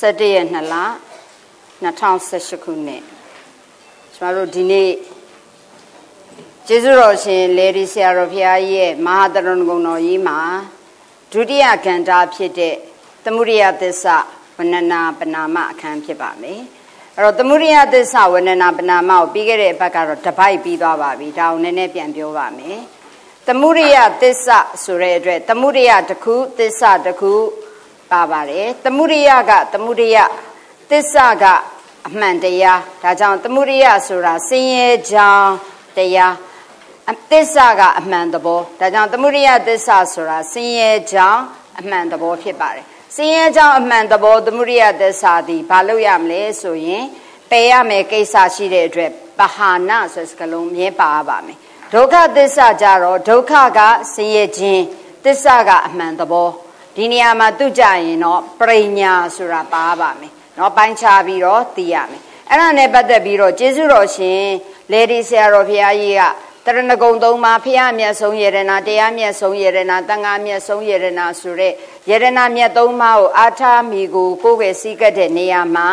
17ရက်2လ2018ခုနှစ်ကျွန်တော်တို့ဒီနေ့ကျေးဇူးတော်ရှင်လေဒီဆရာတော်ဘုရားကြီးရဲ့မဟာတရဏဂုံတော်ကြီးမှာဒုတိယကန္တာဖြစ်တဲ့သမုဒိယသစ္စာဝဏနာပနာမအခန်းဖြစ်ပါမယ်အဲ့တော့သမုဒိယသစ္စာဝဏနာပနာမကိုပြီးခဲ့တဲ့ဘက်ကတော့တပိုက်ပြီးသွားပါပြီဒါအောင်နည်းနည်းပြန်ပြောပါမယ်သမုဒိယသစ္စာဆိုတဲ့အတွက်သမုဒိယတစ်ခုသစ္စာတစ်ခု ပါပါတယ်သမုဒိယကသမုဒိယသစ္စာကအမှန်တရားဒါကြောင့်သမုဒိယဆိုတာဆင်းရဲကြောင်းတရားသစ္စာကအမှန်သဘောဒါကြောင့်သမုဒိယသစ္စာဆိုတာဆင်းရဲကြောင်းအမှန်သဘောဖြစ်ပါတယ်ဆင်းရဲကြောင်းအမှန်သဘောသမုဒိယသစ္စာသည်ဘာလို့ရမလဲဆိုရင်ပယ်ရမယ်ကိစ္စရှိတဲ့အတွက်ပဟာနာဆိုတဲ့စကားလုံးမြဲပါပါမယ်ဒုက္ခသစ္စာကြတော့ဒုက္ခကဆင်းရဲခြင်းသစ္စာကအမှန်သဘော ဒီနေရာမှာသူကြရင်တော့ပရိညာဆိုတာပါပါမယ်เนาะပိုင်းခြားပြီးတော့သိရမယ်အဲ့ဒါနဲ့ပတ်သက်ပြီးတော့ကျေးဇူးတော်ရှင်လေဒီဆရာတော်ဘုရားကြီးကတရဏဂုံသုံးပါးဖရာမြတ်ဆုံးယရနာတရားမြတ်ဆုံးယရနာတန်ခါမြတ်ဆုံးယရနာဆိုတဲ့ယရနာမြတ်သုံးပါးကိုအာထာမီကိုကိုယ်ပဲစည်းကပ်တဲ့နေရာမှာ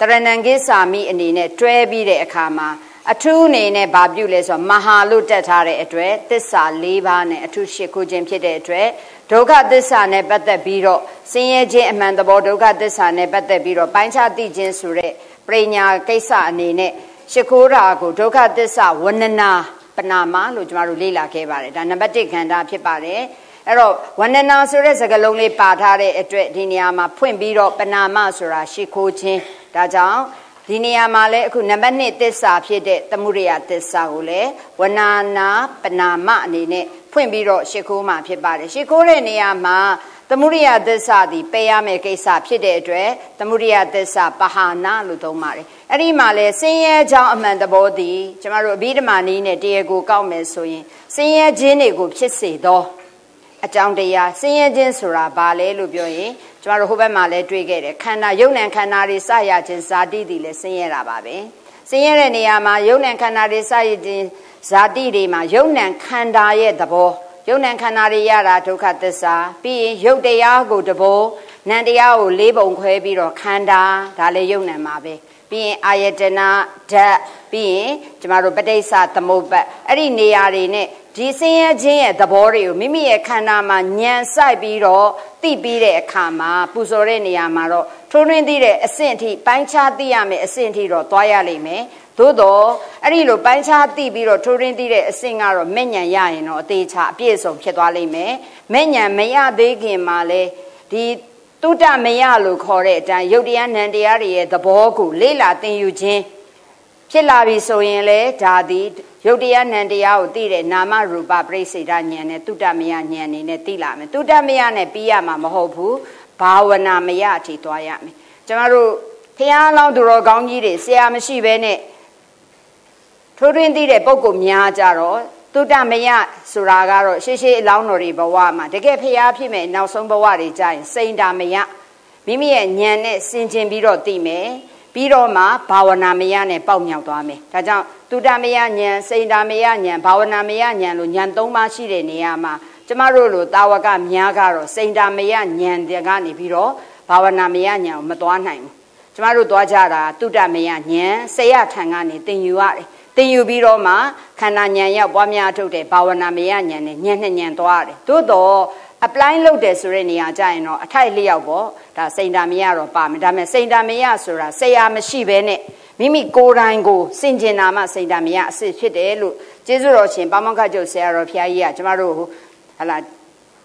တရဏံကိစာမိအနေနဲ့တွဲပြီးတဲ့အခါမှာအထူးအနေနဲ့ဗာပြုလဲဆိုမဟာလို့တက်ထားတဲ့အတွက်သစ္စာ၄ပါးနဲ့အထူးရှိခုခြင်းဖြစ်တဲ့အတွက် ဒုက္ခသစ္စာနဲ့ပတ်သက်ပြီးတော့ဆင်းရဲခြင်းအမှန်တဘောဒုက္ခသစ္စာနဲ့ပတ်သက်ပြီးတော့ပိုင်းခြားသိခြင်းဆိုတဲ့ပရိညာကိစ္စအနေနဲ့ရှိခိုးတာကိုဒုက္ခသစ္စာဝဏနာပနာမလို့ကျမတို့လေ့လာခဲ့ပါတယ်ဒါနံပါတ်1ခန္ဓာဖြစ်ပါတယ်အဲ့တော့ဝန္ဒနာဆိုတဲ့စကားလုံးလေးပါထားတဲ့အတွက်ဒီနေရာမှာဖွင့်ပြီးတော့ပနာမဆိုတာရှိခိုးခြင်းဒါကြောင့်ဒီနေရာမှာလည်းအခုနံပါတ်1သစ္စာဖြစ်တဲ့သမုဒယသစ္စာကိုလည်းဝနာနာပနာမအနေနဲ့ ဖွင့်ပြီးတော့ရှ िख ိုးမှာဖြစ်ပါတယ်ရှ िख ိုးတဲ့နေရာမှာသမုဒိယသစ္စာဒီပယ်ရမယ့်ကိစ္စဖြစ်တဲ့အတွက်သမုဒိယသစ္စာပဟာနာလို့သုံးပါတယ်အဲ့ဒီမှာလဲဆင်းရဲကြောင်းအမှန်တဘောသည်ကျမတို့အဘိဓမ္မာနည်းနဲ့တရားကိုကောက်မယ်ဆိုရင်ဆင်းရဲခြင်းတွေကိုဖြစ်စေသောအကြောင်းတရားဆင်းရဲခြင်းဆိုတာဘာလဲလို့ပြောရင်ကျမတို့ဟိုဘက်မှာလည်းတွေ့ခဲ့တယ်ခန္ဓာယုံ nant ခန္ဓာတွေစရခြင်းဇာတိတွေလည်းဆင်းရဲတာပါပဲဆင်းရဲတဲ့နေရာမှာယုံ nant ခန္ဓာတွေစရခြင်း ဇာတိတွေမှာယုံ nant ခန္ဓာရဲ့သဘောယုံ nant ခန္ဓာတွေရတာဒုက္ခသစ္စာပြီးရင်ယုတ်တရားကိုတဘောနံတရားကိုလေးပုံခွဲပြီးတော့ခန္ဓာဒါလည်းယုံ nant မှာပဲပြီးရင်အာယတနာဓာတ်ပြီးရင်ကျမတို့ပဋိစ္စသမုပ္ပတ်အဲ့ဒီနေရာတွေနဲ့ဒီဆင်းရဲခြင်းရဲ့သဘောတွေကိုမိမိရဲ့ခန္ဓာမှာညံဆိုင်ပြီးတော့သိပြီးတဲ့အခါမှာပူဇော်တဲ့နေရာမှာတော့ထိုးထွင်းသိတဲ့အဆင့်အထိပိုင်းခြားသိရမယ်အဆင့်အထိတော့သွားရလိမ့်မယ် သို့တော့အဲ့ဒီလိုပိုင်းခြားသိပြီးတော့ထိုးထွင်းသိတဲ့အဆင့်ကတော့မဲ့ညံရရင်တော့အသေးချာအပြည့်စုံဖြစ်သွားလိမ့်မယ်မဲ့ညံမရသေးခင်မှာလဲဒီတုတ္တမယလို့ခေါ်တဲ့အတိုင်းယုတ်တရားနံတရားတွေရဲ့သဘောကိုလေ့လာသင်ယူခြင်းဖြစ်လာပြီဆိုရင်လေဒါသည်ယုတ်တရားနံတရားကိုသိတဲ့နာမရူပပရိစေဒဉာဏ်နဲ့တုတ္တမယဉာဏ်နေနဲ့သိလာမယ်တုတ္တမယနဲ့ပြီးရမှာမဟုတ်ဘူးဘာဝနာမယအထိသွားရမယ်ကျမတို့ဖះလောင်းသူတော်ကောင်းကြီးတွေဆရာမရှိဘဲနဲ့ ထိုးထွင်းသိတဲ့ပုံကိုများကြတော့တုတ္တမယဆိုတာကတော့ရှေးရှေးအလောင်းတော်တွေဘဝမှာတကယ်ဖះဖြစ်မယ်နောက်ဆုံးဘဝတွေကြာရင်စိန်တာမယမိမိရဲ့ဉာဏ်နဲ့ဆင်ခြင်ပြီးတော့သိမယ်ပြီးတော့မှဘာဝနာမယနဲ့ပေါက်မြောက်သွားမယ်ဒါကြောင့်တုတ္တမယဉာဏ်စိန်တာမယဉာဏ်ဘာဝနာမယဉာဏ်လို့ဉာဏ်၃ပါးရှိတဲ့နေရာမှာကျမတို့လိုတာဝကများကတော့စိန်တာမယဉာဏ်တွေကနေပြီးတော့ဘာဝနာမယဉာဏ်ကိုမသွားနိုင်ဘူးကျမတို့သွားကြတာတုတ္တမယဉာဏ်ဆရာထံကနေသင်ယူရတယ် သင်ယူပြီးတော့မှခန္ဓာဉာဏ်ရောက်ပွားများထုတ်တဲ့ဘာဝနာမယဉာဏ်နဲ့ဉာဏ်နဲ့ဉာဏ်သွားရတယ်သို့တော့ apply လုပ်တယ်ဆိုတဲ့နေရာကြရင်တော့အထိုက်လျောက်ပေါ့ဒါစိန်တာမရတော့ပါမယ်ဒါပေမဲ့စိန်တာမရဆိုတာဆရာမရှိဘဲနဲ့မိမိကိုယ်တိုင်ကိုစင်ကျင်နာမှစိန်တာမရအစ်စ်ဖြစ်တယ်လို့ကျေးဇူးတော်ရှင်ပါမောက္ခကျုပ်ဆရာတော်ဖျားကြီးကကျမတို့ဟလာ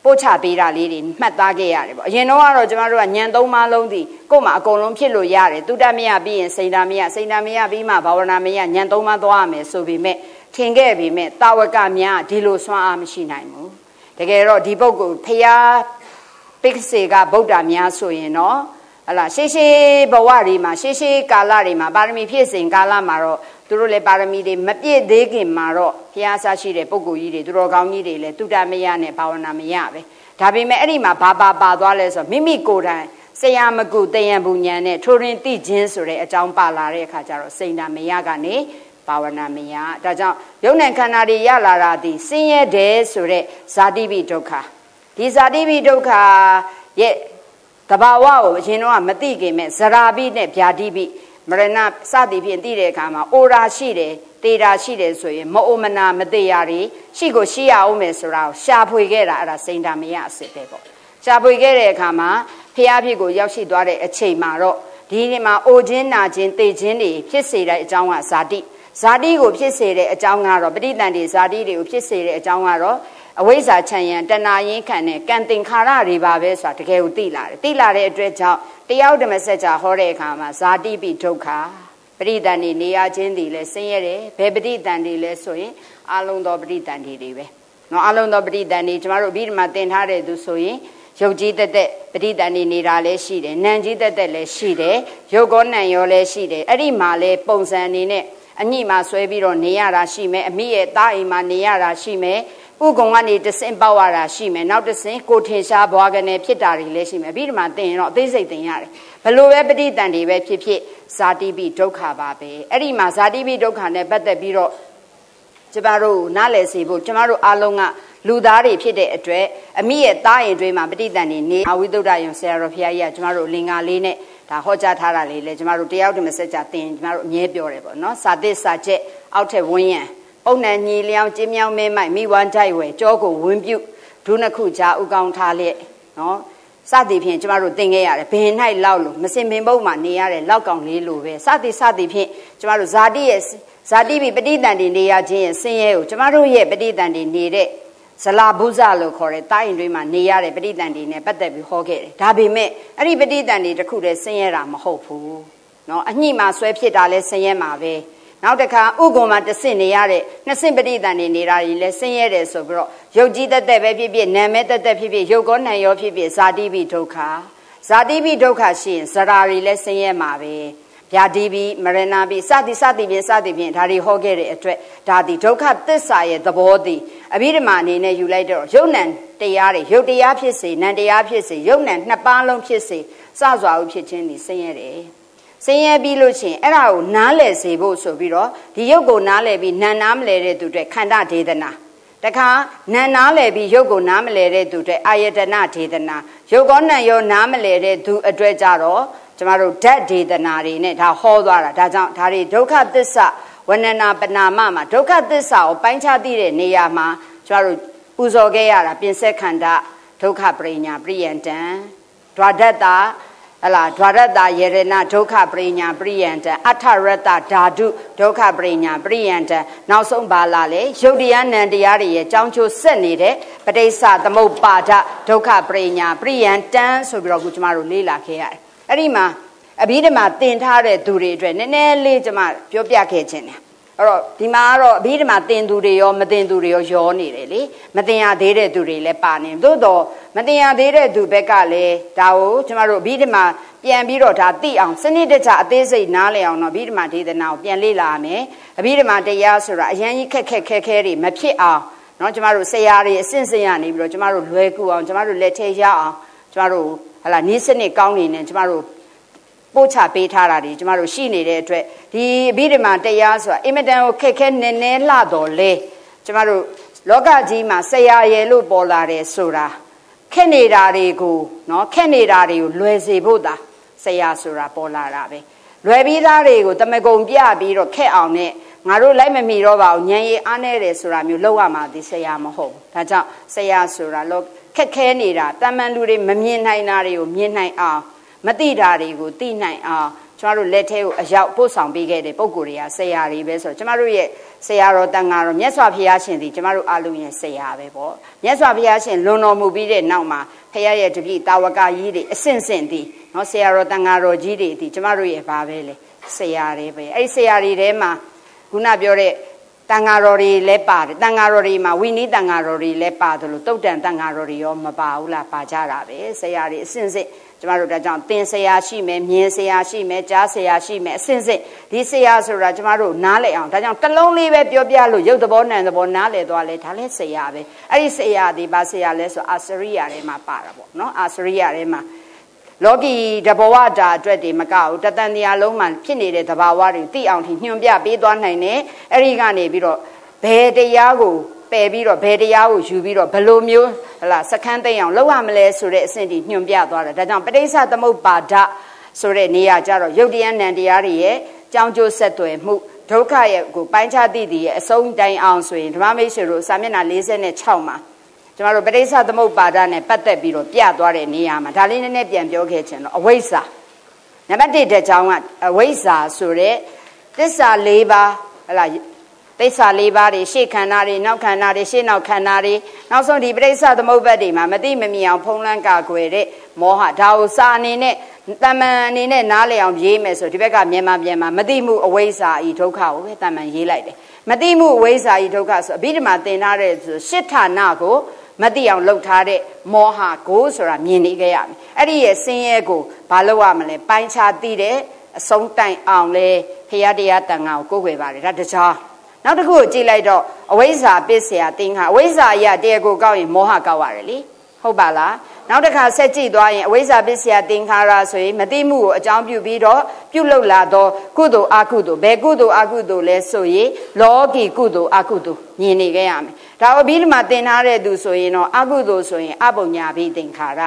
ပို့ချပေးတာလေးတွေမှတ်သားခဲ့ရတယ်ပေါ့အရင်တော့ကတော့ကျမတို့ကညံသုံးပါးလုံးဒီကို့မှာအကုန်လုံးဖြစ်လို့ရတယ်တုတ္တမယပြီးရင်စိန်တာမယစိန်တာမယပြီးမှဘာဝနာမယညံသုံးပါးသွားရမယ်ဆိုပေမဲ့ထင်ခဲ့ပေမဲ့တာဝကများဒီလိုစွမ်းအားမရှိနိုင်ဘူးတကယ်တော့ဒီပုဂ္ဂိုလ်ဖျားပိက္စေကဗုဒ္ဓများဆိုရင်တော့ဟလာရှေးရှေးဘဝတွေမှာရှေးရှေးကာလတွေမှာပါရမီဖြည့်စဉ်ကာလမှာတော့ သူတို့လည်းပါရမီတွေမပြည့်သေးခင်မှာတော့ဘုရားဆရှိတဲ့ပုဂ္ဂိုလ်ကြီးတွေသူတော်ကောင်းကြီးတွေလည်းတုတ္တမယနဲ့ဘာဝနာမယပဲဒါပေမဲ့အဲ့ဒီမှာဘာပါပါသွားလဲဆိုတော့မိမိကိုယ်တိုင်ဆရာမကုတယံဘူးညာနဲ့ထိုးရင်သိခြင်းဆိုတဲ့အကြောင်းပါလာတဲ့အခါကျတော့စိန်တာမယကနေဘာဝနာမယဒါကြောင့်ယုံ nant ခန္ဓာတွေရလာတာဒီဆင်းရဲတယ်ဆိုတဲ့ဇာတိပိဒုက္ခဒီဇာတိပိဒုက္ခရဲ့တဘာဝကိုအရင်တော့မသိခင်မဲ့ဇရာပိနဲ့ဗျာတိပိ မရဏစသည်ဖြင့်သိတဲ့အခါမှာအိုရာရှိတယ်တေတာရှိတယ်ဆိုရင်မအိုမနာမသေးရတွေရှိကိုရှိရအောင်မယ်ဆိုတာကိုရှာဖွေခဲ့တာအဲ့ဒါစိန်တာမရအစ်စ်ပဲပေါ့ရှာဖွေခဲ့တဲ့အခါမှာဖျားဖြစ်ကိုရောက်ရှိသွားတဲ့အချိန်မှာတော့ဒီနေ့မှာအိုခြင်းနာခြင်းသေခြင်းတွေဖြစ်စေတဲ့အကြောင်းကဇာတိဇာတိကိုဖြစ်စေတဲ့အကြောင်းကတော့ပဋိသန္ဓေဇာတိတွေကိုဖြစ်စေတဲ့အကြောင်းကတော့ အဝိဇ္ဇာခြံရံတဏှာရင်းခံတဲ့ကံတင်ခါရတွေပါပဲဆိုတာတကယ်ကိုသိလာတယ်သိလာတဲ့အတွက်ကြောင့်တယောက်ဓမ္မစကြာဟောတဲ့အခါမှာဇာတိပိဒုက္ခပရိသန္တိနေရခြင်းတွေလဲဆင်းရဲတယ်ဘယ်ပရိသန္တိလဲဆိုရင်အာလုံတော်ပရိသန္တိတွေပဲနော်အာလုံတော်ပရိသန္တိကျမတို့အပြီးဒီမှာသင်ထားတဲ့သူဆိုရင်ယုတ်ကြီးတက်တက်ပရိသန္တိနေတာလည်းရှိတယ်နံကြီးတက်တက်လည်းရှိတယ်ယုတ်ကောနံရောလည်းရှိတယ်အဲ့ဒီမှာလဲပုံစံအနေနဲ့အညိမှာဆွဲပြီးတော့နေရတာရှိမယ်အမိရဲ့သားအိမ်မှာနေရတာရှိမယ် ဥကုံကနေတဆင့်ပေါက်ရတာရှိမယ်နောက်တဆင့်ကိုထင်ရှားဘွားကနေဖြစ်တာတွေလည်းရှိမယ်ပြီးဒီမှာသင်ရင်တော့အသေးစိတ်သင်ရတယ်ဘလို့ပဲပဋိတန်တွေပဲဖြစ်ဖြစ်ဇာတိပိဒုက္ခပါပဲအဲ့ဒီမှာဇာတိပိဒုက္ခနဲ့ပတ်သက်ပြီးတော့ကျမတို့နားလည်စေဖို့ကျမတို့အားလုံးကလူသားတွေဖြစ်တဲ့အတွက်အမိရဲ့သားရင်တွင်းမှာပဋိတန်တွေနေအဝိသုဒ္ဓယုံဆရာတော်ဖရာကြီးကကျမတို့လင်္ကာလေးနဲ့ဒါဟောကြားထားတာလေးလေကျမတို့တရားဓမ္မစကြာသင်ကျမတို့အမြဲပြောတယ်ပေါ့နော်စာသစ်စာချက်အောက်ထက်ဝင်းရံ ပုံနှံညီလျောင်းကျင်းမြောင်းမဲမိုက်မိဝမ်းကြိုက်ဝဲကြောကိုဝင်းပြုတ်ဒုနှစ်ခုကြားဥကောင်းထားလျက်နော်စသည်ဖြင့်ကျမတို့သင်ခဲ့ရတယ်ဘယ်၌လောက်လို့မစင်ပင်ဘုတ်မှာနေရတဲ့လောက်ကောင်လေးလိုပဲစသည်စသည်ဖြင့်ကျမတို့ဇာတိရဲ့ဇာတိပိပဋိသန္တိနေရခြင်းရဲ့ဆင်းရဲကိုကျမတို့ရဲ့ပဋိသန္တိနေတဲ့ဇလာဘုဇလို့ခေါ်တဲ့တာရင်တွေမှာနေရတဲ့ပဋိသန္တိနဲ့ပတ်သက်ပြီးဟောခဲ့တယ်ဒါပေမဲ့အဲ့ဒီပဋိသန္တိတစ်ခုတည်းဆင်းရဲတာမဟုတ်ဘူးเนาะအညှိမှာဆွဲဖြစ်တာလဲဆင်းရဲမှာပဲ နောက်တစ်ခါဥက္ကုံမှာတဆင့်နေရတဲ့နှစ်ဆင့်ပဋိသန္ဓေနေတာကြီးလဲဆင်းရဲတယ်ဆိုပြီးတော့ယုတ်ကြီးတက်တက်ပဲဖြစ်ဖြစ်နာမဲတက်တက်ဖြစ်ဖြစ်ယုတ်ကောနံရောဖြစ်ဖြစ်ဇာတိပိဒုက္ခဇာတိပိဒုက္ခရှိရင်ဇရာတွေလဲဆင်းရဲမှာပဲဗျာတိပိမရဏပိစသည်စသည်ဖြင့်စသည်ဖြင့်ဒါတွေဟောခဲ့တဲ့အတွက်ဒါဒီဒုက္ခသစ္စာရဲ့သဘောတည်အဘိဓမ္မာအနေနဲ့ယူလိုက်တော့ယုတ်နံတရားတွေယုတ်တရားဖြစ်စေနံတရားဖြစ်စေယုတ်နံနှစ်ပါးလုံးဖြစ်စေစစွာဟုဖြစ်ခြင်းဒီဆင်းရဲတယ် ဆင်းရဲပြီးလို့ရှိရင်အဲ့ဒါကိုနားလည်စေဖို့ဆိုပြီးတော့ဒီရုပ်ကိုနားလည်ပြီးနာနားမလဲတဲ့သူတွေခန္ဓာဒေသနာတခါနာနားလည်ပြီးရုပ်ကိုနားမလဲတဲ့သူတွေအာယတနာဒေသနာရုပ်ကောနံရောနားမလဲတဲ့သူအတွက်ကြတော့ကျမတို့ဓာတ်ဒေသနာတွေနဲ့ဒါဟောသွားတာဒါကြောင့်ဒါတွေဒုက္ခသစ္စာဝဏနာပနာမမှာဒုက္ခသစ္စာကိုပိုင်းခြားသိတဲ့နေရာမှာကျမတို့ပူဇော်ခဲ့ရတာပြင်ဆက်ခန္ဓာဒုက္ခပရိညာပရိယံတံဒွါဒတ္တာ ဟလာဒွါရတ္တယေရဏဒုက္ခပရိညာပရိယံတအထရတ္တဓာတုဒုက္ခပရိညာပရိယံတနောက်ဆုံးပါလာလေယုတ်တရားနံတရားတွေရဲ့ကြောင်းချိုးဆက်နေတဲ့ပဋိစ္စသမုပ္ပါဒဒုက္ခပရိညာပရိယံတန်ဆိုပြီးတော့ခုကျမတို့လေ့လာခဲ့ရတယ်အဲ့ဒီမှာအဘိဓမ္မာသင်ထားတဲ့သူတွေအတွက်နည်းနည်းလေးကျမပြောပြခဲ့ခြင်းတယ် အဲ့တော့ဒီမှာကတော့အဘိဓမ္မာသင်သူတွေရောမသင်သူတွေရောရောနေတယ်လေမသင်ရသေးတဲ့သူတွေလည်းပါနေသို့တော့မသင်ရသေးတဲ့သူဘက်ကလည်းဒါကိုကျမတို့အဘိဓမ္မာပြန်ပြီးတော့ဒါသိအောင်စနစ်တကျအသေးစိတ်နားလည်အောင်တော့အဘိဓမ္မာဒေသနာကိုပြန်လေ့လာရမယ်အဘိဓမ္မာတရားဆိုတာအရင်ကြီးခက်ခက်ခဲခဲတွေမဖြစ်အောင်เนาะကျမတို့ဆရာတွေအစင့်စင့်ရနေပြီးတော့ကျမတို့လွယ်ကူအောင်ကျမတို့လက်ထဲရအောင်ကျမတို့ဟလာနီးစနစ်ကောင်းနေနေကျမတို့ ပို့ချပေးထားတာတွေကျမတို့ရှိနေတဲ့အတွက်ဒီအဘိဓမ္မာတရားဆိုတာအင်မတန်ကိုခက်ခဲနေနေလှတော်လဲကျမတို့လောကကြီးမှာဆရာရယ်လို့ပေါ်လာတယ်ဆိုတာခက်နေတာတွေကိုနော်ခက်နေတာတွေကိုလွယ်စေဖို့သာဆရာဆိုတာပေါ်လာတာပဲလွယ်ပြီးသားတွေကိုတမကုံပြပြီးတော့ခက်အောင်နဲ့ငါတို့လိုက်မမီတော့ပါဘူးညံရည်အားနေတယ်ဆိုတာမျိုးလောက်ရမှာဒီဆရာမဟုတ်ဒါကြောင့်ဆရာဆိုတာလောခက်ခဲနေတာတာမန်လူတွေမမြင်နိုင်တာတွေကိုမြင်နိုင်အောင် မသိတာတွေကိုသိနိုင်အောင်ကျမတို့လက်ထဲကိုအရောက်ပို့ဆောင်ပေးခဲ့တဲ့ပုံကိုယ်တွေကဆရာတွေပဲဆိုတော့ကျမတို့ရဲ့ဆရာတော်တန်ဃာတော်မြတ်စွာဘုရားရှင်ဒီကျမတို့အားလုံးရဲ့ဆရာပဲပေါ့မြတ်စွာဘုရားရှင်လွန်တော်မူပြီးတဲ့နောက်မှာဖခင်ရဲ့တပည့်တာဝကကြီးတွေအဆင့်ဆင့်ဒီနော်ဆရာတော်တန်ဃာတော်ကြီးတွေဒီကျမတို့ရဲ့ဘာပဲလေဆရာတွေပဲအဲ့ဒီဆရာတွေထဲမှာခုနပြောတဲ့တန်ဃာတော်တွေလည်းပါတယ်တန်ဃာတော်တွေမှာဝိနည်းတန်ဃာတော်တွေလည်းပါတယ်လို့တုတ်တန်တန်ဃာတော်တွေရောမပါဘူးလားပါကြတာပဲဆရာတွေအစဉ်စဉ် ကျမတို့ဒါကြောင့်သင်ဆရာရှိမယ်မြင်ဆရာရှိမယ်ကြားဆရာရှိမယ်အစဉ်စဉ်ဒီဆရာဆိုတာကျမတို့နားလည်အောင်ဒါကြောင့်တလုံးလေးပဲပြောပြလို့ရုပ်သဘောနာမ်သဘောနားလည်သွားလဲဒါလည်းဆရာပဲအဲ့ဒီဆရာဒီပါဆရာလဲဆိုအာစရိယာထဲမှာပါတာပေါ့နော်အာစရိယာထဲမှာလောကီတဘဝတာအတွက်တွေမကဘူးတတန်တရားလုံးမှာဖြစ်နေတဲ့သဘာဝတွေသိအောင်ထိညွှန်ပြပေးသွားနိုင်တယ်အဲ့ဒီကနေပြီးတော့ဘယ်တရားကို ပယ်ပြီးတော့ဘယ်တရားကိုယူပြီးတော့ဘယ်လိုမျိုးဟလာစခန်းသိမ်းအောင်လုပ်ရမလဲဆိုတဲ့အဆင့်ဒီညွှန်ပြသွားတယ်ဒါကြောင့်ပဋိစ္စသမုပ္ပါဒဆိုတဲ့နေရာကြတော့ယုတ်တရားနံတရားတွေရဲ့ကြောင်းကျိုးဆက်သွယ်မှုဒုက္ခရဲ့ကိုပိုင်းခြားသိသိရဲ့အဆုံးတိုင်အောင်ဆိုရင်ဓမ္မမိတ်ဆွေတို့စာမျက်နှာ46မှာကျမတို့ပဋိစ္စသမုပ္ပါဒနဲ့ပတ်သက်ပြီးတော့ပြသွားတဲ့နေရာမှာဒါလေးနည်းနည်းပြန်ပြောခဲ့ခြင်းတော့အဝိဇ္ဇာနံပါတ်1တဲ့ကြောင်းကအဝိဇ္ဇာဆိုတဲ့သစ္စာ၄ပါးဟလာ သစ္စာ၄ပါးတွေရှေ့ခန္ဓာတွေနောက်ခန္ဓာတွေရှေ့နောက်ခန္ဓာတွေနောက်ဆုံးဒီပဋိစ္စသမုပ္ပါဒ်တွေမှာမသိမမြင်အောင်ဖုံးလွှမ်းကာကွယ်တဲ့မောဟဒါကိုစာအနေနဲ့တမန်အနေနဲ့နားလည်အောင်ရေးမယ်ဆိုဒီဘက်ကမြန်မာမြန်မာမသိမှုအဝိဇ္ဇာဤဒုက္ခကိုပဲတမန်ရေးလိုက်တယ်မသိမှုအဝိဇ္ဇာဤဒုက္ခဆိုအဘိဓမ္မာသင်ထားတဲ့ဆိုရှစ်ဌာနကိုမသိအောင်လှုပ်ထားတဲ့မောဟကိုဆိုတာမြင်နေကြရမယ်အဲ့ဒီရဲ့ဆင်းရဲကိုဘာလို့ရမလဲပိုင်းခြားသိတဲ့အဆုံးတိုင်အောင်လဲဖရာတရားတန်ခါကိုကိုးကွယ်ပါတယ်ဒါတခြား နောက်တစ်ခုကိုကြည့်လိုက်တော့အဝိဇ္ဇာပစ္စယသင်္ခါအဝိဇ္ဇာအရာတရားကိုကောက်ရင်မောဟကောက်ရတယ်လေဟုတ်ပါလားနောက်တစ်ခါဆက်ကြည့်သွားရင်အဝိဇ္ဇာပစ္စယသင်္ခါရဆိုရင်မသိမှုကိုအကြောင်းပြုပြီးတော့ပြုလုပ်လာသောကုသိုလ်အကုသိုလ်ဘယ်ကုသိုလ်အကုသိုလ်လဲဆိုရင်လောကီကုသိုလ်အကုသိုလ်မြင်နေခဲ့ရမယ်ဒါအပြီးဒီမှာသင်ထားတဲ့သူဆိုရင်တော့အကုသိုလ်ဆိုရင်အပုံညာပြီးသင်္ခါရ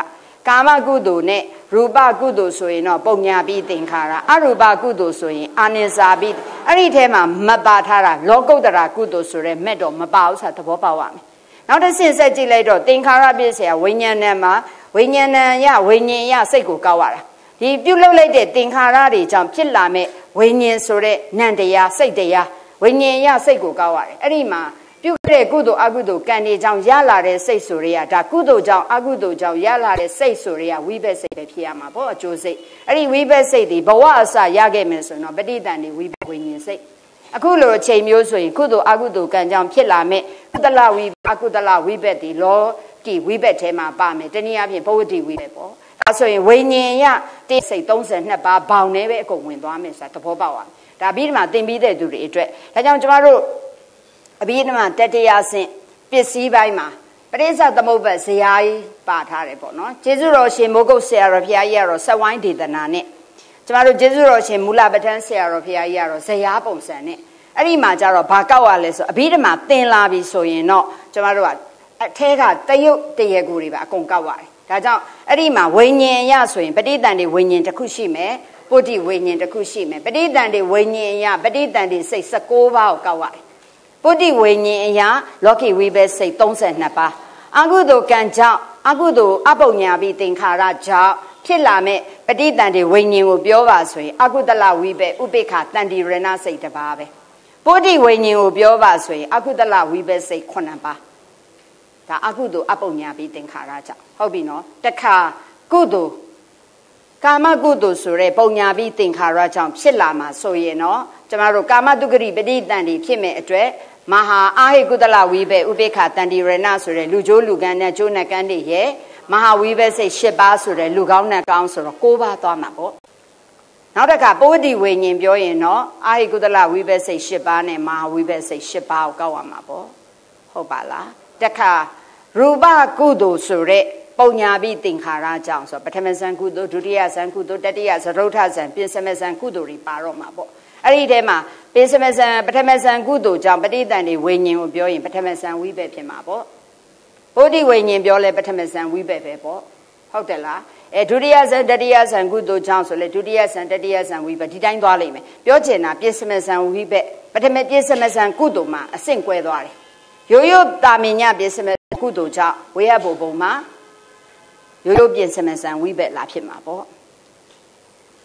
ကာမကုသိုလ်နဲ့ရူပကုသိုလ်ဆိုရင်တော့ပုံညာပြီးသင်္ခါရအရူပကုသိုလ်ဆိုရင်အာနိစာပြီးအဲ့ဒီထဲမှာမပါထားတာလောကုတ္တရာကုသိုလ်ဆိုရဲမဲ့တော့မပါဘူးဆိုတာသဘောပေါက်ရမယ်နောက်တစ်ဆင့်ဆက်ကြည့်လိုက်တော့သင်္ခါရပြည့်စရာဝိညာဏနဲ့မှာဝိညာဏယဝိညာဉ်ယစိတ်ကိုကောက်ရတာဒီပြုတ်လုလိုက်တဲ့သင်္ခါရတွေကြောင့်ဖြစ်လာမဲ့ဝိညာဉ်ဆိုတဲ့နံတရားစိတ်တရားဝိညာဉ်ယစိတ်ကိုကောက်ရတယ်အဲ့ဒီမှာ ပြုတဲ့ကုသိုလ်အကုသိုလ်ကံတွေကြောင့်ရလာတဲ့စိတ်ဆိုတွေကဒါကုသိုလ်ကြောင့်အကုသိုလ်ကြောင့်ရလာတဲ့စိတ်ဆိုတွေကဝိဘက်စိတ်ပဲဖြစ်ရမှာပေါ့အကျိုးစိတ်အဲ့ဒီဝိဘက်စိတ်ဒီဘဝအစရခဲ့မယ်ဆိုရင်တော့ပဋိသန္ဓေဝိဘက်ဝိညာဉ်စိတ်အခုလိုအချိန်မျိုးဆိုရင်ကုသိုလ်အကုသိုလ်ကံကြောင့်ဖြစ်လာမဲ့ကုသလဝိအကုသလဝိဘက်ဒီလောကီဝိဘက်ထဲမှာပါမယ်တနည်းအားဖြင့်ဘဝတိဝိဘက်ပေါ့ဒါဆိုရင်ဝိညာဉ်ရတိစိတ်32ပါးဘောင်နေပဲအကုန်ဝင်သွားမယ်ဆိုတာသဘောပေါက်ပါဒါပြီးဒီမှာသင်ပြီးတဲ့သူတွေအတွက်ဒါကြောင့်ကျမတို့ အဘိဓမ္မာတတရားဆင့်ပစ္စည်းပိုင်းမှာပရိစ္ဆသမုပ္ပါဇရာကြီးပါထားတယ်ပေါ့နော်ကျေးဇူးတော်ရှင်မိုးကုတ်ဆရာတော်ဘုရားကြီးကတော့ဆက်ဝိုင်းဒေသနာနဲ့ကျမတို့ကျေးဇူးတော်ရှင်မူလပဋ္ဌာန်းဆရာတော်ဘုရားကြီးကတော့ဇရာပုံစံနဲ့အဲ့ဒီမှာကျတော့ဘာကောက်ရလဲဆိုအဘိဓမ္မာသင်လာပြီဆိုရင်တော့ကျမတို့ကအထဲကတယုတ်တရေကူတွေပါအကုန်ကောက်ရတယ်ဒါကြောင့်အဲ့ဒီမှာဝိညာဉ်ရဆိုရင်ပဋိသန္ဓေဝိညာဉ်တစ်ခုရှိမယ်ပုတ္တိဝိညာဉ်တစ်ခုရှိမယ်ပဋိသန္ဓေဝိညာဉ်ရပဋိသန္ဓေစိတ်16ပါးကိုကောက်ရတယ် ပုတ္တိဝိညာဉ်အရာလောကီဝိဘဲစိတ်32ပါးအကုသိုလ်ကံကြောင့်အကုသိုလ်အပုညာပြီးသင်္ခါရကြောင့်ဖြစ်လာမဲ့ပဋိသန္ဓေဝိညာဉ်ကိုပြောပါဆိုရင်အကုသလဝိဘဲဥပိ္ပခတန်တိရဏစိတ်တစ်ပါးပဲပုတ္တိဝိညာဉ်ကိုပြောပါဆိုရင်အကုသလဝိဘဲစိတ်9ပါးဒါအကုသိုလ်အပုညာပြီးသင်္ခါရကြောင့်ဟုတ်ပြီနော်တခါကုသိုလ်ကာမကုသိုလ်ဆိုရဲပုံညာပြီးသင်္ခါရကြောင့်ဖြစ်လာမှာဆိုရင်တော့ကျမတို့ကာမတုဂရိပဋိတန်တွေဖြစ်မဲ့အတွက် မဟာအာဟိကုသလဝိဘေဥပေက္ခတန်တိရဏဆိုတဲ့လူကျိုးလူကန်းနဲ့ကျိုးနဲ့ကန်းတွေရဲ့မဟာဝိဘေစိတ်၈ပါးဆိုတဲ့လူကောင်းနဲ့ကောင်းဆိုတော့၉ပါးသွားမှာပေါ့နောက်တစ်ခါပဝတိဝိညာဉ်ပြောရင်တော့အာဟိကုသလဝိဘေစိတ်၈ပါးနဲ့မဟာဝိဘေစိတ်၈ပါးကိုကောက်ရမှာပေါ့ဟုတ်ပါလားတခါရူပကုသိုလ်ဆိုတဲ့ပုံညာပြီးသင်္ခါရကြောင့်ဆိုပထမဇန်ကုသိုလ်ဒုတိယဇန်ကုသိုလ်တတိယသရုဋ္ဌဇန်ပြင်စမဇန်ကုသိုလ်တွေပါတော့မှာပေါ့ အဲ့ဒီထဲမှာပိစမဇံပထမဇံကုသိုလ်ကြောင့်ပဋိသန္ဓေဝိညာဉ်ကိုပြောရင်ပထမဇံဝိဘက်ဖြစ်မှာပေါ့ဘုဒ္ဓဝိညာဉ်ပြောလဲပထမဇံဝိဘက်ပဲပေါ့ဟုတ်တယ်လားအဲဒုတိယဇံတတိယဇံကုသိုလ်ကြောင့်ဆိုလဲဒုတိယဇံတတိယဇံဝိဘက်ဒီတိုင်းသွားလိမ့်မယ်ပြောချင်တာပိစမဇံဝိဘက်ပထမပိစမဇံကုသိုလ်မှာအဆင့်ကွဲသွားတယ်ရိုးရိုးတာမင်ညပိစမကုသိုလ်ကြောင့်ဝေယဘုံဘုံမှာရိုးရိုးပိစမဇံဝိဘက်လာဖြစ်မှာပေါ့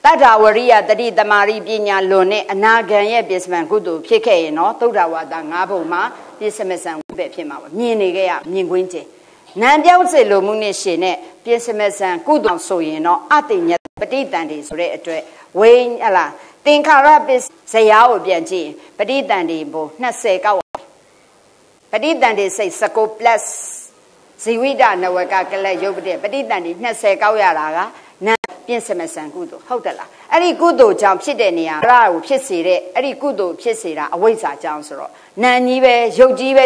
တတ္တဝရိယတတိတမာရိပညာလွန်နဲ့အနာဂံရဲ့ပြစ္စမံကုသိုလ်ဖြစ်ခဲ့ရင်တော့သုဒ္ဓဝါဒ၅ဘုံမှာပြစ္စမဆံဝိပဲဖြစ်မှာပါမြင်နေခဲ့ရမြင်ကွင်းချင်းနံပြောင်းစေလိုမှုနဲ့ရှင်နဲ့ပြစ္စမဆံကုသိုလ်ဆိုရင်တော့အတိညာပဋိတန်တွေဆိုတဲ့အတွက်ဝိဟလာသင်္ခါရပစ္စဇယားကိုပြန်ကြည့်ရင်ပဋိတန်တွေဘုံ20ကောက်ပဋိတန်တွေစိတ်19 plus ဇီဝိဒနဝကကလရုပ်ပတိပဋိတန်တွေ20ကောက်ရတာကနံ ပြင့်စမဆန်ကုသိုလ်ဟုတ်တယ်လားအဲ့ဒီကုသိုလ်ကြောင့်ဖြစ်တဲ့နေရာအဲ့ဒါကိုဖြစ်စေတဲ့အဲ့ဒီကုသိုလ်ဖြစ်စေတာအဝိဇ္ဇာကြောင့်ဆိုတော့နံကြီးပဲရုပ်ကြီးပဲ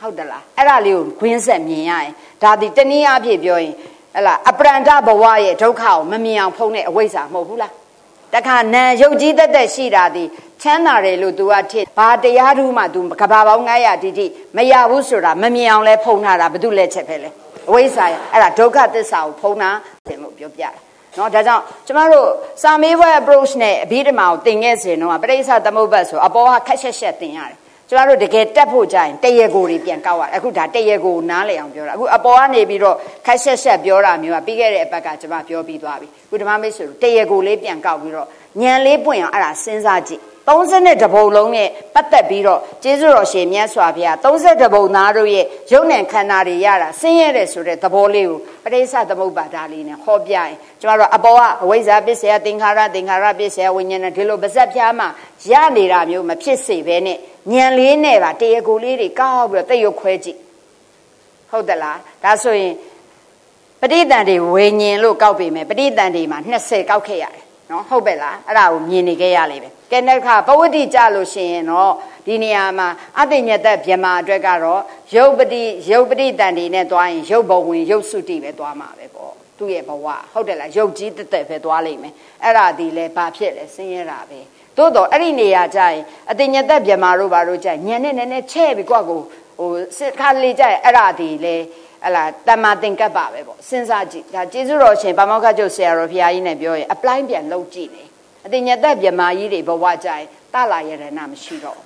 ဟုတ်တယ်လားအဲ့ဒါလေးကိုခွင်းဆက်မြင်ရရင်ဒါဒီတနည်းအားဖြင့်ပြောရင်ဟဲ့လားအပရန္တဘဝရဲ့ဒုက္ခကိုမမြင်အောင်ဖုံးတဲ့အဝိဇ္ဇာမဟုတ်ဘူးလားတခါနာရုပ်ကြီးတက်တက်ရှိတာဒီချမ်းသာတယ်လို့ तू ကထင်ဘာတရားထူးမှ तू ကဘာပေါင်း900တိတိမရဘူးဆိုတာမမြင်အောင်လဲဖုံထားတာဘာလို့လဲချက်ပဲလဲအဝိဇ္ဇာအဲ့ဒါဒုက္ခသစ္စာကိုဖုံးတာတယ်လို့ပြောပြတာ နော်ဒါကြောင့်ကျမတို့စာမေးပွဲ approach နဲ့အဘိဓမ္မာကိုသင်ခဲ့စဉ်တော့ပရိစ္ဆသမုပ္ပတ်ဆိုအပေါ်ကခက်ရှက်ရှက်သင်ရတယ်ကျမတို့တကယ်တက်ဖို့ကြရင်တရေကိုတွေပြန်ကောက်ရတယ်အခုဒါတရေကိုနားလည်အောင်ပြောတာအခုအပေါ်ကနေပြီးတော့ခက်ရှက်ရှက်ပြောတာမျိုးကပြီးခဲ့တဲ့အပတ်ကကျမပြောပြီးသွားပြီအခုဓမ္မမိတ်ဆွေတို့တရေကိုလေးပြန်ကောက်ပြီးတော့ညံလေးပွင့်အောင်အဲ့ဒါစဉ်းစားကြည့် 30တပုံလုံးနဲ့ပတ်သက်ပြီးတော့ကျေးဇူးတော်ရှင်မြတ်စွာဘုရား30တပုံသားတို့ရဲ့ရုပ်နဲ့ခန္ဓာတွေရတာဆင်းရဲတယ်ဆိုတဲ့သဘောလေးကိုပရိစ္ဆသမုပ္ပါဒလေးနဲ့ဟောပြရင်ကျမတို့အပေါ်ကအဝိဇ္ဇာပစ္စယသင်္ခါရသင်္ခါရပစ္စယဝိညာဏဒီလိုပါဇက်ပြားမှရနေတာမျိုးမဖြစ်စေဘဲနဲ့ညံလေးနဲ့ပါတရကိုလေးတွေကောက်ပြီးတော့တိတ်ရုပ်ခွဲကြည့်ဟုတ်သလားဒါဆိုရင်ပဋိသန္ဓေဝိညာဉ်လို့ကောက်ပေမယ်ပဋိသန္ဓေမှာ20ကောက်ခဲ့ရတယ်နော်ဟုတ်ပဲလားအဲ့ဒါကိုမြင်နေခဲ့ရလိမ့် မယ်ကဲနောက်ခါပဝတ္တိကြလို့ရှိရင်တော့ဒီနေရာမှာအတိညတဗြဟ္မာအတွက်ကတော့ရုပ်ပတိရုပ်ပတိတန်တွေနဲ့သွားရင်ရုပ်ဘဝင်ရုပ်စုတိပဲသွားမှာပဲပေါ့သူ့ရဲ့ဘဝဟုတ်တယ်လားရုပ်ကြီးတက်တက်ပဲသွားလိမ့်မယ်အဲ့ဒါဒီလဲဘာဖြစ်လဲဆင်းရဲတာပဲသို့တော့အဲ့ဒီနေရာကျရင်အတိညတဗြဟ္မာတို့ဘာတို့ကျညံနဲ့နည်းနည်းချဲ့ပြီးကွက်ကိုဟိုစစ်ခါလေးကျရင်အဲ့ဒါဒီလဲဟလာတမ္မာသင်္ကပ္ပပဲပေါ့စဉ်းစားကြည့်ဒါကျေးဇူးတော်ရှင်ဗမောက္ခကျုပ်ဆရာတော်ဘုရားကြီးနဲ့ပြောရင်အပလိုင်းပြန်လုပ်ကြည့်နေ အတင်ညသက်မြမာကြီးတွေဘဝကြရင်တလာယရဏမရှိတော့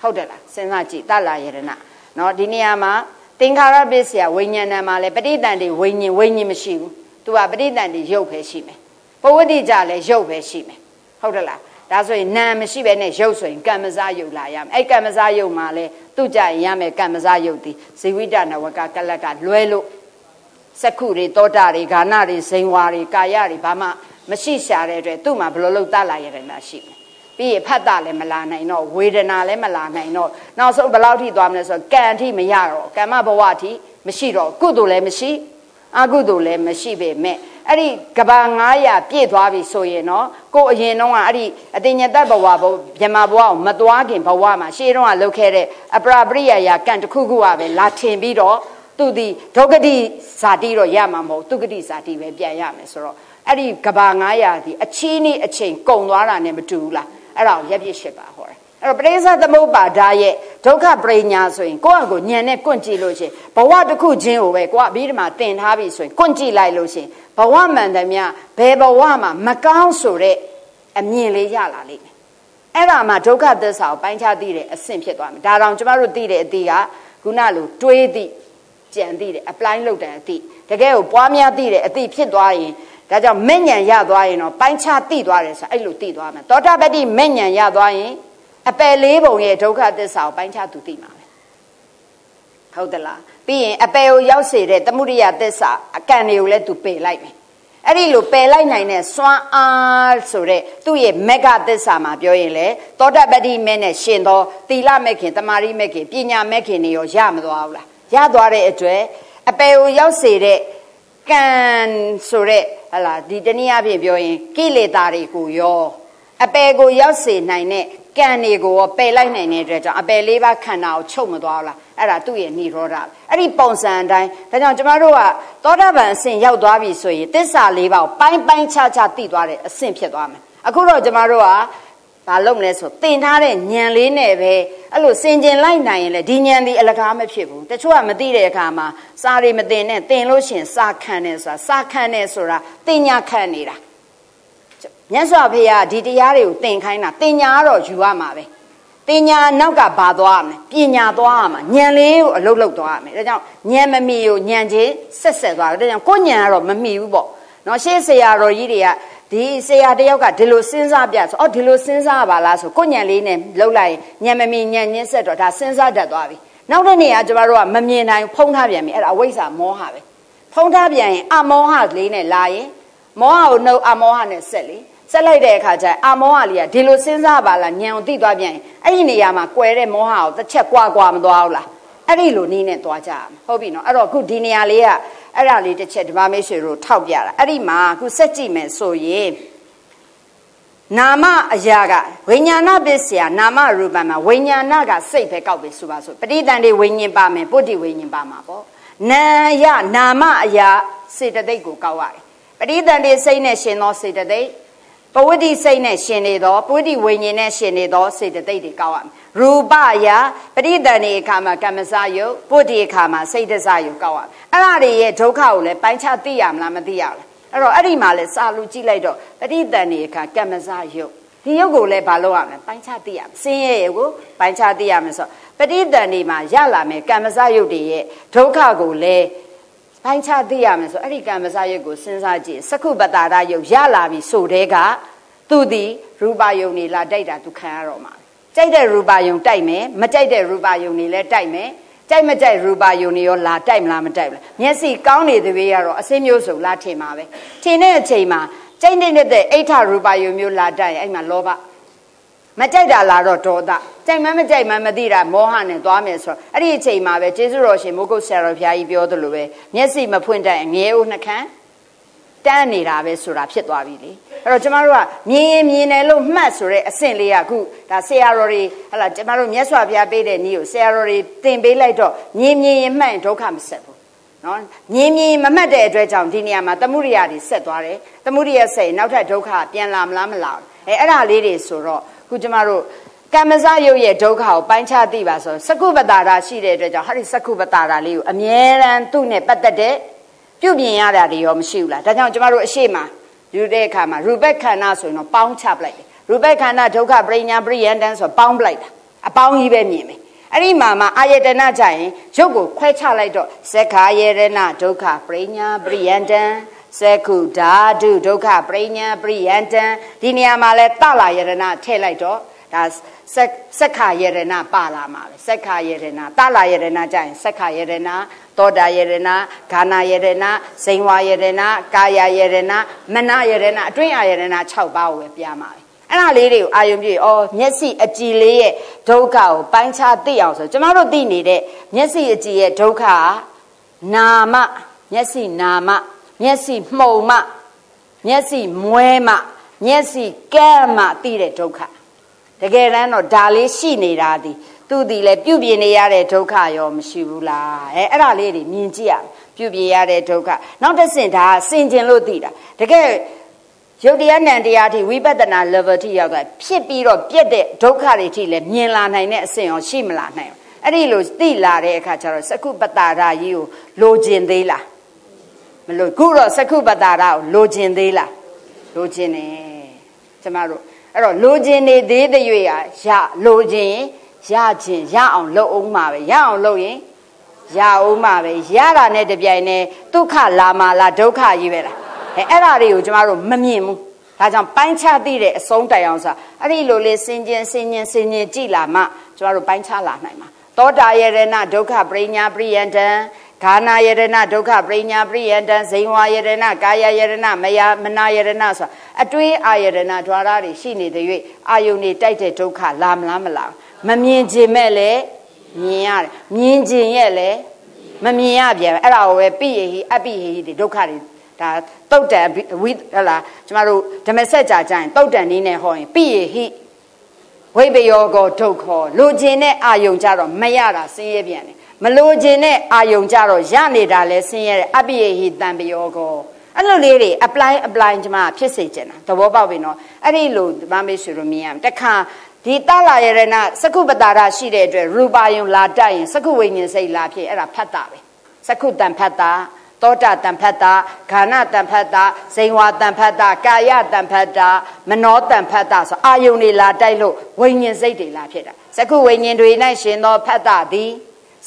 ဟုတ်တယ်လားစဉ်းစားကြည့်တလာယရဏเนาะဒီနေရာမှာသင်္ခါရပစ္စယဝိညာဏမှာလည်းပဋိသန္ဓေဝိညာဉ်ဝိညာဉ်မရှိဘူးသူကပဋိသန္ဓေရုပ်ပဲရှိမယ်ပဝတ္တိကြလည်းရုပ်ပဲရှိမယ်ဟုတ်တယ်လားဒါဆိုရင်နာမရှိဘဲနဲ့ရုပ်ဆိုရင်ကမ္မဇာယုတ်လာရမယ်အဲ့ကမ္မဇာယုတ်မှာလဲသူကြရင်ရမယ်ကမ္မဇာယုတ်ဒီဇေဝိတနဝကကလကလွဲလို့စက္ခုတွေတောတာတွေဂါနတွေဇိန်ဝါတွေကာယတွေဘာမှ မရှိရှာတဲ့အတွက်သူ့မှာဘယ်လိုလုပ်တတ်လာရတဲ့နာရှိမယ်ပြီးရဖတ်တာလည်းမလာနိုင်တော့ဝေဒနာလည်းမလာနိုင်တော့နောက်ဆုံးဘယ်လောက်ထိသွားမလဲဆိုတော့ကံအထိမရတော့ကမ္မဘဝအထိမရှိတော့ကုသိုလ်လည်းမရှိအကုသိုလ်လည်းမရှိပေမဲ့အဲ့ဒီကဘာ900ပြည့်သွားပြီဆိုရင်တော့ကိုအရင်တော့ကအဲ့ဒီအတင်ညတဘဝဘဗြဟ္မာဘဝကိုမသွားခင်ဘဝမှာရှေးတော့ကလုပ်ခဲ့တဲ့အပရာပရိယာယာကံတစ်ခုခုကပဲလာထင်ပြီးတော့သူဒီဒုက္ခတိဇာတိတော့ရမှာမဟုတ်သူကတိဇာတိပဲပြန်ရမယ်ဆိုတော့ အဲ့ဒီကဘာ900ဒီအချီးနှီးအချိန်ကုံသွားတာနဲ့မတူဘူးလားအဲ့ဒါကိုရက်ပြစ်ရှစ်ပါဟောတယ်အဲ့တော့ပရိစ္ဆသမုပ္ပါဒာရဲ့ဒုက္ခပရိညာဆိုရင်ကိုယ့်အကိုညံနဲ့ကွန့်ကြည့်လို့ရှင်ဘဝတစ်ခုချင်းကိုပဲကိုကအပြီးဒီမှာတင်ထားပြီဆိုရင်ကွန့်ကြည့်လိုက်လို့ရှင်ဘဝမှန်တယ်မြဘယ်ဘဝမှာမကောင်းဆိုတဲ့အမြင်လေးရလာလိမ့်မယ်အဲ့ဒါမှဒုက္ခသစ္စာကိုပိုင်းခြားသိတဲ့အဆင့်ဖြစ်သွားမယ်ဒါတောင်ကျမတို့သိတဲ့အသည့်ကခုနလိုတွေးသည့်ကြံသိတယ် apply လုပ်တယ်အသည့်တကယ်ကိုပွားများသိတဲ့အသည့်ဖြစ်သွားရင် ဒါကြောင့်မဲ့ညံရသွားရင်တော့ပိုင်းခြားသိသွားတယ်ဆိုအဲ့လိုသိသွားမယ်သောတာပတ္တိမဲ့ညံရသွားရင်အပယ်လေးပုံရဲ့ဒုက္ခသစ္စာကိုပိုင်းခြားသူသိမှာပဲဟုတ်သလားပြီးရင်အပယ်ကိုရောက်စေတဲ့သမှုရိယသစ္စာအကံတွေကိုလည်းသူပယ်လိုက်မယ်အဲ့ဒီလိုပယ်လိုက်နိုင်တဲ့စွမ်းအားဆိုတဲ့သူ့ရဲ့မက္ခသစ္စာမှာပြောရင်လေသောတာပတ္တိမဲ့နဲ့ရှင်သောသီလမဲ့ခင်တမာရိမဲ့ခင်ပညာမဲ့ခင်တွေရောရမသွားဘူးလားရသွားတဲ့အတွက်အပယ်ကိုရောက်စေတဲ့ ကံဆိုတဲ့ဟလာဒီတနည်းအားဖြင့်ပြောရင်ကိလေသာတွေကိုရောအပယ်ကိုရောက်စေနိုင်တဲ့ကံတွေကိုရောပယ်လိုက်နိုင်တဲ့အတွက်ကြောင့်အပယ်လေးပါးခန္ဓာကိုချုပ်မသွားဘူးလားအဲ့ဒါသူ့ရဲ့និရောဓအဲ့ဒီပုံစံအတိုင်းဒါကြောင့်ကျမတို့ကသောတာပန်အဆင့်ရောက်သွားပြီဆိုရင်တစ္ဆာလေးပါးကိုပိုင်းပိုင်းခြားခြားသိသွားတဲ့အဆင့်ဖြစ်သွားမယ်အခုတော့ကျမတို့က ဘာလုပ်မလဲဆိုတင်ထားတဲ့ညံလေးနဲ့ပဲအဲ့လိုစင်ကျင်လိုက်နိုင်ရင်လေဒီညံဒီအလကားမဖြစ်ဘူးတချို့ကမသိတဲ့အခါမှာစာတွေမတင်နဲ့တင်လို့ရှင်စာခံတယ်ဆိုတာစာခံတယ်ဆိုတာတင်ညာခံနေတာမြတ်စွာဘုရားဒီတရားတွေကိုသင်ခိုင်းတာတင်ညာကတော့ယူရမှာပဲတင်ညာနောက်ကဘာသွားရမလဲပညာသွားရမှာညံလေးကိုအလုတ်လုတ်သွားရမယ်ဒါကြောင့်ညံမမီကိုညံချင်းဆက်ဆက်သွားတယ်ဒါကြောင့်ကိုညံကတော့မမီဘူးပေါ့နော်ရှေးဆရာတော်ကြီးတွေက ဒီဆရာတယောက်ကဒီလိုစဉ်းစားပြဆိုအော်ဒီလိုစဉ်းစားပါလားဆိုကိုညံလေးနဲ့လှုပ်လိုက်ရင်ညံမမီညံညင်းဆက်တော့ဒါစဉ်းစားတတ်သွားပြီနောက်တဲ့နေရာကျမတို့ကမမြင်နိုင်ဖုံးထားပြန်ပြီအဲ့ဒါအဝိဇ္ဇာမောဟပဲဖုံးထားပြန်ရင်အမောဟလေးနဲ့လာရင်မောဟကိုနှုတ်အမောဟနဲ့ဆက်လေဆက်လိုက်တဲ့အခါကျရင်အာမောဟလေးကဒီလိုစဉ်းစားပါလားညံကိုသိသွားပြန်ရင်အဲ့ဒီနေရာမှာကွယ်တဲ့မောဟကိုတစ်ချက်ကွာကွာမသွားဘူးလား အဲ့ဒီလိုနည်းနဲ့သွားကြရမှာဟုတ်ပြီနော်အဲ့တော့အခုဒီနေရာလေးကအဲ့ဒါလေးတစ်ချက်ဓမ္မမိတ်ဆွေတို့ထောက်ပြတာအဲ့ဒီမှာအခုစက်ကြည့်မယ်ဆိုရင်နာမအရာကဝိညာဏပစ္စယနာမရူပမှာဝိညာဏကစိတ်ပဲကောက်ပြီဆိုပါဆိုပဋိသန္ဓေဝိညာဉ်ပါမယ်ပုတ္တိဝိညာဉ်ပါမှာပေါ့နာယနာမအရာစေတသိက်ကိုကောက်ရတယ်ပဋိသန္ဓေစိတ်နဲ့ရှင်သောစေတသိက်ပဝိတိစိတ်နဲ့ရှင်နေသောပဝိတိဝိညာဉ်နဲ့ရှင်နေသောစေတသိက်တွေကောက်ရမယ် ရူပယပရိသန်ဒီအခါမှာကမ္မစယုတ်ပုတ္တိအခါမှာစိတ်တစယုတ်ကောက်ရမယ်အဲ့ဒါတွေရဲ့ဒုက္ခကိုလည်းပိုင်းခြားသိရမလားမသိရဘူးအဲ့တော့အဲ့ဒီမှာလဲစာလူကြည့်လိုက်တော့ပရိသန်ဒီအခါကမ္မစယုတ်ဒီယုတ်ကိုလည်းဘာလုပ်ရမလဲပိုင်းခြားသိရမယ်စင်းရဲကိုပိုင်းခြားသိရမယ်ဆိုပရိသန်ဒီမှာရလာမယ်ကမ္မစယုတ်တွေရဲ့ဒုက္ခကိုလည်းပိုင်းခြားသိရမယ်ဆိုအဲ့ဒီကမ္မစယုတ်ကိုစဉ်းစားကြည့်စကုပတာရယုတ်ရလာပြီဆိုတဲ့ကသူသည်ရူပယုံနေလာတိုက်တာသူခံရတော့မှာ ကြိုက်တဲ့ရူပယုံတိုက်မယ်မကြိုက်တဲ့ရူပယုံနေလည်းတိုက်မယ်ကြိုက်မကြိုက်ရူပယုံနေရောလာတိုက်မလားမတိုက်ဘူးမျက်စိကောင်းနေတဲ့ဘေးကတော့အစင်းမျိုးစုံလာထင်ပါပဲထင်တဲ့အချိန်မှာကြိုက်နေတဲ့အိဋ္ဌရူပယုံမျိုးလာတိုက်ရင်အဲ့မှာလောဘမကြိုက်တာလာတော့ဒေါသကြိုက်မှမကြိုက်မှမသိတာမောဟနဲ့သွားမယ်ဆိုတော့အဲ့ဒီအချိန်မှာပဲကျေးဇူးတော်ရှင်မိုးကုတ်ဆရာတော်ဘုရားကြီးပြောသလိုပဲမျက်စိမဖွင့်တတ်ငဲဦးနှခမ်း တန်းနေတာပဲဆိုတာဖြစ်သွားပြီလေအဲ့တော့ကျမတို့ကမြင်ရင်မြင်တယ်လို့မှတ်ဆိုတဲ့အဆင့်လေးကအခုဒါဆရာတော်တွေဟလာကျမတို့မြတ်စွာဘုရားပေးတဲ့နည်းကိုဆရာတော်တွေသင်ပေးလိုက်တော့မြင်မြင်ရင်မှတ်ရင်ဒုက္ခမဆက်ဘူးနော်မြင်မြင်မမှတ်တဲ့အတွက်ကြောင့်ဒီနေရာမှာသမှုရိယတွေဆက်သွားတယ်သမှုရိယဆက်ရင်နောက်ထပ်ဒုက္ခပြန်လာမလားမလာအဲအဲ့ဒါလေးတွေဆိုတော့အခုကျမတို့ကမ္မဇယုတ်ရဲ့ဒုက္ခကိုပိုင်းခြားသိပါဆိုစကုပတာရာရှိတဲ့အတွက်ကြောင့်ဟာဒီစကုပတာရာလေးကိုအမြဲတမ်းသူ့နဲ့ပတ်သက်တဲ့ ပြုပြင်ရတာတွေရောမရှိဘူးလားဒါကြောင့်ကျမတို့အရှိမယူတဲ့အခါမှာရူပက်ခန္ဓာဆိုရင်တော့ပေါင်းချပလိုက်တယ်ရူပက်ခန္ဓာဒုက္ခပရိညာပရိယန္တန်ဆိုပေါင်းပလိုက်တာအပေါင်းကြီးပဲမြင်မယ်အဲ့ဒီမှာမှာအာယတနာကြရင်ရုပ်ကိုခွဲခြားလိုက်တော့သက္ခာယေရဏဒုက္ခပရိညာပရိယန္တန်သက္ခုဓာတုဒုက္ခပရိညာပရိယန္တံဒီနေရာမှာလဲတလာယရဏထည့်လိုက်တော့ဒါစက္ခာယရဏပါလာမှာပဲစက္ခာယရဏတလာယရဏကြရင်စက္ခာယရဏ သောတာယရဏဂာနာယရဏဇိန်ဝါယရဏကာယယရဏမနယရဏအတွင်းအာယရဏ6ပါးကိုပဲပြမှာပဲအဲ့ဒါလေးတွေကိုအာယုံပြည့်ဩမျက်စိအကြည်လေးရဲ့ဒုက္ခကိုပိုင်းခြားသိအောင်ဆိုကျမတို့သိနေတဲ့မျက်စိအကြည်ရဲ့ဒုက္ခနာမမျက်စိနာမမျက်စိမှုံမမျက်စိမွဲမမျက်စိကဲမသိတဲ့ဒုက္ခတကယ်တမ်းတော့ဒါလေးရှိနေတာဒီ သူဒီလည်းပြုပြင်နေရတဲ့ဒုက္ခရောမရှိဘူးလားအဲအဲ့ဒါလေးတွေမြင်ကြည့်ရပြုပြင်ရတဲ့ဒုက္ခနောက်တစ်ဆင့်ဒါစင်ကျင်လို့သိတာတကယ်ယုတ်တရားနံတရားထိဝိပဿနာ level ထိရောက်သွားဖြစ်ပြီးတော့ပြက်တဲ့ဒုက္ခတွေထိလည်းမြင်လာနိုင်တဲ့အဆင့်ရောရှိမလာနိုင်ဘူးအဲ့ဒီလိုသိလာတဲ့အခါကျတော့စကုပတ္တာရာကြီးကိုလိုချင်သေးလားမလို့ခုတော့စကုပတ္တာရကိုလိုချင်သေးလားလိုချင်တယ်ကျမတို့အဲ့တော့လိုချင်နေသေးတဲ့ရွေ့ရရလိုချင် ရခြင်းရအောင်လုပ်အောင်မှာပဲရအောင်လုပ်ရင်ရအောင်မှာပဲရတာနဲ့တပြိုင်တည်းဒုက္ခလာမှာလားဒုက္ခကြီးပဲလားအဲအဲ့ဒါတွေကိုကျမတို့မမြင်ဘူးဒါကြောင့်ပိုင်းခြားသိတဲ့အဆုံးတိုင်အောင်ဆိုတာအဲ့ဒီလိုလေးစင်ကျင်စင်ကျင်စင်ကျင်ကြည်လာမှကျမတို့ပိုင်းခြားလာနိုင်မှာသောတာယရဏဒုက္ခပရိညာပရိယန္တံဂာနာယရဏဒုက္ခပရိညာပရိယန္တံဇိံဝါယရဏကာယယရဏမယမနာယရဏဆိုတာအတွေးအာယရဏဓာရတွေရှိနေတဲ့၍အာယုန်တွေတိုက်တဲ့ဒုက္ခလာမလားမလား မမြင်ခြင်းမဲ့လေမြင်ရတယ်မြင်ခြင်းရဲ့လေမမြင်ရပြန်အဲ့ဒါကိုပဲပိယဟိအပိယဟိဒီဒုက္ခတွေဒါတုတ်တန်ဝိဟလာကျမတို့ဓမ္မစက်ကြာကြရင်တုတ်တန်နည်းနဲ့ဟောရင်ပိယဟိဝိပယောကောဒုက္ခလိုခြင်းနဲ့အာယုံကြတော့မရတာဆင်းရဲပြန်တယ်မလိုချင်တဲ့အာယုံကြတော့ရနေတာလဲဆင်းရဲတဲ့အပိယဟိတံပယောကောအဲ့လိုလေးတွေ apply apply ကျမဖြစ်စေချင်တာသဘောပေါက်ပြီနော်အဲ့ဒီလိုဗမေရှိလို့မြင်ရမယ်တခါ ဒီတလာယရဏစကုပတာရရှိတဲ့အတွက်ရူပါယုံလာတတ်ရင်စကုဝိညာဉ်စိတ်လာဖြစ်အဲ့ဒါဖတ်တာပဲစကုတံဖတ်တာသောတာတံဖတ်တာခန္ဓာတံဖတ်တာဇိန်ဝါတံဖတ်တာကာယတံဖတ်တာမနောတံဖတ်တာဆိုအာယုန်တွေလာတိုက်လို့ဝိညာဉ်စိတ်တွေလာဖြစ်တာစကုဝိညာဉ်တွေ၌ရှင်သောဖတ်တာသည်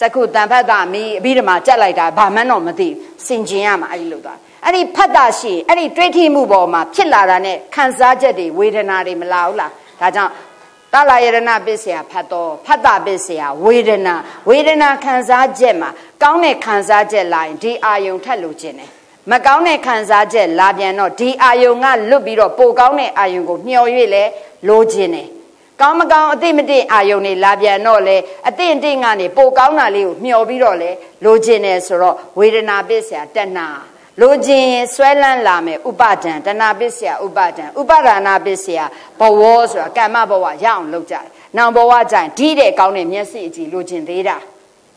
စကုတန်ဖတ်တာမီးအပြီးတမှာကြက်လိုက်တာဘာမှန်းတော့မသိစင်ကျင်ရမှာအဲ့ဒီလိုသွားအဲ့ဒီဖတ်တာရှိအဲ့ဒီတွေးထိမှုပေါ်မှာဖြစ်လာတာနဲ့ခံစားချက်တွေဝေဒနာတွေမလာဘူးလားဒါကြောင့် တလာယရဏပစ္စယဖတ်တော့ဖတ်တာပစ္စယဝေဒနာဝေဒနာခံစားချက်မှာကောင်းတဲ့ခံစားချက်လာရင်ဒီအာယုံထက်လို့ခြင်းတယ်မကောင်းတဲ့ခံစားချက်လာပြန်တော့ဒီအာယုံကလွတ်ပြီးတော့ပိုကောင်းတဲ့အာယုံကိုမျှော်၍လဲလိုခြင်းတယ်ကောင်းမကောင်းအသိမသိအာယုန်နေလာပြန်တော့လေအသိအသိကနေပိုကောင်းတာလေးကိုမျှော်ပြီးတော့လေလိုချင်တယ်ဆိုတော့ဝေဒနာပစ္စယတဏှာ လိုချင်ရင်ဆွဲလန်းလာမယ်ဥပါဒံတဏှာပစ္စယဥပါဒံဥပါဒနာပစ္စယဘဝဆိုတာကမ္မဘဝရအောင်လုပ်ကြတယ်။နောင်ဘဝကျရင်ဒီတဲ့ကောင်းတဲ့မျက်စိအကြည့်လိုချင်သေးတာ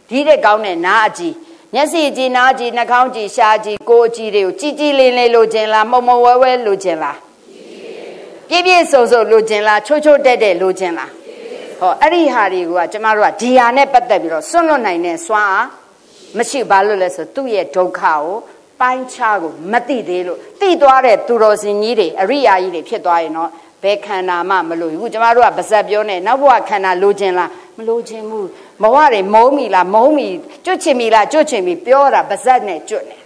ဒီတဲ့ကောင်းတဲ့နားအကြည့်မျက်စိကြည့်နားကြည့်နှာခေါင်းကြည့်ရှားကြည့်ကိုယ်ကြည့်တွေကိုကြည်ကြည်လင်းလင်းလိုချင်လားမှုံမဝဲဝဲလိုချင်လားပပြည့်ပြည့်စုံစုံလိုချင်လားချိုးချိုးတက်တက်လိုချင်လားဟောအဲ့ဒီဟာတွေကကျမတို့ကဒီဟာနဲ့ပတ်သက်ပြီးတော့စွန့်လွတ်နိုင်တဲ့စွမ်းအားမရှိဘာလို့လဲဆိုသူ့ရဲ့ဒုက္ခကို ပိုင်းခြားကိုမသိသေးလို့သိသွားတဲ့သူတော်စင်ကြီးတွေအရိယာကြီးတွေဖြစ်သွားရင်တော့ဘယ်ခန္ဓာမှမလို့ဘူးကျမတို့ကပါဇက်ပြောနေနောက်ဘဝခန္ဓာလိုချင်လားမလိုချင်ဘူးဘဝတွေမုံမီလားမုံမီကျွတ်ချင်မီလားကျွတ်ချင်မီပြောတာပါဇက်နဲ့ကျွတ်နေ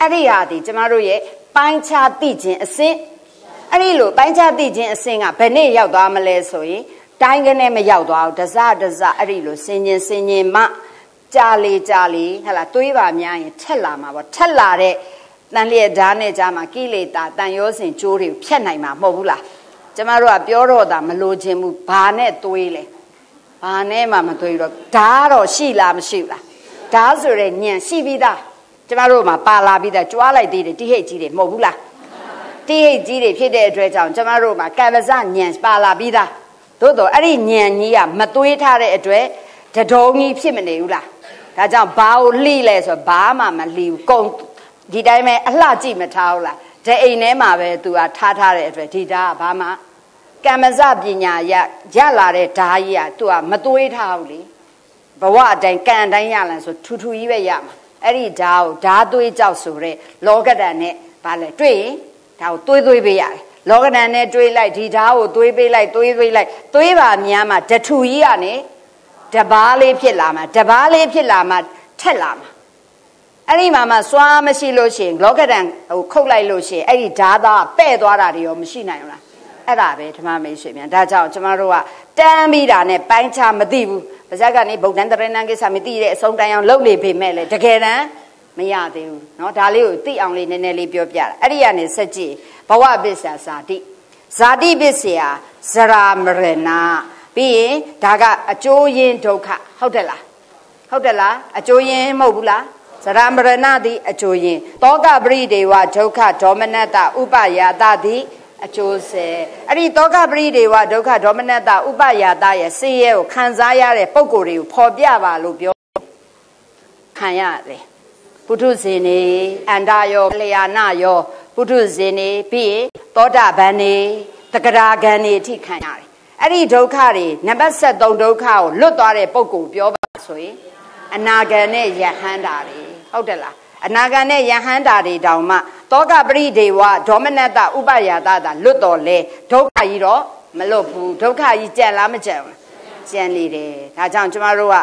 အဲ့ဒီဟာဒီကျမတို့ရဲ့ပိုင်းခြားသိခြင်းအစစ်အဲ့ဒီလိုပိုင်းခြားသိခြင်းအစင်ကဘယ်နဲ့ရောက်သွားမလဲဆိုရင်တိုင်းကနေမရောက်သွားဘူးတစတစအဲ့ဒီလိုစင်ញင်စင်ញင်မှ ကြာလေကြာလေဟဲ့လားတွေးပါများရင်ထက်လာမှာပေါ့ထက်လာတဲ့တန်လျက်ဓာတ်နဲ့ကြားမှာကိလေသာတန်ရောစင်ကြိုးတွေဖြတ်နိုင်မှာမဟုတ်ဘူးလားကျမတို့ကပြောတော့တာမလိုချင်ဘူးဘာနဲ့တွေးလဲဘာနဲ့မှမတွေးတော့ဓာတ်တော့ရှိလားမရှိဘူးလားဓာတ်ဆိုတဲ့ညံရှိပြီးသားကျမတို့မှာပါလာပြီးသားကြွားလိုက်သေးတယ်တိဟိတ်ကြီးတွေမဟုတ်ဘူးလားတိဟိတ်ကြီးတွေဖြစ်တဲ့အတွက်ကြောင့်ကျမတို့မှာကံပစညံပါလာပြီးသားသို့တော့အဲ့ဒီညံကြီးကမသွေးထားတဲ့အတွက်တဒုံကြီးဖြစ်မနေဘူးလား ဒါကြောင့်ဘာကိုလှိလဲဆိုဘာမှမလှိဘူးကုံဒီတိုင်းပဲအလှကြည့်မထားဘူးလားဒအိမ်ထဲမှာပဲသူကထားထားတဲ့အတွက်ဒီဓာတ်ကဘာမှကမ္မဇပညာရရလာတဲ့ဓာတ်ကြီးကသူကမသွေးထားဘူးလေဘဝအတိုင်းကံအတိုင်းရလာဆိုထူထူကြီးပဲရမှာအဲ့ဒီဓာတ်ကိုဓာတ်သွေးကြောက်ဆိုတဲ့လောကဓာတ်နဲ့ဗာလဲတွေ့ရင်ဒါကိုသွေးသွေးပေးရတယ်လောကဓာတ်နဲ့တွေးလိုက်ဒီဓာတ်ကိုသွေးပေးလိုက်သွေးသွေးလိုက်သွေးပါများမှာဓထူကြီးကနေ တပားလေးဖြစ်လာမှာတပားလေးဖြစ်လာမှာထက်လာမှာအဲ့ဒီမှာမှစွာမရှိလို့ရှိရင်လောကဓာတ်ဟိုခုတ်လိုက်လို့ရှိရင်အဲ့ဒီဓာတ်သားပဲ့သွားတာတွေရောမရှိနိုင်ဘူးလားအဲ့ဒါပဲဓမ္မမိတ်ဆွေများဒါကြောင့်ကျမတို့ကတန်းပြီးတာနဲ့ပိုင်းခြားမသိဘူးပါဇက်ကနေဗုဒ္ဓံတရဏံကိစ္စမသိတဲ့အဆုံးတိုင်းအောင်လုပ်နေပေမဲ့လေတကယ်တမ်းမရသေးဘူးเนาะဒါလေးကိုသိအောင်လေးနည်းနည်းလေးပြောပြတာအဲ့ဒီကနေဆက်ကြည့်ဘဝပစ္စယဇာတိဇာတိပစ္စယဇရာမရဏ ပြီးရင်ဒါကအကျိုးရင်းဒုက္ခဟုတ်တယ်လားဟုတ်တယ်လားအကျိုးရင်းမဟုတ်ဘူးလားဇရာမရဏသည်အကျိုးရင်းတောကပရိဒေဝဒုက္ခဒေါမနတဥပယာတသည်အကျိုးဆယ်အဲ့ဒီတောကပရိဒေဝဒုက္ခဒေါမနတဥပယာတရဲ့ဆင်းရဲကိုခံစားရတဲ့ပုံကိုယ်တွေကိုဖော်ပြပါလို့ပြောခံရတယ်ပုထုဇဉ်နေအန္တယောလျာဏယောပုထုဇဉ်နေပြီးရင်သောတာပန်နေတဂရာဂန်နေအထိခံရတယ် အဲ့ဒီဒုက္ခတွေနံပါတ်73ဒုက္ခကိုလွတ်သွားတဲ့ပုံကိုပြောပါဆိုရင်အနာဂံနဲ့ယဟန္တာတွေဟုတ်တယ်လားအနာဂံနဲ့ယဟန္တာတွေတောင်မှတောကပရိဒေဝဒေါမနတဥပယာတတာလွတ်တော်လဲဒုက္ခကြီးတော့မလွတ်ဘူးဒုက္ခကြီးကြံလားမကြံဘူးကြံနေတယ်ဒါကြောင့်ကျမတို့က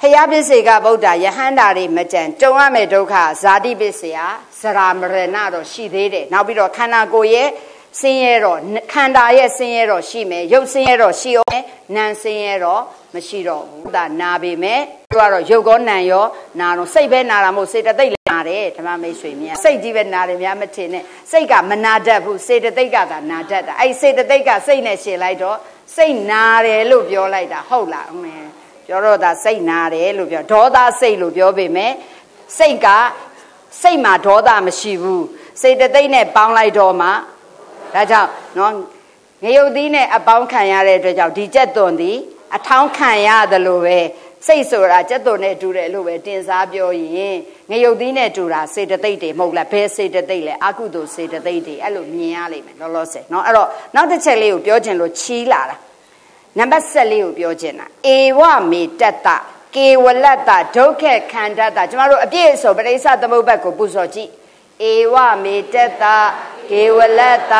ဖျားပစ္စေကဗုဒ္ဓယဟန္တာတွေမကြံကြုံရမယ့်ဒုက္ခဇာတိပစ္စယဇရာမရဏတော့ရှိသေးတယ်နောက်ပြီးတော့ခန္ဓာကိုယ်ရဲ့ ဆင်းရဲတော့ခန္ဓာရဲ့ဆင်းရဲတော့ရှိမယ်ရုပ်ဆင်းရဲတော့ရှိအောင်နာမ်ဆင်းရဲတော့မရှိတော့ဘူးဒါနာပေမဲ့သူကတော့ရုပ်ကောနာမ်ရောနာတော့စိတ်ပဲနာတာမဟုတ်စေတသိက်လည်းနာတယ်ဓမ္မမိတ်ဆွေများစိတ်ကြီးပဲနာတယ်များမထင်နဲ့စိတ်ကမနာတတ်ဘူးစေတသိက်ကသာနာတတ်တာအဲ့စေတသိက်ကစိတ်နဲ့ရှင်လိုက်တော့စိတ်နာတယ်လို့ပြောလိုက်တာဟုတ်လားအမေပြောတော့ဒါစိတ်နာတယ်လို့ပြောဒေါသစိတ်လို့ပြောပေမဲ့စိတ်ကစိတ်မှာဒေါသမရှိဘူးစေတသိက်နဲ့ပေါင်းလိုက်တော့မှ ဒါကြောင့်နော်ငရုတ်သီးနဲ့အပေါင်းခံရတဲ့အတွက်ကြောင့်ဒီကြက်သွန်သည်အထောင်းခံရတယ်လို့ပဲစိတ်ဆိုတာကြက်သွန်နဲ့တူတယ်လို့ပဲတင်စားပြောရင်ငရုတ်သီးနဲ့တူတာစေတသိက်တွေမဟုတ်လားဘယ်စေတသိက်လဲအကုသိုလ်စေတသိက်တွေအဲ့လိုမြင်ရလိမ့်မယ်လောလောဆယ်เนาะအဲ့တော့နောက်တစ်ချက်လေးကိုပြောချင်လို့ချီးလာတာနံပါတ်7လေးကိုပြောချင်တာဧဝမေတ္တကေဝလတ္တဒုက္ခခန္ဓတ္တကျမတို့အပြည့်ဆိုပရိစ္ဆသမုပ္ပတ်ကိုပူဇော်ကြည့်ဧဝမေတ္တ ကေဝလတ္တ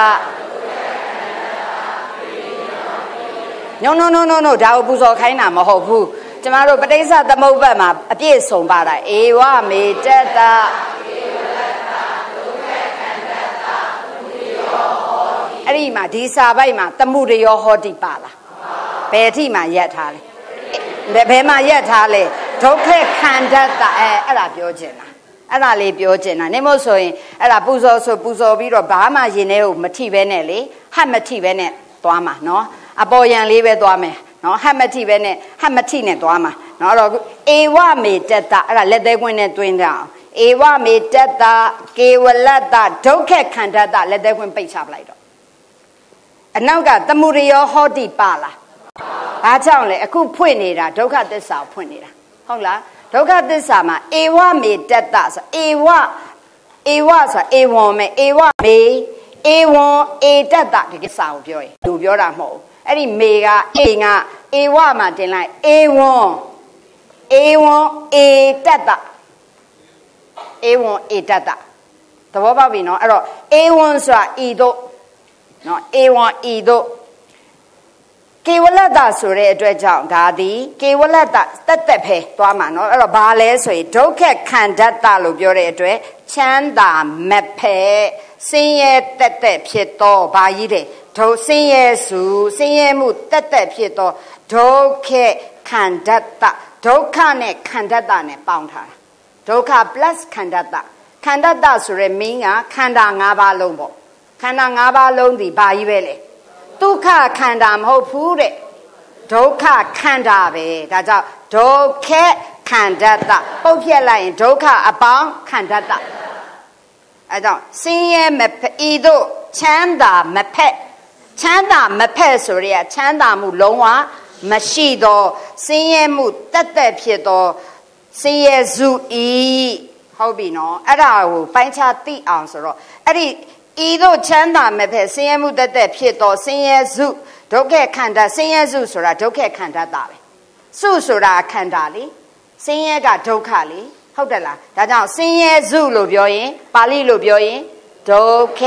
no no no no no ဒါကိုပူဇော်ခိုင်းတာမဟုတ်ဘူးကျမတို့ပဋိစ္စသမုပ္ပတ်မှာအပြည့်စုံပါတာဧဝမေတ္တအဲ့ဒီမှာဒီစာပိုက်မှာတမှုရယောဟောတိပါလားဘယ်အထိမှာရက်ထားလဲဘယ်မှာရက်ထားလဲဒုက္ခခန္ဓာတအဲအဲ့ဒါပြောချင်တာ အဲ့ဒါလေးပြောချင်တာနေမို့ဆိုရင်အဲ့ဒါပူဇော်ဆိုပူဇော်ပြီးတော့ဘာမှရင်ထဲကိုမထိပဲနဲ့လေဟတ်မထိပဲနဲ့သွားမှာနော်အပေါ်ယံလေးပဲသွားမယ်နော်ဟတ်မထိပဲနဲ့ဟတ်မထိနဲ့သွားမှာနော်အဲ့တော့ဧဝမေတ္တအဲ့ဒါလက်သေးကွင်းနဲ့တွင်းကြအောင်ဧဝမေတ္တကေဝလတ္တဒုက္ခခန္ဓာတလက်သေးကွင်းပိတ်ချပလိုက်တော့အနောက်ကတမှုရယောဟောတိပါလားဘာကြောင့်လဲအခုဖွင့်နေတာဒုက္ခသစ္စာဖွင့်နေတာဟုတ်လား ဒုက္ခသစ္စာမှာဧဝမေတ္တဆိုဧဝဧဝဆိုဧဝံမေဧဝမေအေဝံအေတတတကယ်စာကိုပြောရင်လူပြောတာမဟုတ်ဘူးအဲ့ဒီမေကအေငါအေဝမှာတင်လိုက်အေဝံအေဝံအေတတအေဝံအေတတသဘောပေါက်ပြီနော်အဲ့တော့အေဝံဆိုတာဤတို့နော်အေဝံဤတို့ ကေဝလတ္တဆိုတဲ့အတွက်ကြောင့်ဒါသည်ကေဝလတ္တတက်တက်ပဲသွားမှာเนาะအဲ့တော့ဘာလဲဆိုရင်ဒုက္ခခန္ဓတ္တလို့ပြောတဲ့အတွက်ချမ်းသာမက်ဖဲဆင်းရဲတက်တက်ဖြစ်တော့ဘာကြီးတဲ့ဒုဆင်းရဲစုဆင်းရဲမှုတက်တက်ဖြစ်တော့ဒုက္ခခန္ဓတ္တဒုက္ခနဲ့ခန္ဓတ္တနဲ့ပေါင်းထားတာဒုက္ခ plus ခန္ဓတ္တခန္ဓတ္တဆိုရဲမင်းကခန္ဓာ၅ပါးလုံးပေါ့ခန္ဓာ၅ပါးလုံးဒီဘာကြီးပဲလဲ ဒုက္ခခန္ဓာမဟုတ်ဘူးတဲ့ဒုက္ခခန္ဓာပဲဒါကြောင့်ဒုက္ခခန္ဓတပုတ်ဖြက်လိုက်ရင်ဒုက္ခအပေါင်းခန္ဓတအဲကြောင့်ဆင်းရဲမဖက်ဤတို့ချမ်းသာမဖက်ချမ်းသာမဖက်ဆိုရချမ်းသာမှုလုံးဝမရှိတော့ဆင်းရဲမှုတက်တက်ဖြစ်တော့ဆင်းရဲစုဤဟုတ်ပြီနော်အဲ့ဒါကိုပိုင်းခြားသိအောင်ဆိုတော့အဲ့ဒီ ဤတို့ချမ်းသာမဲ့ဖက်ဆင်းရဲမှုတက်တက်ဖြစ်တော့ဆင်းရဲစုဒုက္ခခန္ဓာဆင်းရဲစုဆိုတာဒုက္ခခန္ဓာတာပဲစုဆိုတာခန္ဓာလေဆင်းရဲကဒုက္ခလေဟုတ်တယ်လားဒါကြောင့်ဆင်းရဲစုလို့ပြောရင်ပါဠိလို့ပြောရင်ဒုက္ခ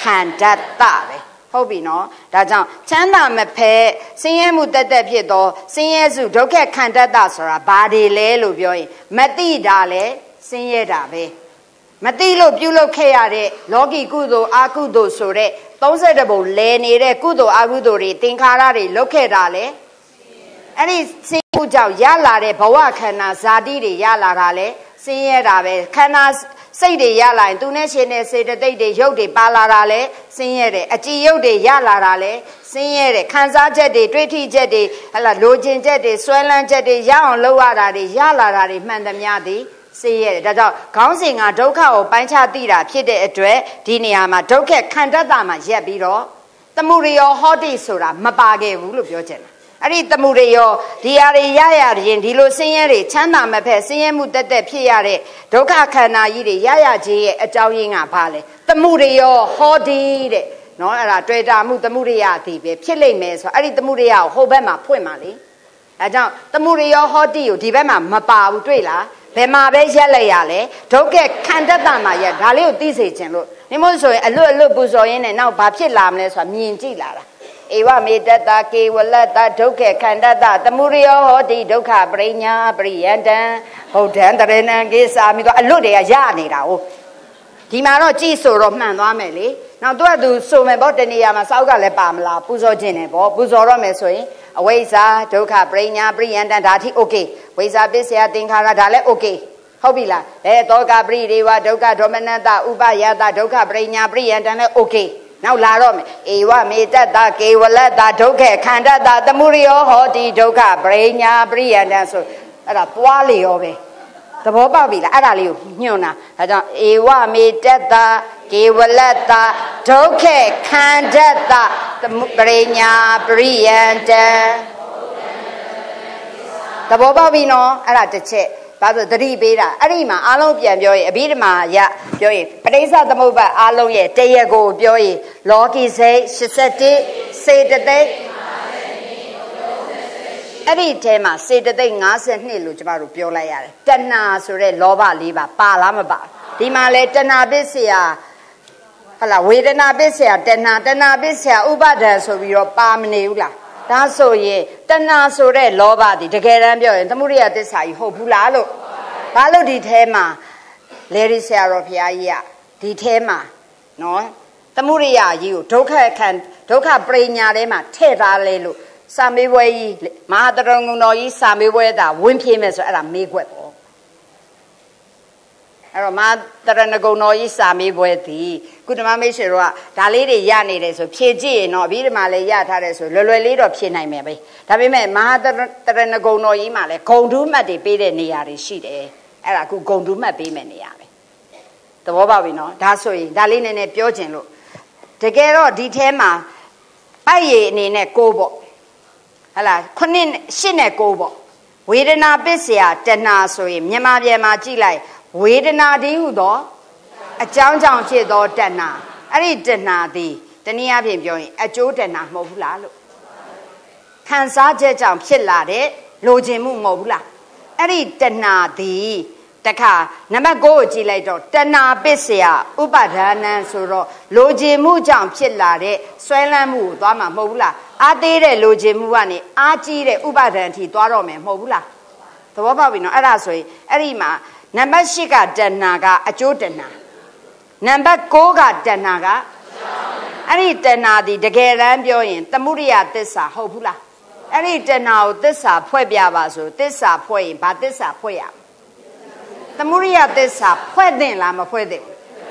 ခန္ဓာတာပဲဟုတ်ပြီနော်ဒါကြောင့်ချမ်းသာမဖက်ဆင်းရဲမှုတက်တက်ဖြစ်တော့ဆင်းရဲစုဒုက္ခခန္ဓာတာဆိုတာဘာတွေလဲလို့ပြောရင်မတိတာလဲဆင်းရဲတာပဲ မတိလို့ပြုလုပ်ခဲ့ရတဲ့လောကီကုသိုလ်အာကုသိုလ်ဆိုတဲ့30ပုံလဲနေတဲ့ကုသိုလ်အာကုသိုလ်တွေသင်္ခါရတွေလုပ်ခဲ့တာလေအဲ့ဒီဆင်းမှုကြောင့်ရလာတဲ့ဘဝခန္ဓာဇာတိတွေရလာတာလေဆင်းရဲတာပဲခန္ဓာစိတ်တွေရလာရင်သူနဲ့ရှင်တဲ့စေတသိက်တွေရုပ်တွေပါလာတာလဲဆင်းရဲတယ်အကြည်ရုပ်တွေရလာတာလဲဆင်းရဲတယ်ခံစားချက်တွေတွေးထိချက်တွေဟလာလိုချင်ချက်တွေဆွဲလန်းချက်တွေရအောင်လုပ်ရတာတွေရလာတာတွေမှန်သမျှသည် စေးရတယ်ဒါကြောင့်ခေါင်းစဉ်ကဒုက္ခကိုပိုင်းခြားသိတာဖြစ်တဲ့အတွက်ဒီနေရာမှာဒုက္ခခန္ဓတ္တမှာရက်ပြီးတော့တမှုရိယောဟောတိဆိုတာမပါခဲ့ဘူးလို့ပြောချင်တယ်အဲ့ဒီတမှုရိယောဒီဟာတွေရရရင်ဒီလိုဆင်းရဲတွေချမ်းသာမဖက်ဆင်းရဲမှုတက်တက်ဖြစ်ရတဲ့ဒုက္ခခန္ဓာကြီးတွေရရခြင်းရဲ့အကြောင်းရင်းကဘာလဲတမှုရိယောဟောတိတဲ့နော်အဲ့ဒါတွေ့တာမှုတမှုရိယအတိပဲဖြစ်လိမ့်မယ်ဆိုအဲ့ဒီတမှုရိယကိုဟိုဘက်မှာဖွင့်ပါလေအဲကြောင့်တမှုရိယောဟောတိကိုဒီဘက်မှာမပါဘူးတွေ့လား ဘယ်မှာပဲရက်လိုက်ရလဲဒုက္ခခန္ဓတမှာရက်ဒါလေးကိုသိစေခြင်းလို့နေမို့ဆိုရင်အလွတ်အလွတ်ပူဇော်ရင်းနဲ့နောက်ဘာဖြစ်လာမလဲဆိုတာမြင်ကြည့်လာတာဧဝမေတ္တကေဝလတ္တဒုက္ခခန္ဓတသမုရိယောဟောတိဒုက္ခပရိညာပရိယန္တံဗုဒ္ဓံတရဏံကိသာမိတော့အလွတ်တွေကရနေတာဟုတ်ဒီမှာတော့ကြည်ဆိုတော့မှန်သွားမယ်လေနောက်သူကသူဆိုမယ်ပေါ့တနေရာမှာစောက်ကလည်းပါမလားပူဇော်ခြင်းတယ်ပေါ့ပူဇော်တော့မယ်ဆိုရင် အဝိဇ္ဇာဒုက္ခပရိညာပရိယန္တဒါအထိ okay ဝိဇ္ဇာပစ္စယသင်္ခါရဒါလည်း okay ဟုတ်ပြီလားအဲတောကပရိဒေဝဒုက္ခဒေါမနတဥပယတဒုက္ခပရိညာပရိယန္တလည်း okay နောက်လာတော့မယ်ဧဝမေတ္တကေဝလတ္တဒုက္ခခန္ဓတသမုရိယောဟောတိဒုက္ခပရိညာပရိယန္တဆိုအဲ့ဒါပွားလေရောပဲ သဘောပေါက်ပြီလားအဲ့ဒါလေးကိုညွှန်တာဒါကြောင့်ဧဝမေတ္တကေဝလတ္တဒုက္ခခန္ဓတပရိညာပရိယန္တသဘောပေါက်ပြီနော်အဲ့ဒါတစ်ချက်ဘာလို့သတိပေးတာအဲ့ဒီမှာအားလုံးပြန်ပြောရင်အဘိဓမ္မာရပြောရင်ပဋိစ္စသမုပ္ပါအားလုံးရဲ့တရက်ကိုပြောရင်လောကီစိတ်81စေတသိက် အဲ့ဒီအဲမှာစေတသိက်52လို့ကျမတို့ပြောလိုက်ရတယ်တဏှာဆိုတဲ့လောဘလေးပါပါလားမပါဒီမှာလဲတဏှာပစ္စယဟလာဝေဒနာပစ္စယတဏှာတဏှာပစ္စယဥပါဒံဆိုပြီးတော့ပါမနေဘူးလားဒါဆိုရင်တဏှာဆိုတဲ့လောဘဒီတကယ်တမ်းပြောရင်သမုဒိယသစ္စာကြီးဟုတ်ဘူးလားလို့ဘာလို့ဒီထဲမှာလေရီဆရာတော်ဘုရားကြီးကဒီထဲမှာနော်သမုဒိယကြီးကိုဒုက္ခခံဒုက္ခပရိညာထဲမှာထည့်ထားလဲလို့ စာမေးပွဲကြီးမဟာတရုံငုံတော်ကြီးစာမေးပွဲတာဝင်းပြေးမယ်ဆိုအဲ့ဒါမေးခွက်ပေါ့အဲ့တော့မဟာတရဏဂုံတော်ကြီးစာမေးပွဲသည်ကုဓမမိတ်ဆွေတို့ကဒါလေးတွေရနေတယ်ဆိုဖြည့်ကြည့်ရင်တော့အဘိဓမ္မာလည်းရထားတယ်ဆိုလွယ်လွယ်လေးတော့ဖြည့်နိုင်မယ်ပဲဒါပေမဲ့မဟာတရဏဂုံတော်ကြီးမှာလည်းဂုံတူးမှတ်တွေပေးတဲ့နေရာတွေရှိတယ်အဲ့ဒါအခုဂုံတူးမှတ်ပေးမယ်နေရာပဲသဘောပေါက်ပြီနော်ဒါဆိုရင်ဒါလေးနည်းနည်းပြောချင်လို့တကယ်တော့ဒီထဲမှာပိုက်ရည်အနေနဲ့ကိုပေါ့ ဟလာခုနှစ်ရှစ်နဲ့ကိုပေါ့ဝေဒနာပစ္စယတဏဆိုရင်မြန်မာပြည်မှာကြည့်လိုက်ဝေဒနာတည်းဟုသောအကြောင်းကြောင့်ဖြစ်သောတဏအဲ့ဒီတဏှာသည်တနည်းအားဖြင့်ပြောရင်အကျိုးတဏှာမဟုတ်ဘူးလားလို့ခံစားချက်ကြောင့်ဖြစ်လာတဲ့လိုချင်မှုမဟုတ်ဘူးလားအဲ့ဒီတဏှာသည်တခါနံပါတ်9ကိုကြည့်လိုက်တော့တဏှာပစ္စယဥပါဒာနံဆိုတော့လိုချင်မှုကြောင့်ဖြစ်လာတဲ့ဆွဲလန်းမှုကိုသွားမှာမဟုတ်ဘူးလား အားသေးတဲ့လိုချင်မှုကနေအားကြီးတဲ့ဥပါဒံအထိသွားတော့မယ်မဟုတ်ဘူးလားသဘောပေါက်ပြီနော်အဲ့ဒါဆိုရင်အဲ့ဒီမှာနံပါတ်8ကတဏှာကအကျိုးတဏှာနံပါတ်9ကတဏှာကအဲ့ဒီတဏှာဒီတကယ်တမ်းပြောရင်သမှုရိယသစ္စာဟုတ်ဘူးလားအဲ့ဒီတဏှာကိုသစ္စာဖွဲ့ပြပါဆိုသစ္စာဖွဲ့ရင်ဘာသစ္စာဖွဲ့ရမလဲသမုဒိယသစ္စာဖွဲ့သင့်လားမဖွဲ့သင့်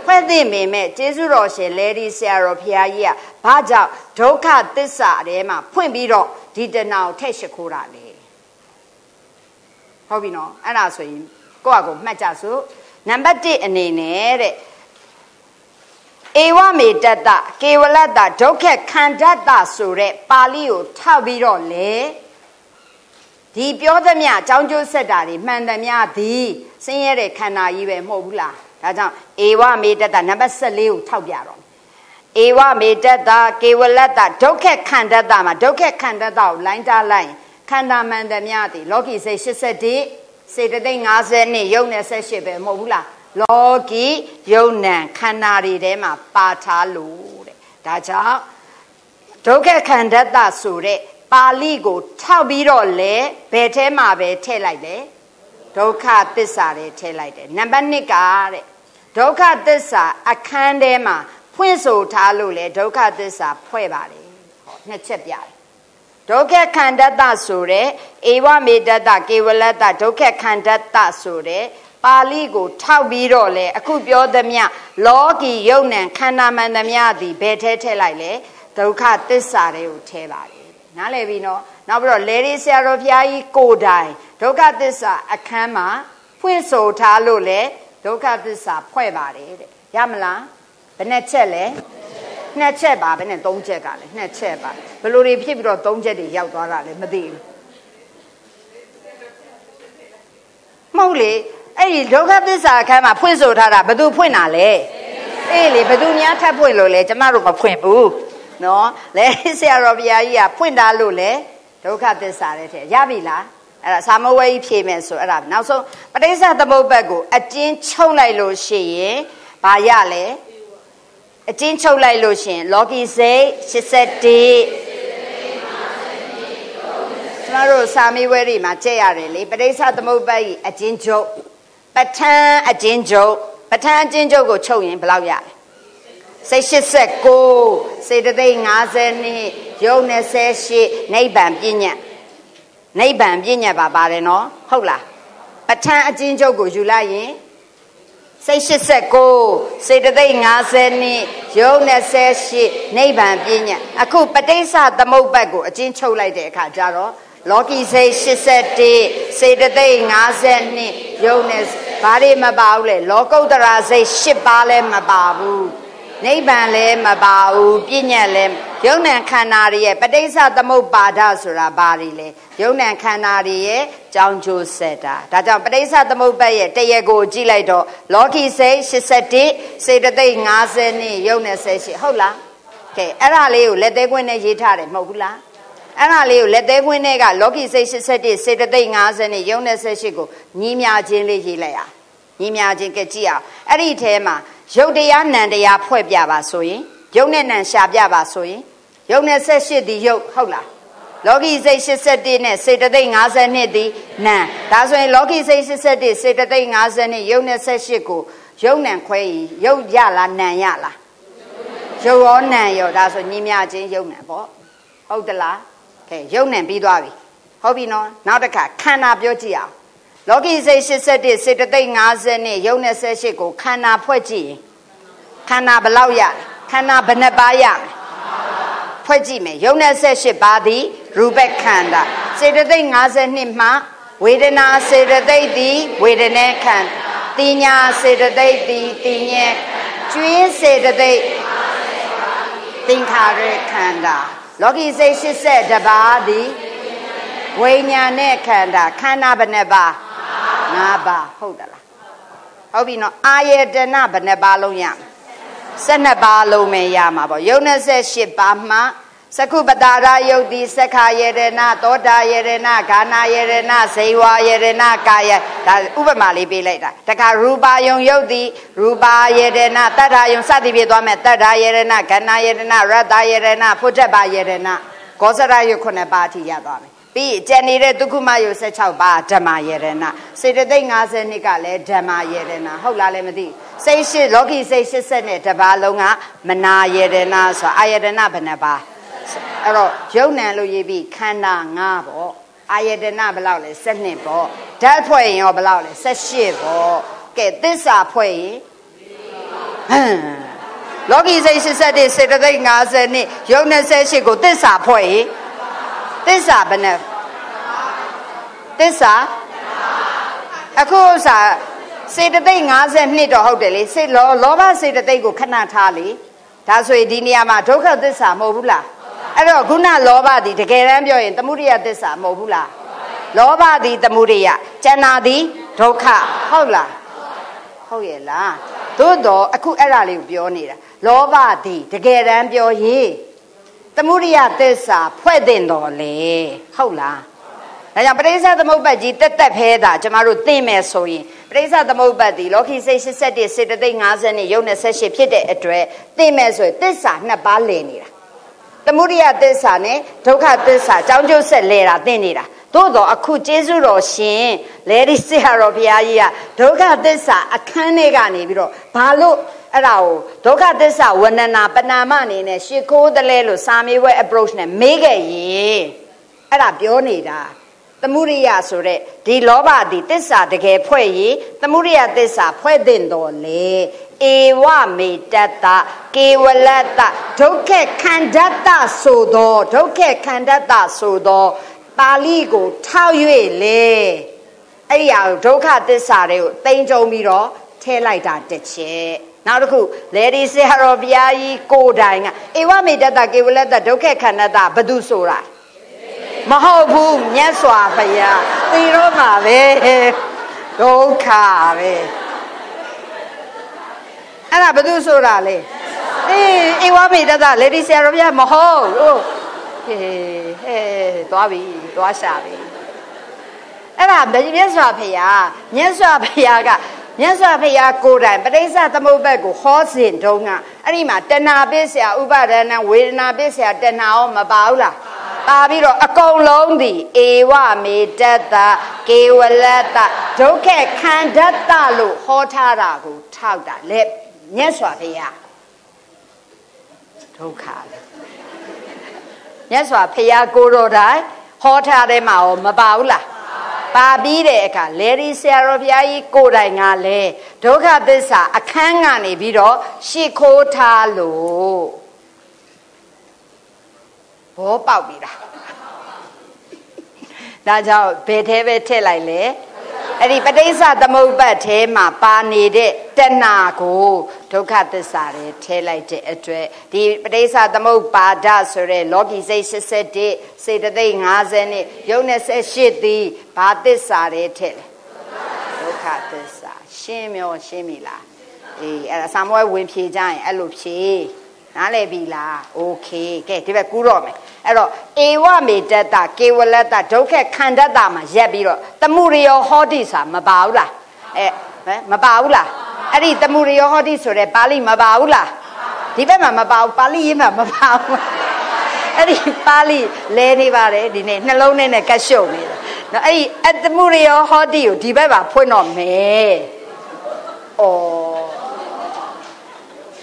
ဖွဲ့သင့်ပေမဲ့ကျေးဇူးတော်ရှင်လေဒီဆရာတော်ဘုရားကြီးကဘာကြောင့်ဒုက္ခသစ္စာထဲမှာဖွင့်ပြီးတော့ဒီတဏှာကိုထည့်ရှိခိုးတာလေဟုတ်ပြီနော်အဲ့ဒါဆိုရင်ကိုယ့်အကိုမှတ်ကြစို့နံပါတ်1အနေနဲ့တဲ့ဧဝမေတ္တကေဝလတ္တဒုက္ခခန္ဓတ္တဆိုတဲ့ပါဠိကိုထောက်ပြီးတော့လေဒီပြောသမျှအကြောင်းကျိုးဆက်တာတွေမှန်သမျှသည်ဆင်းရဲတဲ့ခန္ဓာကြီးပဲမဟုတ်ဘူးလား ဒါကြောင့်ဧဝမေတ္တနံပါတ်14ကိုထောက်ပြတော့ဧဝမေတ္တကေဝလတ္တဒုက္ခခန္ဓတ္တမှာဒုက္ခခန္ဓတ္တကိုလိုင်းတားလိုက်ခန္ဓာမှန်သမျှသည်လောကီစိတ်81စေတသိက်50နဲ့ယုံနဲ့78ပဲမဟုတ်ဘူးလားလောကီယုံနံခန္ဓာတွေထဲမှာပါထားလို့တဲ့ဒါကြောင့်ဒုက္ခခန္ဓတ္တဆိုတဲ့ပါဠိကိုထောက်ပြီးတော့လဲဘယ်ထဲမှာပဲထည့်လိုက်လဲ ဒုက္ခသစ္စာတွေထည့်လိုက်တယ်နံပါတ်1ကတဲ့ဒုက္ခသစ္စာအခန်းထဲမှာဖွင့်ဆိုထားလို့လေဒုက္ခသစ္စာဖွဲ့ပါတယ်ဟောနှစ်ချက်ပြတယ်ဒုက္ခခန္ဓတ္တဆိုတဲ့ဧဝမေတ္တကေဝလတ္တဒုက္ခခန္ဓတ္တဆိုတဲ့ပါဠိကိုထောက်ပြီးတော့လေအခုပြောသမျှလောကီယုံ nant ခန္ဓာမှန်သမျှသည်ဘယ်ထဲထည့်လိုက်လဲဒုက္ခသစ္စာတွေကိုထည့်ပါတယ်နားလည်ပြီနော်နောက်ပြီးတော့လေရီဆရာတော်ဘုရားကြီးကိုတိုင် ဒုက္ခသစ္စာအခန်းမှာဖွင့်ဆိုထားလို့လေဒုက္ခသစ္စာဖွဲ့ပါတယ်တဲ့ရမလားဘယ်နဲ့ချက်လဲနှစ်ချက်ပါဘယ်နဲ့သုံးချက်ကလဲနှစ်ချက်ပါဘယ်လိုတွေဖြစ်ပြီးတော့သုံးချက်တွေရောက်သွားတာလဲမသိဘူးမဟုတ်လေအဲ့ဒီဒုက္ခသစ္စာအခန်းမှာဖွင့်ဆိုထားတာဘယ်သူဖွင့်တာလဲအေးလေဘယ်သူများထပ်ဖွင့်လို့လဲကျမတို့မဖွင့်ဘူးနော်လဲဆရာတော်ဘုရားကြီးကဖွင့်တာလို့လေဒုက္ခသစ္စာတဲ့ထဲရပြီလား အဲ့ဒါသာမဝဲကြီးဖြေမယ်ဆိုအဲ့ဒါနောက်ဆုံးပဋိစ္စသမုပ္ပတ်ကိုအကျဉ်းချုပ်လိုက်လို့ရှိရင်ဘာရလဲအကျဉ်းချုပ်လိုက်လို့ရှိရင်လောကီစိတ်81ကျမတို့စာမေးပွဲတွေမှာကြည့်ရတယ်လေပဋိစ္စသမုပ္ပတ်ကြီးအကျဉ်းချုပ်ပဋ္ဌာန်းအကျဉ်းချုပ်ပဋ္ဌာန်းအကျဉ်းချုပ်ကိုချုပ်ရင်ဘယ်လောက်ရလဲစိတ်89စေတသိက်52ယုံ28နိဗ္ဗာန်ပြည့်ညတ် နိဗ္ဗာန်ပြည့်ညတ်ပါပါတယ်နော်ဟုတ်လားပဋ္ဌာန်းအကျဉ်းချုပ်ကိုယူလိုက်ရင်စိတ်89စေတသိက်52ယုံ28နိဗ္ဗာန်ပြည့်ညတ်အခုပဋိစ္စသမုပ္ပတ်ကိုအကျဉ်းချုပ်လိုက်တဲ့အခါကျတော့လောကီစိတ်81စေတသိက်52ယုံနဲ့ဘာတွေမပါဘူးလဲလောကုတ္တရာစိတ်10ပါးလည်းမပါဘူး နိဗ္ဗာန်လည်းမပါဘူးပြည့်ညတ်လည်းယုံ nant ခန္ဓာတွေရဲ့ပဋိစ္စသမုပ္ပါဒဆိုတာဘာတွေလဲယုံ nant ခန္ဓာတွေရဲ့ကြောင်းကျိုးဆက်တာဒါကြောင့်ပဋိစ္စသမုပ္ပါရဲ့တရက်ကိုကြည့်လိုက်တော့လောကီစိတ်81စေတသိက်50နဲ့ယုံနဲ့78ဟုတ်လားကဲအဲ့ဒါလေးကိုလက်သေးခွင်းနဲ့ရေးထားတယ်မဟုတ်ဘူးလားအဲ့ဒါလေးကိုလက်သေးခွင်းနဲ့ကလောကီစိတ်81စေတသိက်50နဲ့ယုံနဲ့78ကိုညီးမြခြင်းလေးရေးလိုက်ရညီးမြခြင်းကကြည့်အောင်အဲ့ဒီထဲမှာ ရုပ်တရားနံတရားဖွဲ့ပြပါဆိုရင်ရုပ်နဲ့နံရှာပြပါဆိုရင်ရုပ်နဲ့ဆက်ရှိသည်ရုပ်ဟုတ်လားလောကီစိတ်81နဲ့စေတသိက်52သည်နံဒါဆိုရင်လောကီစိတ်81စေတသိက်50နဲ့ရုပ်နဲ့78ကိုရုပ်နံခွဲရင်ရုပ်ရလားနံရလားရုပ်ရောနံရောဒါဆိုညီမြချင်းရုပ်နံပေါ့ဟုတ်သလားကဲရုပ်နံပြီးသွားပြီဟုတ်ပြီနော်နောက်တစ်ခါခန္ဓာပြောကြည့်အောင် လောကီစိတ်81စေတသိက်50နဲ့ယုံ28ကိုခန္ဓာဖွဲ့ကြည့်ရင်ခန္ဓာဘယ်လောက်ရခန္ဓာဘယ်နှပါးရဖွဲ့ကြည့်မယ်ယုံ28ပါးသည်ရူပခန္ဓာစေတသိက်52မှဝေဒနာစေတသိက်သည်ဝေဒနာခန္ဓာတိညာစေတသိက်သည်တိညေကျွင်းစေတသိက်သင်္ခါရခန္ဓာလောကီစိတ်80တပါးသည်ဝိညာဉ်နဲ့ခန္ဓာခန္ဓာဘယ်နှပါး ၅ပါးဟုတ်တယ်လားဟုတ်ပြီနော်အာယတနာဘယ်နှပါးလုံးရမ12ပါးလုံးပဲရမှာပေါ့ယုတ်28ပါးမှသကုပတာရယုတ်တိသက္ခာယရဏသောတာယရဏဂာနာယရဏဇေဝယရဏကာယဒါဥပမာလေးပေးလိုက်တာတခါရူပါယုံယုတ်တိရူပါယရဏတတ္ထာယုံစသည်ဖြစ်သွားမယ်တတ္ထာယရဏဂာနာယရဏရတ္တယရဏဖုဒ္ဓဘာယရဏကောဇရယုတ်9ပါးအထိရသွားမယ် ပြီးကျန်နေတဲ့ဒုက္ခမယုတ်16ပါးဓမ္မယရဏစေတသိက်50နှစ်ကလည်းဓမ္မယရဏဟုတ်လားလည်းမသိစိတ်ရှိလောကီစိတ်80နဲ့တပါးလုံးကမနာယရဏဆိုအာယရဏဘယ်နှပါးအဲ့တော့ယုံနံလို့ရေးပြီးခန္ဓာ5ပေါ့အာယတနာဘယ်လောက်လဲ7ပေါ့ဓာတ်ဖွဲ့ရင်ရောဘယ်လောက်လဲ18ပေါ့ကဲသစ္စာဖွဲ့ရင်ဟမ်လောကီစိတ်87စေတသိက်50နှစ်ယုံ28ကိုသစ္စာဖွဲ့ရင်သစ္စာဘယ်နဲ့ သစ္စာအခုဥစ္စာစေတသိက်52တော့ဟုတ်တယ်လေစေလောလောဘစေတသိက်ကိုခဏထားလေဒါဆိုရင်ဒီနေရာမှာဒုက္ခသစ္စာမဟုတ်ဘူးလားအဲ့တော့ခုနလောဘသည်တကယ်တမ်းပြောရင်သမုဒိယသစ္စာမဟုတ်ဘူးလားလောဘသည်သမုဒိယကျန်တာသည်ဒုက္ခဟုတ်လားဟုတ်ရဲ့လားသို့တော့အခုအဲ့ဒါလေးကိုပြောနေတာလောဘသည်တကယ်တမ်းပြောရင်သမုဒိယသစ္စာဖွဲ့တဲ့တော်လေဟုတ်လား ဒါကြောင့်ပရိစ္ဆသမုပ္ပတ်ကြီးတက်တက်ဖဲတာကျမတို့သိမယ်ဆိုရင်ပရိစ္ဆသမုပ္ပတ်ဒီလောကီစိတ်87စေတသိက်50နဲ့ယုံ28ဖြစ်တဲ့အတွက်သိမယ်ဆိုရင်သစ္စာနှစ်ပါးလည်နေတာသမုဒိယသစ္စာနဲ့ဒုက္ခသစ္စာအကြောင်းကျိုးဆက်လဲတာသိနေတာသို့တော့အခုကျေးဇူးတော်ရှင်လေဒီဆရာတော်ဘုရားကြီးကဒုက္ခသစ္စာအခန်းထဲကနေပြီးတော့ဘာလို့အဲ့ဒါကိုဒုက္ခသစ္စာဝဏနာပနာမအနေနဲ့ရှ िख ိုးတလဲလို့စာမေးပွဲ approach နဲ့မေးခဲ့ရင်အဲ့ဒါပြောနေတာ သမုဒိယဆိုတဲ့ဒီလောဘဒီတစ္ဆာတကယ်ဖွဲ့ရသမုဒိယတစ္ဆာဖွဲ့တဲ့တော်လေဧဝမေတ္တကေဝလတ္တဒုက္ခခန္ဓတ္တဆိုသောဒုက္ခခန္ဓတ္တဆိုသောပါဠိကိုထောက်၍လေအဲ့ဒီဟာဒုက္ခသစ္စာတွေကိုတိမ်ကြုံပြီးတော့ထဲလိုက်တာတစ်ချက်နောက်တစ်ခုလေဒီဆရာတော်ဘုရားကြီးကိုတိုင်ကဧဝမေတ္တကေဝလတ္တဒုက္ခခန္ဓတ္တဘသူဆိုတာ မဟုတ်ဘူးမြတ်စွာဘုရားသိတော့မှာပဲဒုက္ခပဲအဲ့ဒါဘသူဆိုတာလဲအေးဧဝမေတ္တလေဒီဆရာတော်ဘုရားမဟုတ်ဟုတ်ဟေးဟဲ့သွားပြီသွားရှာပြီအဲ့ဒါမြတ်စွာဘုရားမြတ်စွာဘုရားကမြတ်စွာဘုရားကိုယ်တိုင်ပဋိစ္စသမုပ္ပတ်ကိုဟောစဉ်တုန်းကအဲ့ဒီမှာတဏှာပစ္စယဥပါဒနာဝေဒနာပစ္စယတဏှာရောမပါဘူးလား ပါပြီးတော့အကုန်လုံးသည်ဧဝမေတ္တကေဝလတ္တဒုက္ခခန္ဓတ္တလို့ဟောထားတာကိုထောက်တာလေမြတ်စွာဘုရားဒုက္ခလေမြတ်စွာဘုရားကိုတော်တိုင်ဟောထားတဲ့မှာရောမပါဘူးလားပါပြီးတဲ့အခါလေဒီဆရာတော်ဘုရားကြီးကိုယ်တိုင်ကလည်းဒုက္ခသစ္စာအခန်းကနေပြီးတော့ရှ िख ိုးထားလို့ ဘောပေါက်ပြီလားဒါကြောင့်ဘယ်သေးပဲထည့်လိုက်လေအဲ့ဒီပဋိစ္စသမုပ္ပတ်ထဲမှာပါနေတဲ့တဏှာကိုဒုက္ခသစ္စာတွေထဲလိုက်တဲ့အတွက်ဒီပဋိစ္စသမုပ္ပါဒဆိုတဲ့လောကီစိတ်81စေတသိက်50နဲ့ယုံ28သည်ဘာသစ္စာတွေထဲလဲဒုက္ခသစ္စာရှင်းမျောရှင်းပြီလားအေးအဲ့ဒါဆံမွဲဝင်ဖြေကြရင်အဲ့လိုဖြေ နားလည်ပြီလားโอเคကဲဒီဘက်ကူးတော့မယ်အဲ့တော့ဧဝမေတ္တကေဝလတ္တဒုက္ခခန္ဓတ္တမှာရက်ပြီးတော့တမှုရိယောဟောတိစာမပါဘူးလားအဲမပါဘူးလားအဲ့ဒီတမှုရိယောဟောတိဆိုတဲ့ပါဠိမပါဘူးလားဒီဘက်မှာမပါဘူးပါဠိရေးမှာမပါဘူးအဲ့ဒီပါဠိလဲနေပါတယ်ဒီနေ့နှလုံးနဲ့နဲ့ကတ်ရှုပ်နေတယ်နော်အဲ့ဒီအတမှုရိယောဟောတိကိုဒီဘက်မှာဖွင့်တော့မယ်ဩ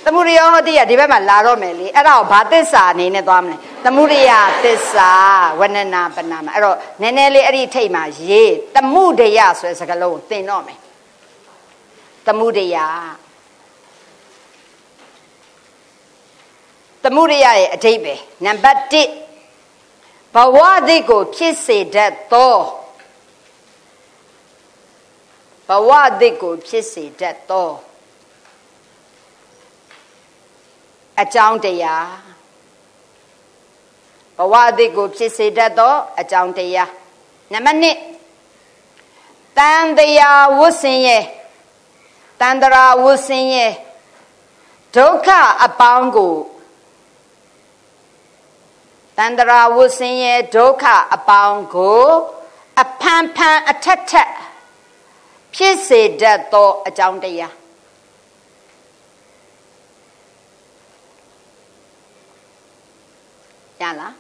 သမုဒိယဟောတိကဒီဘက်မှာလာတော့မယ်လေအဲ့ဒါကိုဘာသစ္စာအနေနဲ့သွားမလဲသမုဒိယသစ္စာဝဏနာပနာမအဲ့တော့နည်းနည်းလေးအဲ့ဒီထိတ်မှာရေးသမုဒိယဆိုတဲ့စကားလုံးကိုသင်တော့မယ်သမုဒိယသမုဒိယရဲ့အဓိပ္ပာယ်နံပါတ်1ဘဝသစ်ကိုဖြစ်စေတတ်သောဘဝသစ်ကိုဖြစ်စေတတ်သော အကြောင်းတရားဘဝအသစ်ကိုဖြစ်စေတတ်သောအကြောင်းတရားနံပါတ်1တန်တရားဝုစင်ရဲ့တန်တရာဝုစင်ရဲ့ဒုက္ခအပေါင်းကိုတန္တရာဝဆင်းရဲဒုက္ခအပေါင်းကိုအဖန်ဖန်အထက်ထက်ဖြစ်စေတတ်သောအကြောင်းတရား ရလား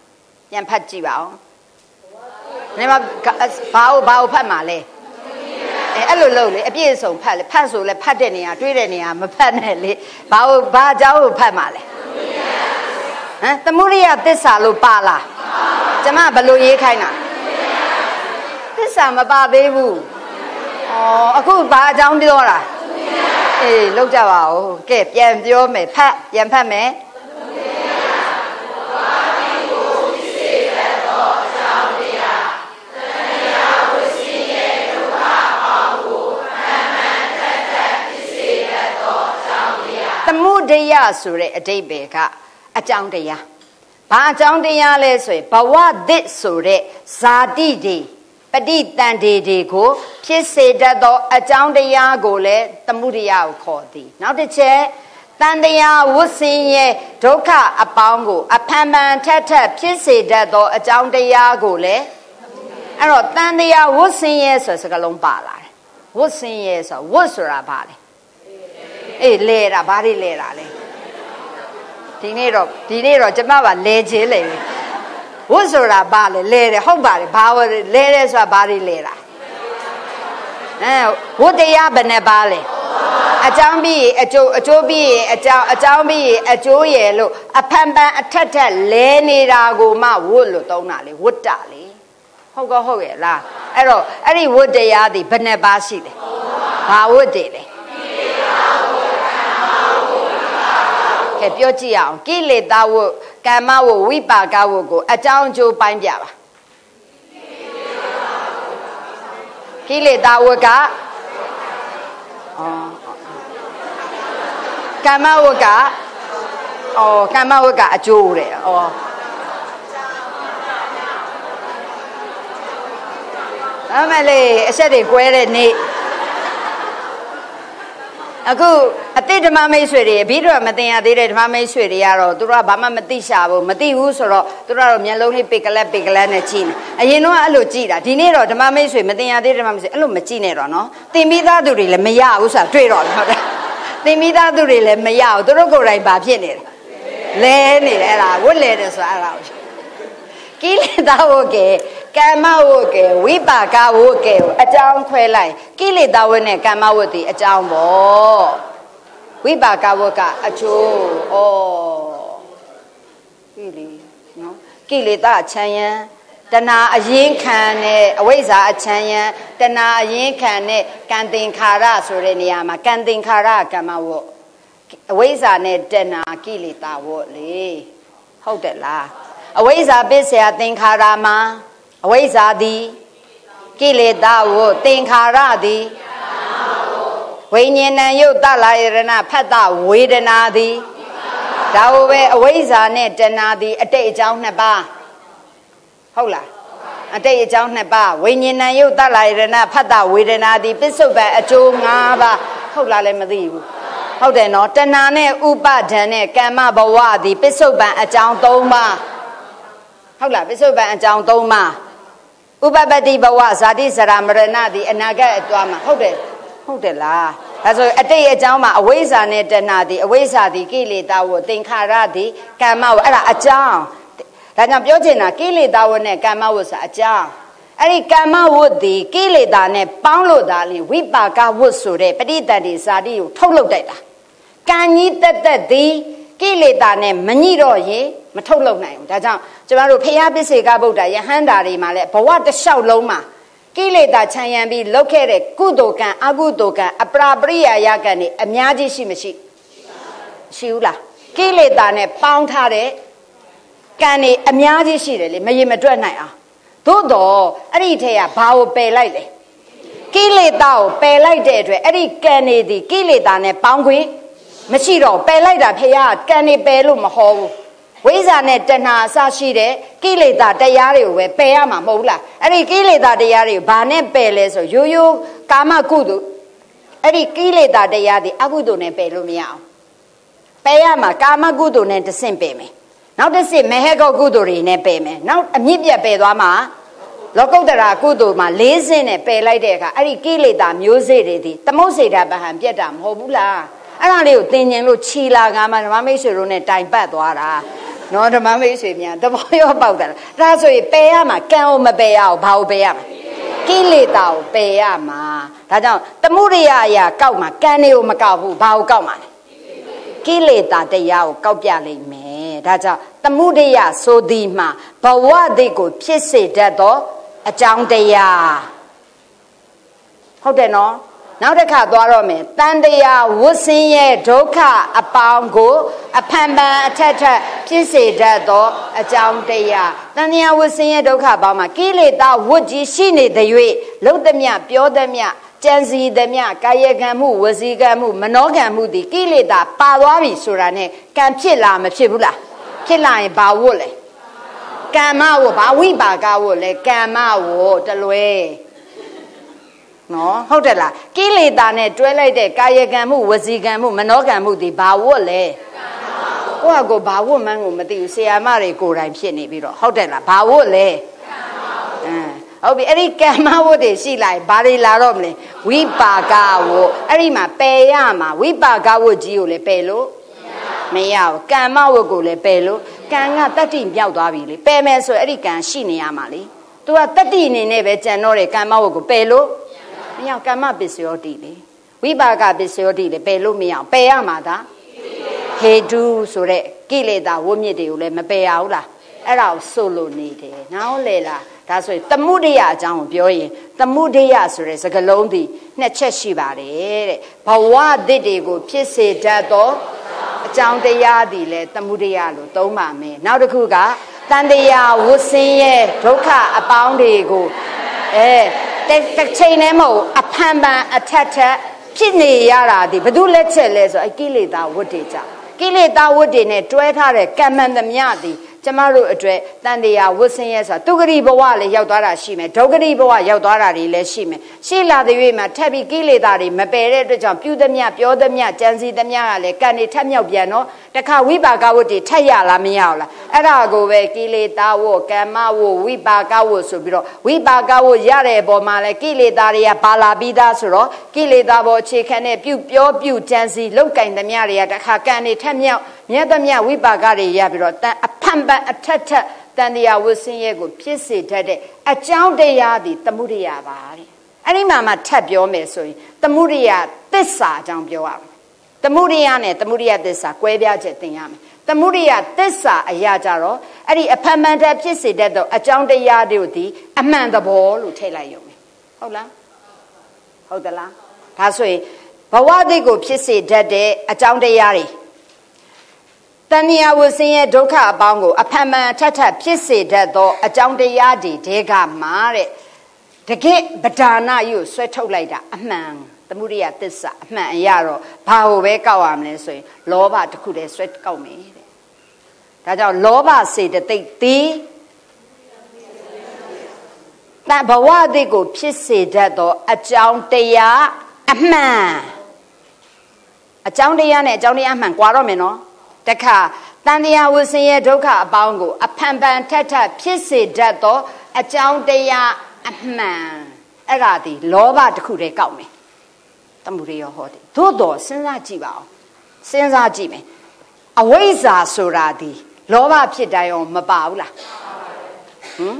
ပြန်ဖတ်ကြည့်ပါဦးဒီမှာဘာကိုဘာကိုဖတ်မှာလဲအဲအဲ့လိုလုပ်လေအပြည့်စုံဖတ်လေဖတ်ဆိုလဲဖတ်တဲ့နေရာတွေးတဲ့နေရာမဖတ်နဲ့လေဘာကိုဘာအကြောင်းကိုဖတ်မှာလဲဟမ်သမုဒိယသစ္စာလို့ပါလားကျမဘယ်လိုရေးခိုင်းတာသစ္စာမပါသေးဘူးဩအခုဘာအကြောင်းပြောတာအေးလောက်ကြပါဦးကဲပြန်ပြောမယ်ဖတ်ပြန်ဖတ်မယ် ဒိယဆိုတဲ့အတိတ်ပဲကအကြောင်းတရားဘာအကြောင်းတရားလဲဆိုရင်ဘဝသစ်ဆိုတဲ့ဇာတိတွေပဋိတန်တေတွေကိုဖြစ်စေတတ်သောအကြောင်းတရားကိုလည်းသမုဒိယကိုခေါ်သည်နောက်တစ်ချက်တန်တရားဝဆင်းရဲ့ဒုက္ခအပေါင်းကိုအဖန်ဖန်ထက်ထက်ဖြစ်စေတတ်သောအကြောင်းတရားကိုလည်းအဲ့တော့တန်တရားဝဆင်းရဲ့ဆိုစကားလုံးပါလာတယ်ဝဆင်းရဲ့ဆိုဝဆိုတာဘာလဲ အေးလဲတာဘာတွေလဲတာလဲဒီနေ့တော့ဒီနေ့တော့ကျမကလဲချင်းလေဝတ်ဆိုတာဘာလဲလဲတယ်ဟုတ်ပါတယ်ဘာဝလဲတယ်ဆိုတာဘာတွေလဲတာအဲဝတ်တရားဘယ်နဲ့ပါလဲအကြောင်းပြီးအကျိုးအကျိုးပြီးအကြောင်းအကြောင်းပြီးအကျိုးရယ်လို့အဖန်ပန်အထက်ထက်လဲနေတာကိုမှဝတ်လို့သုံးတာလေဝတ်တာလေဟုတ်ကောဟုတ်ရဲ့လားအဲ့တော့အဲ့ဒီဝတ်တရားဒီဘယ်နဲ့ပါရှိလဲဘာဝတ်တယ်လဲ ကဲပြောကြည့်အောင်ကိလေသာဝကမ္မဝဝိပါကဝကိုအကြောင်းအကျိုးပိုင်းပြပါကိလေသာဝကအော်ကမ္မဝကအော်ကမ္မဝကအကျိုးတဲ့အော်အမလေးအဆက်တွေကွဲတဲ့နေ့ အခုအတိဓမ္မမိတ်ဆွေတွေအဘိဓမ္မာမတင်ရသေးတဲ့ဓမ္မမိတ်ဆွေတွေကတော့သူတို့ကဘာမှမသိရှာဘူးမသိဘူးဆိုတော့သူတို့ကတော့မျက်လုံးလေးပိကလက်ပိကလက်နဲ့ကြည့်နေအရင်တော့အဲ့လိုကြည့်တာဒီနေ့တော့ဓမ္မမိတ်ဆွေမတင်ရသေးဓမ္မမိတ်ဆွေအဲ့လိုမကြည့်နဲ့တော့နော်တင်ပြီးသားသူတွေလည်းမရဘူးဆိုတာတွေ့တော့ဟုတ်တယ်တင်ပြီးသားသူတွေလည်းမရဘူးသူတို့ကိုယ်တိုင်ဘာဖြစ်နေလဲလဲနေတယ်အဲ့ဒါဝတ်လဲတယ်ဆိုတာအဲ့ဒါ ကိလေသာဝကေကမ္မဝတ်ကေဝိပါကဝတ်ကေအကြောင်းခွဲလိုက်ကိလေသာဝတ်နဲ့ကမ္မဝတ်ဒီအကြောင်းပေါ့ဝိပါကဝတ်ကအကျိုးဩပြီလေနော်ကိလေသာချမ်းယံတဏှာအရင်ခံနဲ့အဝိဇ္ဇာအချမ်းယံတဏှာအရင်ခံနဲ့ကံသင်္ခါရဆိုတဲ့နေရာမှာကံသင်္ခါရကမ္မဝတ်အဝိဇ္ဇာနဲ့တဏှာကိလေသာဝတ်လေဟုတ်တယ်လား အဝိဇ္ဇာပစ္စယသင်္ခါရမှာအဝိဇ္ဇာသည်ကိလေသာဝသင်္ခါရသည်ဝိညာဏယုတ်တလာယရဏဖတ်တဝေဒနာသည်ဒါဝပဲအဝိဇ္ဇာနဲ့တဏှာသည်အတိတ်အကြောင်းနှစ်ပါးဟုတ်လားအတိတ်အကြောင်းနှစ်ပါးဝိညာဏယုတ်တလာယရဏဖတ်တဝေဒနာသည်ပစ္စုပန်အကျိုး၅ပါးဟုတ်လားလည်းမသိဘူးဟုတ်တယ်နော်တဏှာနဲ့ဥပါဒံနဲ့ကမ္မဘဝသည်ပစ္စုပန်အကြောင်း၃ပါး ဟုတ်လားပစ္စုပန်အကြောင်း၃ပါးဥပပတ္တိဘဝဇာတိဇရာမရဏသည်အနာဂတ်အသွားမှာဟုတ်တယ်ဟုတ်တယ်လားဒါဆိုအတိတ်အကြောင်းမှာအဝိဇ္ဇာနဲ့တဏှာသည်အဝိဇ္ဇာသည်ကိလေသာဝသင်္ခါရသည်ကမ္မဝအဲ့ဒါအကြောင်းဒါကြောင့်ပြောချင်တာကိလေသာဝနဲ့ကမ္မဝဆိုအကြောင်းအဲ့ဒီကမ္မဝတ်သည်ကိလေသာနဲ့ပေါင်းလို့သာလင်ဝိပါကဝတ်ဆိုတဲ့ပဋိတန်ဒီဇာတိကိုထုတ်လုပ်တတ်တာကံကြီးတက်တက်သည် ကိလေသာနဲ့မညှိတော့ရင်မထုတ်လုပ်နိုင်ဘူးဒါကြောင့်ကျမတို့ဖျားပစ္စေကဗုဒ္ဓယဟန္တာတွေမှာလည်းဘဝတစ်လျှောက်လုံးမှာကိလေသာခြံရံပြီးလောက်ခဲ့တဲ့ကုသိုလ်ကံအကုသိုလ်ကံအပရာပရိယာယကံတွေအများကြီးရှိမရှိရှိဘူးလားကိလေသာနဲ့ပေါင်းထားတဲ့ကံတွေအများကြီးရှိတယ်လေမရေမတွက်နိုင်အောင်သို့တော့အဲ့ဒီထဲကဘာကိုပယ်လိုက်လဲကိလေသာကိုပယ်လိုက်တဲ့အတွက်အဲ့ဒီကံတွေဒီကိလေသာနဲ့ပေါင်းခွင့် မရှိတော့ပယ်လိုက်တာဖေရကံနေပယ်လို့မဟောဘူးဝိဇ္ဇာနဲ့တဏှာအစရှိတဲ့ကိလေသာတရားတွေကိုပဲပယ်ရမှာမဟုတ်လားအဲ့ဒီကိလေသာတရားတွေဘာနဲ့ပယ်လဲဆိုရိုးရိုးကာမကုသိုလ်အဲ့ဒီကိလေသာတရားတွေအကုသိုလ်နဲ့ပယ်လို့မရအောင်ပယ်ရမှာကာမကုသိုလ်နဲ့တဆင့်ပယ်မယ်နောက်တစ်ဆင့်မဟေကောကုသိုလ်တွေနဲ့ပယ်မယ်နောက်အမြင့်ပြတ်ပယ်သွားမှာလောကုတ္တရာကုသိုလ်မှာ၄ဆင့်နဲ့ပယ်လိုက်တဲ့အခါအဲ့ဒီကိလေသာမျိုးစေ့တွေဒီသမုတ်စေတာဗဟံပြတ်တာမဟုတ်ဘူးလား အဲ့ဒါလေးကိုသင်ញင်လို့ခြီလာကမှဓမ္မမိတ်ဆွေတို့နဲ့တိုင်ပတ်သွားတာနော်ဓမ္မမိတ်ဆွေများတဘောရောပေါက်တာဒါဆိုရင်ပယ်ရမှာကံကိုမပယ်ရအောင်ဘာကိုပယ်ရမှာကိလေသာကိုပယ်ရမှာဒါကြောင့်တမှုရိယအရာကောက်မှာကံတွေကိုမကောက်ဘူးဘာကိုကောက်မှာလဲကိလေသာတရားကိုကောက်ပြလိမ့်မယ်ဒါကြောင့်တမှုရိယဆိုသည်မှာဘဝတိကို ဖြစ်စေတတ်သောအကြောင်းတရားဟုတ်တယ်နော် နောက်တစ်ခါသွားတော့မယ်တန်တရားဝတ်စင်းရဲ့ဒုက္ခအပေါင်းကို အဖန်ပန်အထက်ထက်ဖြစ်စေတတ်သောအကြောင်းတရားတန်တရားဝတ်စင်းရဲ့ဒုက္ခအပေါင်းမှာကိလေသာဝတ်ကြီးရှိနေတဲ့၍လုံသမျှပြောသမျှကြံစီသမျှကာယကံမှုဝစီကံမှုမနောကံမှုဒီကိလေသာပါသွားပြီဆိုတာနဲ့ကံဖြစ်လားမဖြစ်ဘူးလားဖြစ်လာရင်ဘာဝတ်လဲကမ္မဝတ်ဘာဝိပါကဝတ်လဲကမ္မဝတ်တလွဲ နော်ဟုတ်တယ်လားကိလေသာနဲ့တွဲလိုက်တဲ့ကာယကံမှုဝစီကံမှုမနောကံမှုဒီဘာဝတ်လဲကိုယ့်အကိုဘာဝတ်မှန်းကိုမသိဘူးဆရာမတွေကိုယ်တိုင်ဖြစ်နေပြီးတော့ဟုတ်တယ်လားဘာဝတ်လဲအင်းဟုတ်ပြီအဲ့ဒီကမ္မဝတ်တွေရှိလိုက်ဘာတွေလာတော့မလဲဝိပါကဝတ်အဲ့ဒီမှာပယ်ရမှာဝိပါကဝတ်ကြီးကိုလည်းပယ်လို့မရဘူးကမ္မဝတ်ကိုလည်းပယ်လို့ကံကတတ္တိမြောက်သွားပြီလေပယ်မယ်ဆိုအဲ့ဒီကံရှိနေရမှာလေ तू ကတတ္တိအနေနဲ့ပဲကြံတော့တယ်ကမ္မဝတ်ကိုပယ်လို့ မရကမ္မပစ္စယောတိလေဝိပါကပစ္စယောတိလေပယ်လို့မရပယ်ရမှာသာဟေတုဆိုတဲ့ကိလေသာဝိမြစ်တွေကိုလည်းမပယ်ရဘူးလားအဲ့ဒါကိုဆိုလို့နေတယ်ငါဟုတ်လေလားဒါဆိုရင်တမှုဒိယအကြောင်းကိုပြောရင်တမှုဒိယဆိုတဲ့စကားလုံးဒီနှစ်ချက်ရှိပါတယ်တဲ့ဘဝသစ်တွေကိုဖြစ်စေတတ်သောအကြောင်းတရားဒီလဲတမှုဒိယလို့သုံးပါမယ်နောက်တစ်ခုကတန်တရားဝဆင်းရဲ့ဒုက္ခအပေါင်းတွေကို အဲတစ်ချိန်တည်းမဟုတ်အဖန်ပန်အထက်ထက်ဖြစ်နေရတာဒီဘု து လက်ချက်လဲဆိုအကိလေသာဝတ်တွေကြောင့်ကိလေသာဝတ်တွေနဲ့တွဲထားတဲ့ကမ္မန္တမြသည်ကျမတို့အတွက်တန်တရားဝတ်ဆင်းရဲဆိုတာဒုက္ခရိဘဝလည်းရောက်သွားတာရှိမယ်ဒုက္ခရိဘဝရောက်သွားတာတွေလည်းရှိမယ်ရှေ့လာတဲ့၍မှာထပ်ပြီးကိလေသာတွေမပယ်တဲ့အတွက်ကြောင့်ပြုသမျှပြောသမျှကြံစီသမျှကလည်းကံတွေထပ်မြောက်ပြန်တော့ တခါဝိပါကဝတ်တွေထပ်ရလားမရဘူးလားအဲ့ဒါကိုပဲကိလေသာဝတ်ကမ္မဝတ်ဝိပါကဝတ်ဆိုပြီးတော့ဝိပါကဝတ်ရတဲ့အပေါ်မှာလည်းကိလေသာတွေကပါလာပြီးသားဆိုတော့ကိလေသာပေါ်အခြေခံတဲ့ပြုပြောပြုကြံစီလောက်ကင်သမျှတွေကတခါကံတွေထပ်မြောက်မြတ်သမျှဝိပါကတွေရပြီးတော့တန်အဖန်ပန်အထက်ထက်တန်တရားဝဆင်းရဲကိုဖြစ်စေတတ်တဲ့အကြောင်းတရားသည်တမှုရိယပါတဲ့အဲ့ဒီမှာမှထပ်ပြောမယ်ဆိုရင်တမှုရိယသစ္စာအကြောင်းပြောရမယ် တမှုရိယနဲ့တမှုရိယသစ္စာကွဲပြားချက်သင်ရမယ်တမှုရိယသစ္စာအရာကြတော့အဲ့ဒီအဖန်မှန်တဖြစ်စေတတ်သောအကြောင်းတရားတို့သည်အမှန်သဘောလို့ထည့်လိုက်ရုံပဲဟုတ်လားဟုတ်သလားဒါဆိုရင်ဘဝတိကိုဖြစ်စေတတ်တဲ့အကြောင်းတရားတွေတဏှာဝဆင်းရဲ့ဒုက္ခအပေါင်းကိုအဖန်မှန်ထက်ထက်ဖြစ်စေတတ်သောအကြောင်းတရားတွေတဲကမှာတဲ့တကယ်ဗဒါနာကြီးကိုဆွဲထုတ်လိုက်တာအမှန် သမုဒိယသစ္စာအမှန်အရတော့ဘာကိုပဲကောက်ရမလဲဆိုရင်လောဘတစ်ခုတည်းဆွဲကောက်မယ်တဲ့ဒါကြောင့်လောဘစေတသိက်သည်တဘဝအသစ်ကိုဖြစ်စေတတ်သောအကြောင်းတရားအမှန်အကြောင်းတရားနဲ့အကြောင်းတရားအမှန်ကွာတော့မယ်နော်တခါတန်တရားဝဆင်းရဲ့ဒုက္ခအပေါင်းကိုအဖန်ဖန်ထက်ထက်ဖြစ်စေတတ်သောအကြောင်းတရားအမှန်အဲ့ဒါဒီလောဘတစ်ခုတည်းကောက်မယ် တမှုရရောဟောတယ်သို့တော်စဉ်းစားကြည့်ပါဦးစဉ်းစားကြည့်မယ်အဝိဇ္ဇာဆိုတာဒီလောဘဖြစ်တိုင်းရောမပါဘူးလားဟမ်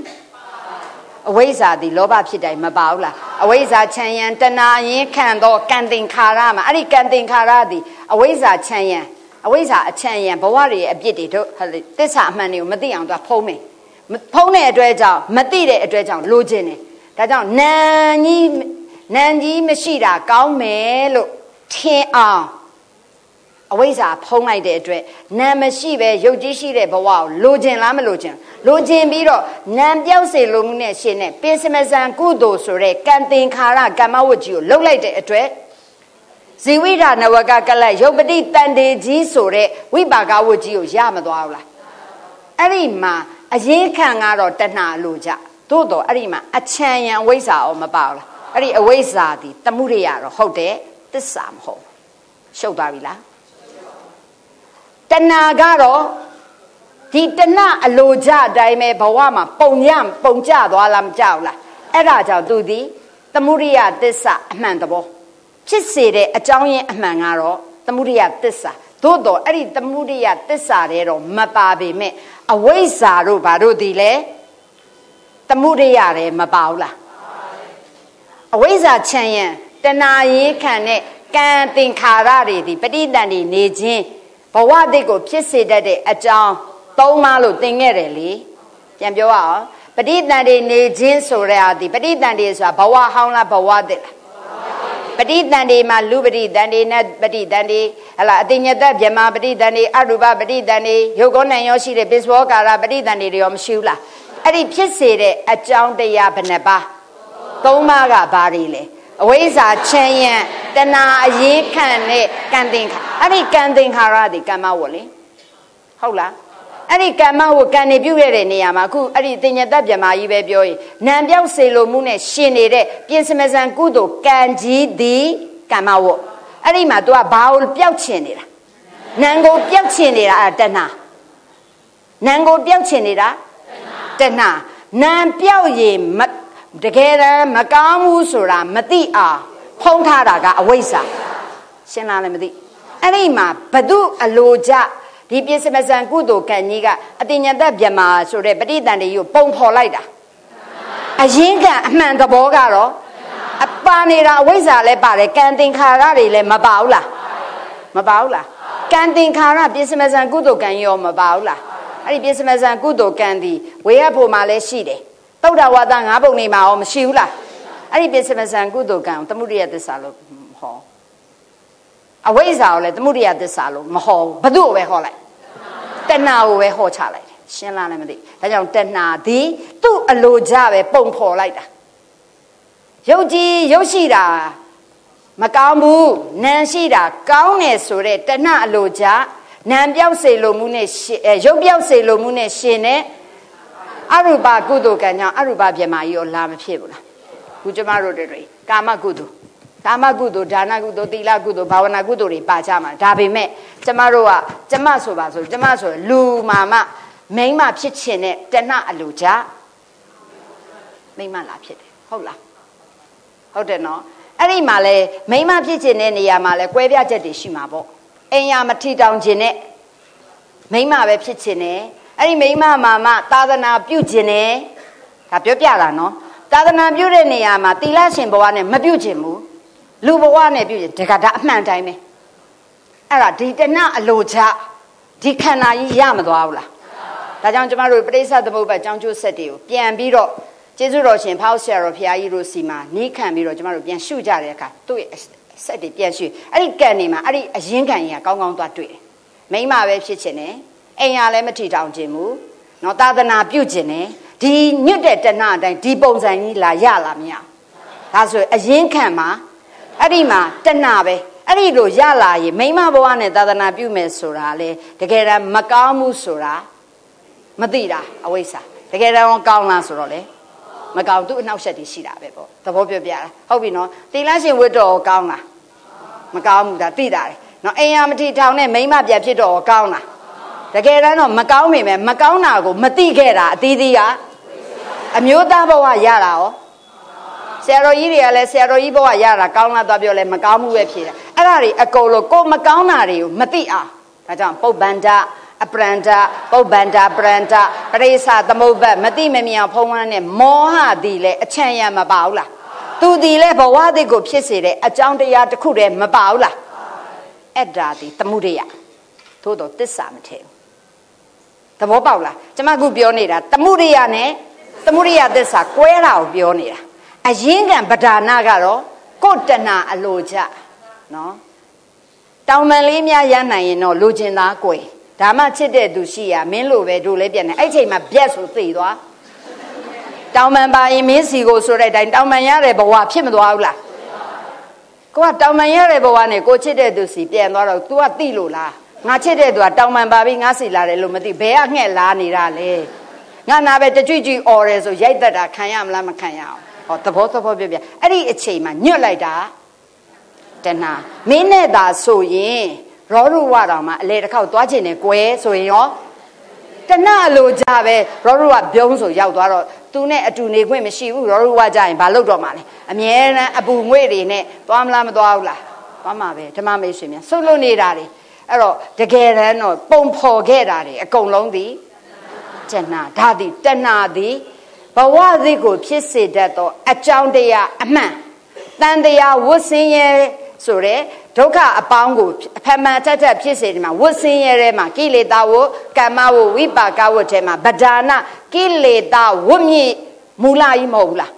အဝိဇ္ဇာဒီလောဘဖြစ်တိုင်းမပါဘူးလားအဝိဇ္ဇာခြံရံတဏှာရင်ခံတော့ကံတင်ခါရမှာအဲ့ဒီကံတင်ခါရဒီအဝိဇ္ဇာခြံရံအဝိဇ္ဇာအချမ်းရံဘဝတွေရဲ့အပြစ်တွေတို့သစ္စာအမှန်တွေကိုမသိအောင်သူကဖုံးမယ်ဖုံးတဲ့အတွက်ကြောင့်မသိတဲ့အတွက်ကြောင့်လိုချင်တယ်ဒါကြောင့်နန်ကြီး နန်ကြီးမရှိတာကောင်းမယ်လို့ထင်အောင်အဝိဇ္ဇာဖုံးလိုက်တဲ့အတွက်နာမရှိပဲရုပ်ကြီးရှိတဲ့ဘဝကိုလိုချင်လားမလိုချင်လိုချင်ပြီးတော့နာပြောက်စေလိုမှုနဲ့ရှင်နဲ့ပင်စမဇန်ကုသိုလ်ဆိုတဲ့ကံသင်္ခါရကမ္မဝတ်ကြီးကိုလှုပ်လိုက်တဲ့အတွက်ဇီဝိဒနဝကကလတ်ရုပ်ပတိတန်တေကြီးဆိုတဲ့ဝိပါကဝတ်ကြီးကိုရမသွားဘူးလားအဲ့ဒီမှာအရင်ခံကတော့တဏှာလိုကြသို့တော့အဲ့ဒီမှာအချံရံဝိဇ္ဇာရောမပါဘူးလား အဲ့ဒီအဝိဇ္ဇာဒီတမှုရိယတော့ဟုတ်တယ်သစ္စာမဟုတ်ရှုပ်သွားပြီလားတဏှာကတော့ဒီတဏှအလိုကြအတိုင်းပဲဘဝမှာပုံရပုံကြသွားလားမကြောက်လားအဲ့ဒါကြောင့်သူဒီသမုဒိယသစ္စာအမှန်တဘောဖြစ်စေတဲ့အကြောင်းရင်းအမှန်ကတော့သမုဒိယသစ္စာသို့တော့အဲ့ဒီသမုဒိယသစ္စာတွေတော့မပါပေမဲ့အဝိဇ္ဇာတို့ဘာတို့ဒီလဲသမုဒိယတွေမပါဘူးလား အဝိဇ္ဇာချမ်းရင်တဏှာရေးခံတဲ့ကံသင်္ခါရတွေဒီပဋိသန္ဓေနေခြင်းဘဝတိတ်ကိုဖြစ်စေတတ်တဲ့အကြောင်းသုံးပါလို့သင်ခဲ့တယ်လေပြန်ပြောရအောင်ပဋိသန္ဓေနေခြင်းဆိုရတာဒီပဋိသန္ဓေဆိုတာဘဝဟောင်းလားဘဝသစ်လားပဋိသန္ဓေမှာလူပဋိသန္ဓေနဲ့ပဋိသန္ဓေဟလာအတိညတဗြဟ္မာပဋိသန္ဓေအရူပပဋိသန္ဓေယုတ်ကောနံရောရှိတဲ့ပစ္စဝကာရပဋိသန္ဓေတွေရောမရှိဘူးလားအဲ့ဒီဖြစ်စေတဲ့အကြောင်းတရားဘယ်နှပါး သုံးပါးကဘာတွေလဲအဝိဇ္ဇာချမ်းရံတဏှာအရေးခံတဲ့ကံသင်္ခါအဲ့ဒီကံသင်္ခါရဒီကမ္မဝလေဟုတ်လားအဲ့ဒီကမ္မဝကံနေပြုခဲ့တဲ့နေရာမှာအခုအဲ့ဒီတင်ညတဗြဟ္မာကြီးပဲပြောရင်နံပြောက်စေလိုမှုနဲ့ရှင်နေတဲ့ပြင်စမစံကုသိုလ်ကံကြီးသည်ကမ္မဝအဲ့ဒီမှာ तू ကဘာကိုပျောက်ချင်နေတာနံကိုပျောက်ချင်နေတာအဲ့တဏှာနံကိုပျောက်ချင်နေတာတဏှာနံပျောက်ရင် တကယ်တမ်းမကောင်းဘူးဆိုတာမသိအောင်ဖုံးထားတာကအဝိဇ္ဇာရှင်းလားလည်းမသိအဲ့ဒီမှာဘသူအလိုကြဒီပြစ္စမဇံကုသိုလ်ကံကြီးကအတင်ညတဗြမာဆိုတဲ့ပဋိသန္ဓေကိုပုံဖော်လိုက်တာအရင်ကအမှန်သဘောကတော့အပါနေတာအဝိဇ္ဇာလည်းပါတယ်ကံသင်္ခါရတွေလည်းမပါဘူးလားမပါဘူးလားကံသင်္ခါရပြစ္စမဇံကုသိုလ်ကံရောမပါဘူးလားအဲ့ဒီပြစ္စမဇံကုသိုလ်ကံဒီဝေယဖို့မှာလည်းရှိတယ် သုဒ္ဓဝါဒငါးပုံနေမှာရောမရှိဘူးလားအဲ့ဒီပြစ္စမဇံကုသိုလ်ကံကိုသမုဒိယသစ္စာလို့ဟောအဝိဇ္ဇာကိုလည်းသမုဒိယသစ္စာလို့မဟောဘူးဘသူ့ကိုပဲဟောလိုက်တဏှာကိုပဲဟောချလိုက်တယ်ရှင်းလားလည်းမသိဒါကြောင့်တဏှာသည်သူ့အလိုကြပဲပုံဖော်လိုက်တာရုပ်ကြီးရုပ်ရှိတာမကောင်းဘူးနာမ်ရှိတာကောင်းတယ်ဆိုတဲ့တဏှာအလိုကြနာမ်ပြောက်စေလိုမှုနဲ့ရုပ်ပြောက်စေလိုမှုနဲ့ရှင်တဲ့ အရူပကုသိုလ်ကံကြောင့်အရူပပြမကြီးရောလာမဖြစ်ဘူးလားခုကျမတို့တွေကာမကုသိုလ်ကာမကုသိုလ်ဒါနကုသိုလ်သီလကုသိုလ်ဘာဝနာကုသိုလ်တွေပါကြမှာဒါပေမဲ့ကျမတို့ကကျမဆိုပါဆိုကျမဆိုလူမာမမိမ့်မဖြစ်ခြင်းနဲ့တဏှအလိုကြမိမ့်မလာဖြစ်တယ်ဟုတ်လားဟုတ်တယ်နော်အဲ့ဒီမှာလဲမိမ့်မဖြစ်ခြင်းတဲ့နေရာမှာလဲကွဲပြားချက်တွေရှိမှာပေါ့အိမ်ရမထီတောင်ခြင်းနဲ့မိမ့်မပဲဖြစ်ခြင်းနဲ့ အဲ့ဒီမိမမာမသာသနာပြုကျင်တယ်ဒါပြောပြတာနော်သာသနာပြုတဲ့နေရာမှာတိလရှင်ဘဝနဲ့မပြုကျင်ဘူးလူဘဝနဲ့ပြုကျင်ဒါကဒါအမှန်တိုင်းပဲအဲ့ဒါဒီတဏအလိုချဒီခန္ဓာကြီးရမသွားဘူးလားဒါကြောင့်ကျမတို့ပရိစ္ဆသမုပ္ပါကြောင်းကျိုးဆက်တွေကိုပြန်ပြီးတော့ကျေးဇူးတော်ရှင်ဖောက်ဆရာတော်ဘုရားကြီးတို့စီမှာနီးခံပြီးတော့ကျမတို့ပြန်ရှုကြတဲ့အခါသူ့ရဲ့ဆက်တွေပြန်ရှုအဲ့ဒီကံနေမှာအဲ့ဒီအရင်ကံကြီးကကောင်းကောင်းသွားတွေ့တယ်မိမပဲဖြစ်ချင်တယ် အိမ်ရလည်းမထီထောင်ခြင်းဘူးနော်သာသနာပြုခြင်းနဲ့ဒီညွတ်တဲ့တဏှအတိုင်းဒီပုံစံကြီးလာရလာမရဒါဆိုအရင်ခံမှာအဲ့ဒီမှာတဏှပဲအဲ့ဒီလိုရလာရင်မိမဘဝနဲ့သာသနာပြုမယ်ဆိုတာလေတကယ်တမ်းမကောင်းဘူးဆိုတာမသိတာအဝိဇ္ဇာတကယ်တမ်းကောင်းလားဆိုတော့လေမကောင်းသူ့အနောက်ဆက်တွေရှိတာပဲပေါ့သဘောပြောပြတာဟုတ်ပြီနော်တိလရှင်ဝတ်တော်ကောင်းလားမကောင်းဘူးဒါသိတာလေနော်အိမ်ရမထီထောင်နဲ့မိမပြဖြစ်တော့ကောင်းလား တကယ်တမ်းတော့မကောင်းမိမယ်မကောင်းတာကိုမသိခဲ့တာအသီးသီးကအမျိုးသားဘဝရတာရောဆရာတော်ကြီးတွေကလည်းဆရာတော်ကြီးဘဝရတာကောင်းလားသွားပြောလဲမကောင်းမှုပဲဖြစ်တယ်အဲ့ဒါတွေအကုန်လုံးကိုမကောင်းတာတွေကိုမသိအောင်ဒါကြောင့်ပုပ္ပန္ဒအပရန္ဒပုပ္ပန္ဒပရန္ဒပရိသသမုပ္ပတ်မတိမမြင်ဖုံးဝန်းနဲ့မောဟသည်လည်းအချမ်းရမပါဘူးလားသူဒီလဲဘဝသစ်ကိုဖြစ်စေတဲ့အကြောင်းတရားတစ်ခုတည်းမပါဘူးလားအဲ့ဒါဒီသမှုရိယသို့တော့တစ္ဆာမထဲဘူး သဘောပေါက်လားကျမခုပြောနေတာတမှုရိယနဲ့တမှုရိယသစ္စာကွဲတာကိုပြောနေတာအရင်ကံပဒါနာကတော့ကိုတဏအလိုချနော်တောင်ပန်လေးများရနိုင်ရင်တော့လိုချင်သားကွယ်ဒါမှချစ်တဲ့သူရှိရမင်းလိုပဲတို့လည်းပြတ်နေအဲ့ချိန်မှာပြက်ဆိုသိသွားတောင်ပန်ပါရင်မင်းစီကိုဆိုတဲ့အတိုင်းတောင်ပန်ရတဲ့ဘဝဖြစ်မသွားဘူးလားကိုကတောင်ပန်ရတဲ့ဘဝနဲ့ကိုချစ်တဲ့သူစီပြန်သွားတော့ तू ကသိလို့လား ငါချစ်တဲ့သူကတောင်ပန်ပါပြီးငါစီလာတယ်လို့မသိဘယ်ကငှက်လာနေတာလဲငါနာပဲတကြွကြွអော်တယ်ဆိုရိုက်သက်တာခံရမလားမခံရအောင်ဟောသဘောသဘောပြပြအဲ့ဒီအချိန်မှာညွတ်လိုက်တာတဏှာမင်းနဲ့သာဆိုရင်ရောရုဝတောင်မှအလေတစ်ခေါက်သွားချင်တယ်ကွယ်ဆိုရင်ရောတဏလိုကြပဲရောရုဝပြုံးဆိုရောက်သွားတော့သူနဲ့အတူနေခွင့်မရှိဘူးရောရုဝကြရင်ဘာလုပ်တော့မှလဲအမြဲတမ်းအပူငွေ့တွေနဲ့သွားမလားမသွားဘူးလားသွားမှာပဲဓမ္မမိတ်ဆွေများဆုတ်လို့နေတာတွေ အဲ့တော့တကယ်တမ်းတော့ပုံဖော်ခဲ့တာတွေအကုန်လုံးဒီတဏဒါသည်တဏသည်ဘဝသစ်ကို ဖြစ်စေတတ်သောအကြောင်းတရားအမှန်တန်တရားဝတ်ဆင်းရဲဆိုတဲ့ဒုက္ခအပေါင်းကိုအဖမှန်တတ်တတ်ဖြစ်စေဒီမှာဝတ်ဆင်းရဲထဲမှာကိလေသာဝကမ္မဝဝိပါကဝထဲမှာဗဒါနကိလေသာဝမြင့်မူလကြီးမဟုတ်ဘူးလား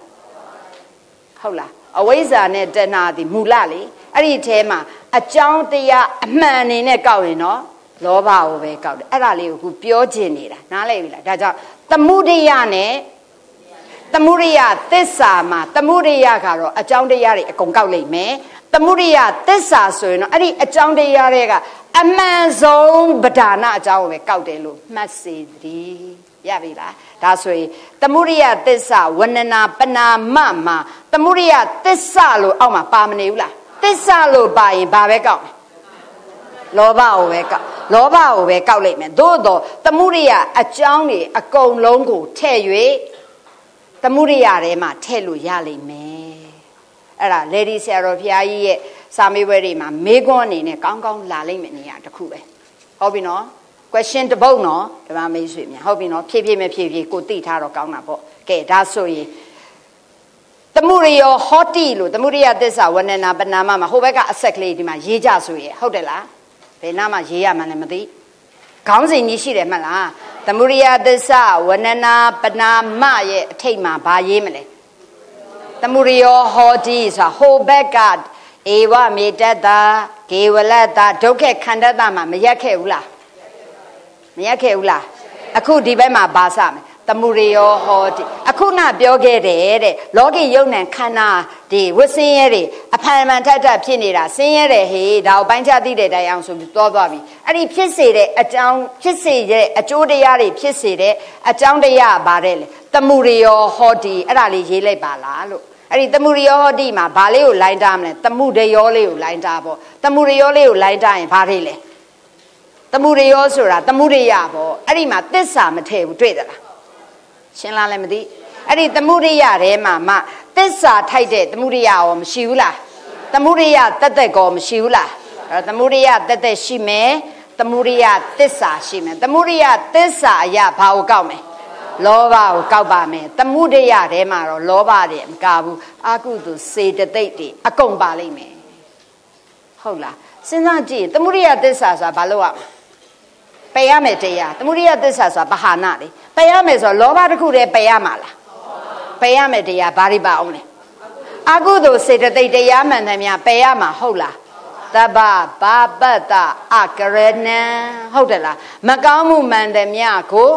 ဟုတ်လားအဝိဇ္ဇာနဲ့တဏှာဒီမူလလေအဲ့ဒီထဲမှာ အကြောင်းတရားအမှန်အနေနဲ့ကောက်ရင်တော့လောဘကိုပဲကောက်တယ်အဲ့ဒါလေးကိုခုပြောချင်နေတာနားလည်ပြီလားဒါကြောင့်သမှုတရားနဲ့သမုဒိယသစ္စာမှာသမုဒိယကတော့အကြောင်းတရားတွေအကုန်ကောက်လိုက်မယ်သမုဒိယသစ္စာဆိုရင်တော့အဲ့ဒီအကြောင်းတရားတွေကအမှန်ဆုံးဗဒါနအကြောင်းကိုပဲကောက်တယ်လို့မှတ်စေသည်ရပြီလားဒါဆိုရင်သမုဒိယသစ္စာဝဏနာပနာမမှာသမုဒိယသစ္စာလို့အောက်မှာပါမနေဘူးလား သစ္စာလို့ပါရင်ဘာပဲကောက်လောဘကိုပဲကောက်လောဘကိုပဲကောက်လိုက်မယ်သို့တော့သမုဒိယအကြောင်းတွေအကုန်လုံးကိုထည့်၍သမုဒိယထဲမှာထည့်လို့ရလိမ့်မယ်အဲ့ဒါလေဒီဆရာတော်ဘုရားကြီးရဲ့စာမေးပွဲတွေမှာမေးခွန်းအနေနဲ့ကောင်းကောင်းလာလိမ့်မယ်နေရာတစ်ခုပဲဟုတ်ပြီနော် question တပုတ်နော်ဒီမှာမေးဆွေမြန်ဟုတ်ပြီနော်ဖြည်းဖြည်းမဖြည်းဖြည်းကိုသိထားတော့ကောင်းတာပေါ့ကဲဒါဆိုရင် တမှုရိယောဟောတိလို့တမှုရိယသစ္စာဝဏနာပနာမမှာဟိုဘက်ကအဆက်ကလေးဒီမှာရေးကြဆိုရဟုတ်တယ်လားဘယ်နာမှာရေးရမှန်းလည်းမသိခေါင်းစဉ်ကြီးရှိတယ်မှတ်လားသမုဒိယသစ္စာဝဏနာပနာမရဲ့အထိတ်မှာဘာရေးမလဲသမုဒိယောဟောတိဆိုတာဟိုဘက်ကဧဝမေတ္တကေဝလတ္တဒုက္ခခန္ဓတမှာမရက်ခဲ့ဘူးလားမရက်ခဲ့ဘူးလားအခုဒီဘက်မှာဘာစမယ် တမှုရိယောဟောတိအခုနပြောခဲ့တယ်တဲ့လောကီယုံ nant ခန္ဓာဒီဝဆင်းရဲတွေအဖန်မှန်ထက်ထက်ဖြစ်နေတာဆင်းရဲတယ်ဟေးဒါကိုပိုင်းခြားသိတဲ့တိုင်အောင်ဆိုပြီးသွားသွားပြီအဲ့ဒီဖြစ်စေတဲ့အကြောင်းဖြစ်စေတဲ့အကျိုးတရားတွေဖြစ်စေတဲ့အကြောင်းတရားပါတဲ့လေတမှုရိယောဟောတိအဲ့ဒါလေးရေးလိုက်ပါလားလို့အဲ့ဒီတမှုရိယောဟောတိမှာဘာလေးကိုလိုင်းတားမလဲတမှုရယောလေးကိုလိုင်းတားပေါ့တမှုရယောလေးကိုလိုင်းတားရင်ဘာတွေလဲတမှုရယောဆိုတာတမှုရိယပေါ့အဲ့ဒီမှာသစ္စာမထည့်ဘူးတွေ့သလား ရှင်းလားလည်းမသိအဲ့ဒီသမုဒိယထဲမှာမှသစ္စာထိုက်တဲ့သမုဒိယရောမရှိဘူးလားသမုဒိယတက်တက်ကောမရှိဘူးလားအဲ့တော့သမုဒိယတက်တက်ရှိမယ်သမုဒိယသစ္စာရှိမယ်သမုဒိယသစ္စာအရဘာကိုကောက်မယ်လောဘကိုကောက်ပါမယ်သမုဒိယထဲမှာတော့လောဘတွေမကဘူးအကုသိုလ်စေတသိက်တွေအကုန်ပါလိမ့်မယ်ဟုတ်လားစဉ်းစားကြည့်သမုဒိယသစ္စာဆိုတာဘာလို့ရမလဲပယ်ရမယ်တရားသမုဒိယသစ္စာဆိုတာဘာဟာနာလေ ပယ်ရမယ်ဆိုတော့လောဘတစ်ခုတည်းပယ်ရမှာလားပယ်ရမယ်တရားဘာတွေပါအောင်လဲအကုသိုလ်စေတသိက်တရားမှန်တယ်များပယ်ရမှာဟုတ်လားတပ္ပဘာပတ္တအကရဏံဟုတ်တယ်လားမကောင်းမှုမှန်တယ်များကို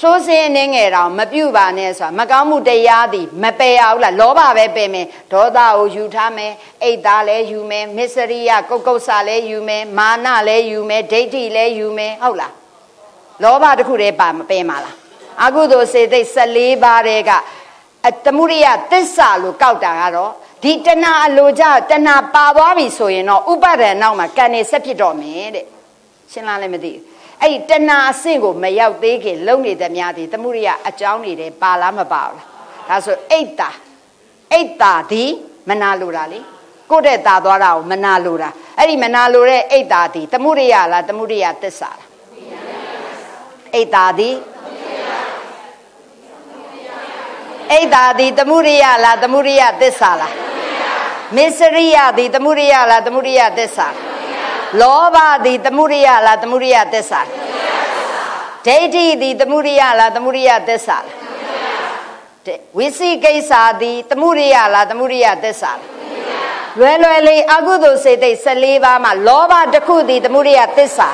ဆိုးစင်းနေငယ်တောင်မပြုတ်ပါနဲ့ဆိုတာမကောင်းမှုတရားသည်မပယ်ရဘူးလားလောဘပဲပယ်မယ်ဒေါသကိုယူထားမယ်အိတ်သားလည်းယူမယ်မစ္စရိယကုတ်ကုတ်ဆာလည်းယူမယ်မာနလည်းယူမယ်ဒိဋ္ဌိလည်းယူမယ်ဟုတ်လားလောဘတခုတည်းပါမပယ်မှာလား အကုသိုလ်စေသိ14ပါးတဲ့ကအတမှုရိယသစ္စာလို့ကောက်တာကတော့ဒီတဏှာအလိုကြတဏှာပါသွားပြီဆိုရင်တော့ဥပါဒဏ်နောက်မှာကံနေဆက်ဖြစ်တော့မယ်တဲ့ရှင်းလားလည်းမသိဘူးအဲ့ဒီတဏှာအဆင့်ကိုမရောက်သေးခင်လုံနေတဲ့များဒီသမှုရိယအကြောင်းနေတယ်ပါလားမပါဘူးလားဒါဆိုအိတ်တာအိတ်တာဒီမနာလိုတာလေကိုယ့်တဲ့တာသွားတာကိုမနာလိုတာအဲ့ဒီမနာလိုတဲ့အိတ်တာဒီသမှုရိယလားသမှုရိယသစ္စာလားအိတ်တာဒီ အိတ်တာဒီသမှုရိယလားသမှုရိယသစ္စာလားမစ္စရိယဒီသမှုရိယလားသမှုရိယသစ္စာလားလောဘသည်သမုဒိယလားသမုဒိယသစ္စာဒိဋ္ဌိသည်သမုဒိယလားသမုဒိယသစ္စာဝိသိကိစ္စသည်သမုဒိယလားသမုဒိယသစ္စာလွယ်လွယ်လေးအကုသိုလ်စေတိတ်14ပါးမှာလောဘတစ်ခုသည်သမုဒိယသစ္စာ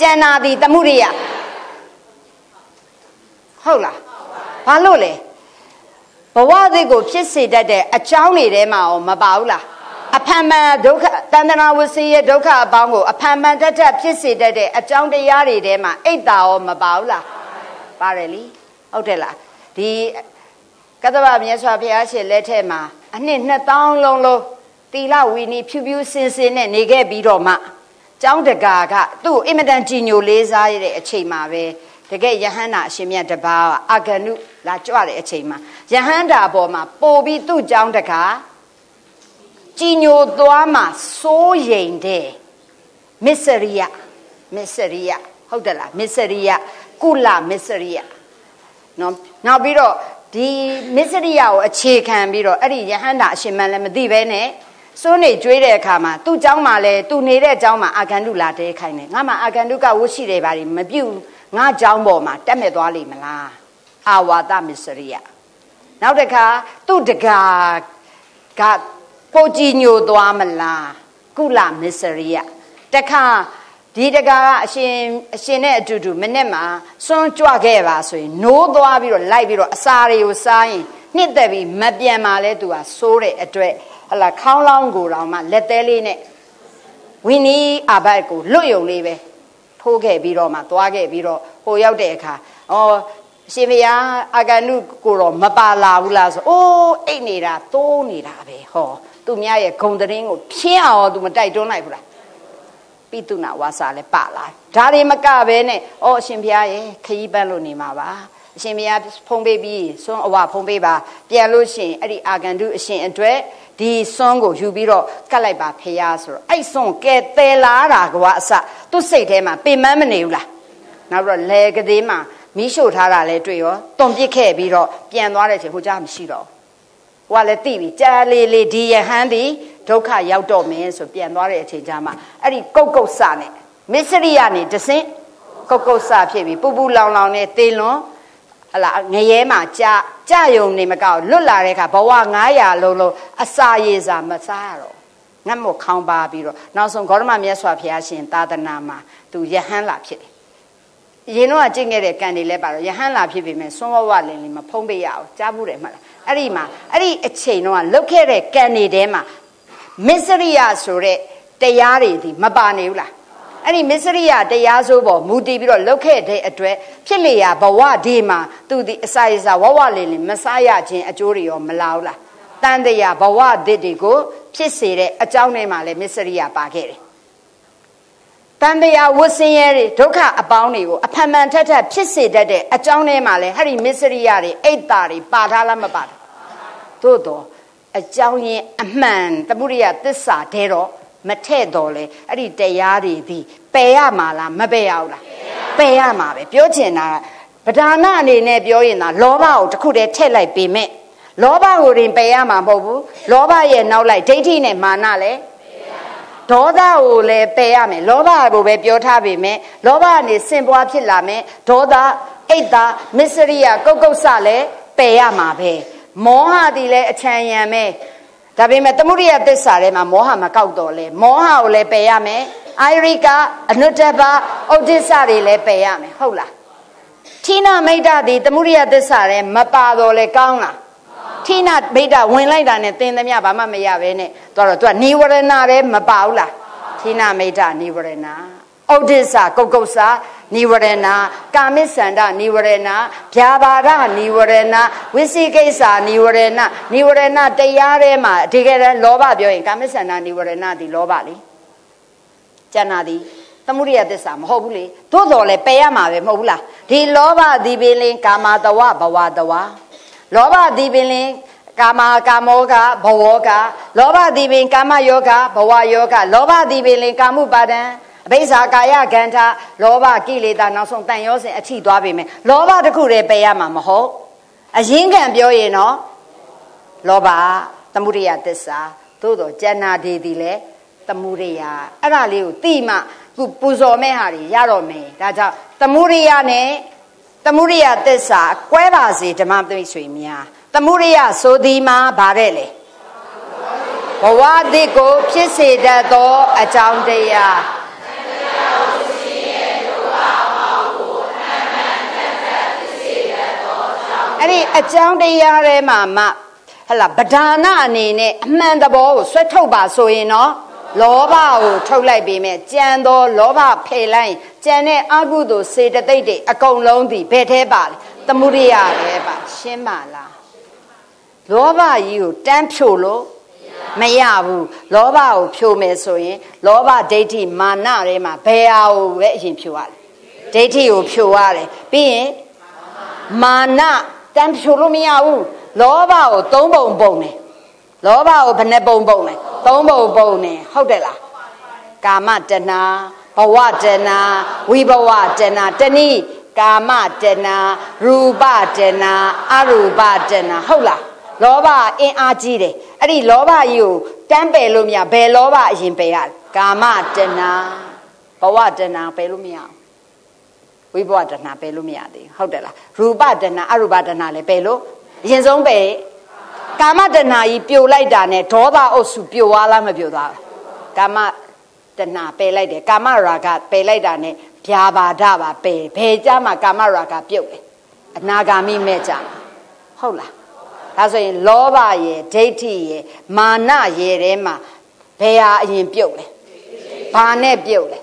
ကျန်တာသည်သမုဒိယဟုတ်လားဘာလို့လဲ ဘဝသစ်ကိုဖြစ်စေတတ်တဲ့အကြောင်းတွေထဲမှာရောမပါဘူးလားအဖန်မှန်ဒုက္ခတန်တနာဝစီရဲ့ဒုက္ခအပေါင်းကိုအဖန်မှန်တတ်တတ်ဖြစ်စေတတ်တဲ့အကြောင်းတရားတွေထဲမှာအိတ်တာရောမပါဘူးလားပါတယ်လीဟုတ်တယ်လားဒီကတ္တဗမြတ်စွာဘုရားရှင်လက်ထက်မှာအနှစ်2000လုံးလုံးတီလဝီနီဖြူဖြူစင်စင်နဲ့နေခဲ့ပြီးတော့မှကျောင်းတကာကသူ့ကိုအင်မတန်ကြည်ညိုလေးစားရတဲ့အချိန်မှာပဲ တကယ်ယဟန္တာအရှင်မြတ်တပါးအာဂနုလာကြွတဲ့အချိန်မှာယဟန္တာပေါ်မှာပို့ပြီးသူ့ကျောင်းတကာကြည်ညိုသွားမှစိုးရိမ်တဲ့မစ္စရိယမစ္စရိယဟုတ်တယ်လားမစ္စရိယကုလမစ္စရိယနော်နောက်ပြီးတော့ဒီမစ္စရိယကိုအခြေခံပြီးတော့အဲ့ဒီယဟန္တာအရှင်မန်လည်းမသိဘဲနဲ့စိုးနေကြွေးတဲ့အခါမှာသူ့เจ้าမှာလဲသူနေတဲ့เจ้าမှာအာဂန္တုလာတဲခိုင်းတယ်ငါမှအာဂန္တုကဝတ်ရှိတယ်ပါမပြုတ် ငါကြောင်းပေါ်မှာတက်မဲ့သွားလိမ့်မလားအာဝါဒမစ္စရိယနောက်တစ်ခါသူ့တကာကပိုကြည်ညိုသွားမလားကုလမစ္စရိယတခါဒီတကာကအရှင်အရှင်နဲ့အတူတူမနဲ့မှာစွန့်ကြွခဲ့ပါဆိုရင်노သွားပြီးတော့လိုက်ပြီးတော့အစာတွေကိုစားရင်နှစ်သက်ပြီးမပြန်ပါလဲသူကဆိုးတဲ့အတွက်ဟလာခေါင်းလောင်းကိုတောင်မှလက်သေးလေးနဲ့ဝင်းနီးအာဘတ်ကိုလွတ်ယုံလေးပဲ ထိုးခဲ့ပြီးတော့မှသွားခဲ့ပြီးတော့ဟိုရောက်တဲ့အခါဩရှင်ဘုရားအာဂနုကိုတော့မပါလာဘူးလားဆိုအိုးအိတ်နေတာတိုးနေတာပဲဟောသူများရဲ့ဂုံတရင်ကိုဖြင်းအောင်သူမတိုက်တွန်းလိုက်ဘူးလားပိတုနာဝါစာလည်းပါလာဒါတွေမကပဲနဲ့ဩအရှင်ဘုရားရဲ့ခရီးပန်းလို့နေမှာပါအရှင်ဘုရားဖုံးပေးပြီးစွန်းအဝဖုံးပေးပါပြန်လို့ရှိရင်အဲ့ဒီအာဂန္တုအရှင်အတွက် ဒီစွန်းကိုယူပြီးတော့ကတ်လိုက်ပါဖေရဆိုတော့အဲ့စွန်းကဲတဲလာတာကွာအစသူ့စိတ်ထဲမှာပင်မမနေဘူးလားနောက်တော့လေကသေးမှာမီးရှို့ထားတာလဲတွေ့ရောတွန်ပစ်ခဲ့ပြီးတော့ပြန်သွားတဲ့ချိန်ဟိုကြားမရှိတော့ဟိုကလည်းတိပြီကြာလေးလေးဒီယဟန်ဒီဒုက္ခရောက်တော့မယ်ဆိုပြန်သွားတဲ့အချိန်ကြားမှာအဲ့ဒီကုတ်ကုတ်စနဲ့မစ္စရိယနေတဆင့်ကုတ်ကုတ်စဖြစ်ပြီးပူပူလောင်လောင်နဲ့တေလွန် ဟလာငရဲမှာကြာကြာယုံနေမကောက်လွတ်လာတဲ့အခါဘဝ900လုံးလုံးအစာရေစာမစားရတော့ငတ်မို့ခေါင်းပါပြီးတော့နောက်ဆုံးဂေါတမမြတ်စွာဘုရားရှင်သာသနာမှာသူယဟန်လာဖြစ်တယ်ရင်တော့ကျင့်ခဲ့တဲ့ကံတွေလည်းပါတော့ယဟန်လာဖြစ်ပြီမဲ့စွန်းဝဝလင်းလင်းမဖုံးပေးရအောင်ကြားဘူးတယ်မှတ်လားအဲ့ဒီမှာအဲ့ဒီအချိန်တော့လုတ်ခဲ့တဲ့ကံတွေထဲမှာမစ္စရိယဆိုတဲ့တရားတွေဒီမပါနေဘူးလား အဲ့ဒီမစ္စရိယတရားဆိုပေါ်မူတည်ပြီးတော့လုတ်ခဲ့တဲ့အတွက်ဖြစ်လေရာဘဝဒီမှာသူဒီအစာရစာဝဝလင်းလင်းမစားရခြင်းအကျိုးတွေရောမလာဘူးလားတန်တရားဘဝသစ်တွေကိုဖြစ်စေတဲ့အကြောင်းတွေမှာလည်းမစ္စရိယပါခဲ့တယ်တန်တရားဝဆင်းရဲတွေဒုက္ခအပေါင်းတွေကိုအဖန်မှန်ထက်ထက်ဖြစ်စေတတ်တဲ့အကြောင်းထဲမှာလည်းဟဲ့ဒီမစ္စရိယတွေအိတ်တာတွေပါထားလားမပါဘူးသို့တော့အကြောင်းရင်းအမှန်တမှုရိယသစ္စာတဲတော့ မထဲ့တော်လေအဲ့ဒီတရားတွေဒီပယ်ရမှာလားမပယ်ရဘူးလားပယ်ရမှာပဲပြောချင်တာပဓာနအနေနဲ့ပြောရင်သာလောဘကိုတစ်ခုတည်းထည့်လိုက်ပေမဲ့လောဘကိုရင်ပယ်ရမှာမဟုတ်ဘူးလောဘရဲ့နောက်လိုက်ဒိဋ္ဌိနဲ့မာနလည်းဒေါသကိုလည်းပယ်ရမယ်လောဘကိုပဲပြောထားပေမဲ့လောဘကနေစင်ပွားဖြစ်လာမယ်ဒေါသအိတ်တာမစ္စရိယကုတ်ကုတ်ဆလည်းပယ်ရမှာပဲမောဟသည်လည်းအချမ်းရံပဲ ဒါပေမဲ့သမုဒိယသစ္စာထဲမှာမောဟမကောက်တော့လဲမောဟကိုလည်းပယ်ရမယ်အာရိကအနုတ္တပဥဒိစ္စတွေလည်းပယ်ရမယ်ဟုတ်လားဌိနမိတ်တသည်သမုဒိယသစ္စာထဲမပါတော့လဲကောင်းလားဌိနမိတ်တဝင်လိုက်တာနဲ့သင်သမျှဘာမှမရပဲနဲ့တော့တော့သူကနိဝရဏထဲမပါဘူးလားဌိနမိတ်တနိဝရဏ ဥဒိစ္စကုတ်ကုတ်စာနိဝရဏကာမိစန္ဒနိဝရဏဗျာပါဒနိဝရဏဝိသိကိစ္စနိဝရဏနိဝရဏတရားထဲမှာအဒီကယ်လောဘပြောရင်ကာမိစန္ဒနိဝရဏဒီလောဘလေကျန်တာဒီသမုဒိယသစ္စာမဟုတ်ဘူးလေသို့တော်လည်းပယ်ရမှာပဲမဟုတ်ဘူးလားဒီလောဘဒီပင်လင်ကာမတဝဘဝတဝလောဘဒီပင်လင်ကာမကာမောကဘဝကလောဘဒီပင်ကာမယောဂဘဝယောဂလောဘဒီပင်လင်ကာမှုပါဒံ အဘိဇာကာယကန္ထလောဘကိလေသာနောက်ဆုံးတန်ရောစဉ်အထိသွားပြီမယ်လောဘတခုတည်းပယ်ရမှာမဟုတ်အရင်ကံပြောရင်တော့လောဘသမုဒိယသစ္စာသို့တော့ကျန်နာဒီဒီလေသမုဒိယအဲ့ဒါလေးကိုသိမှခုပူဇော်မဲ့ဟာတွေရတော့မယ်ဒါကြောင့်သမုဒိယနဲ့သမုဒိယသစ္စာကွဲပါစေဓမ္မပိတ်ဆွေများသမုဒိယဆိုဒီမှာဗါတဲ့လေဘဝတိကိုဖြစ်စေတတ်သောအကြောင်းတရား အဲ့ဒီအကြောင်းတရားထဲမှာမှဟလာဗဒါနအနေနဲ့အမှန်တဘောကိုဆွဲထုတ်ပါဆိုရင်တော့လောဘကိုထုတ်လိုက်ပြီးမြဲကြံသောလောဘဖယ်လိုက်ကြံတဲ့အကုသိုလ်စေတသိက်တွေအကုန်လုံးဒီဘယ်ထဲပါလဲသမှုရိယပဲပါရှင်းပါလားလောဘကြီးကိုတန်းဖြိုလို့မမရဘူးလောဘကိုဖြိုမယ်ဆိုရင်လောဘဒိဋ္ဌိမာနတွေမှာဘယ်ဟာကိုပဲအရင်ဖြိုရတယ်ဒိဋ္ဌိကိုဖြိုရတယ်ပြီးရင်မာန တန်ဖြိုလို့မရဘူးလောဘကိုသုံးပုံပုံတယ်လောဘကိုဘယ်နှပုံပုံလဲသုံးပုံပုံတယ်ဟုတ်တယ်လားကာမတဏဘဝတဏဝိဘဝတဏတဏိကာမတဏရူပတဏအရူပတဏဟုတ်လားလောဘအင်းအားကြီးတယ်အဲ့ဒီလောဘကြီးကိုတန်းပယ်လို့မရဘယ်လောဘအရင်ပယ်ရကာမတဏဘဝတဏပယ်လို့မရ ဝိဘဝတဏပယ်လို့မရသေးဟုတ်တယ်လားရူပတဏအရူပတဏလည်းပယ်လို့အရင်ဆုံးပယ်ကာမတဏကြီးပြိုလိုက်တာနဲ့ဒေါသအုပ်စုပြိုသွားလားမပြိုသွားဘူးကာမတဏပယ်လိုက်တယ်ကာမရာဂပယ်လိုက်တာနဲ့ဗျာပါဒပါပယ်ဘယ်ကြမှာကာမရာဂပြုတ်တယ်အနာဂါမိမဲ့ကြမှာဟုတ်လားဒါဆိုရင်လောဘရယ်ဒိဋ္ဌိရယ်မာနရယ်ထဲမှာဘယ်ဟာအရင်ပြုတ်လဲဘာနဲ့ပြုတ်လဲ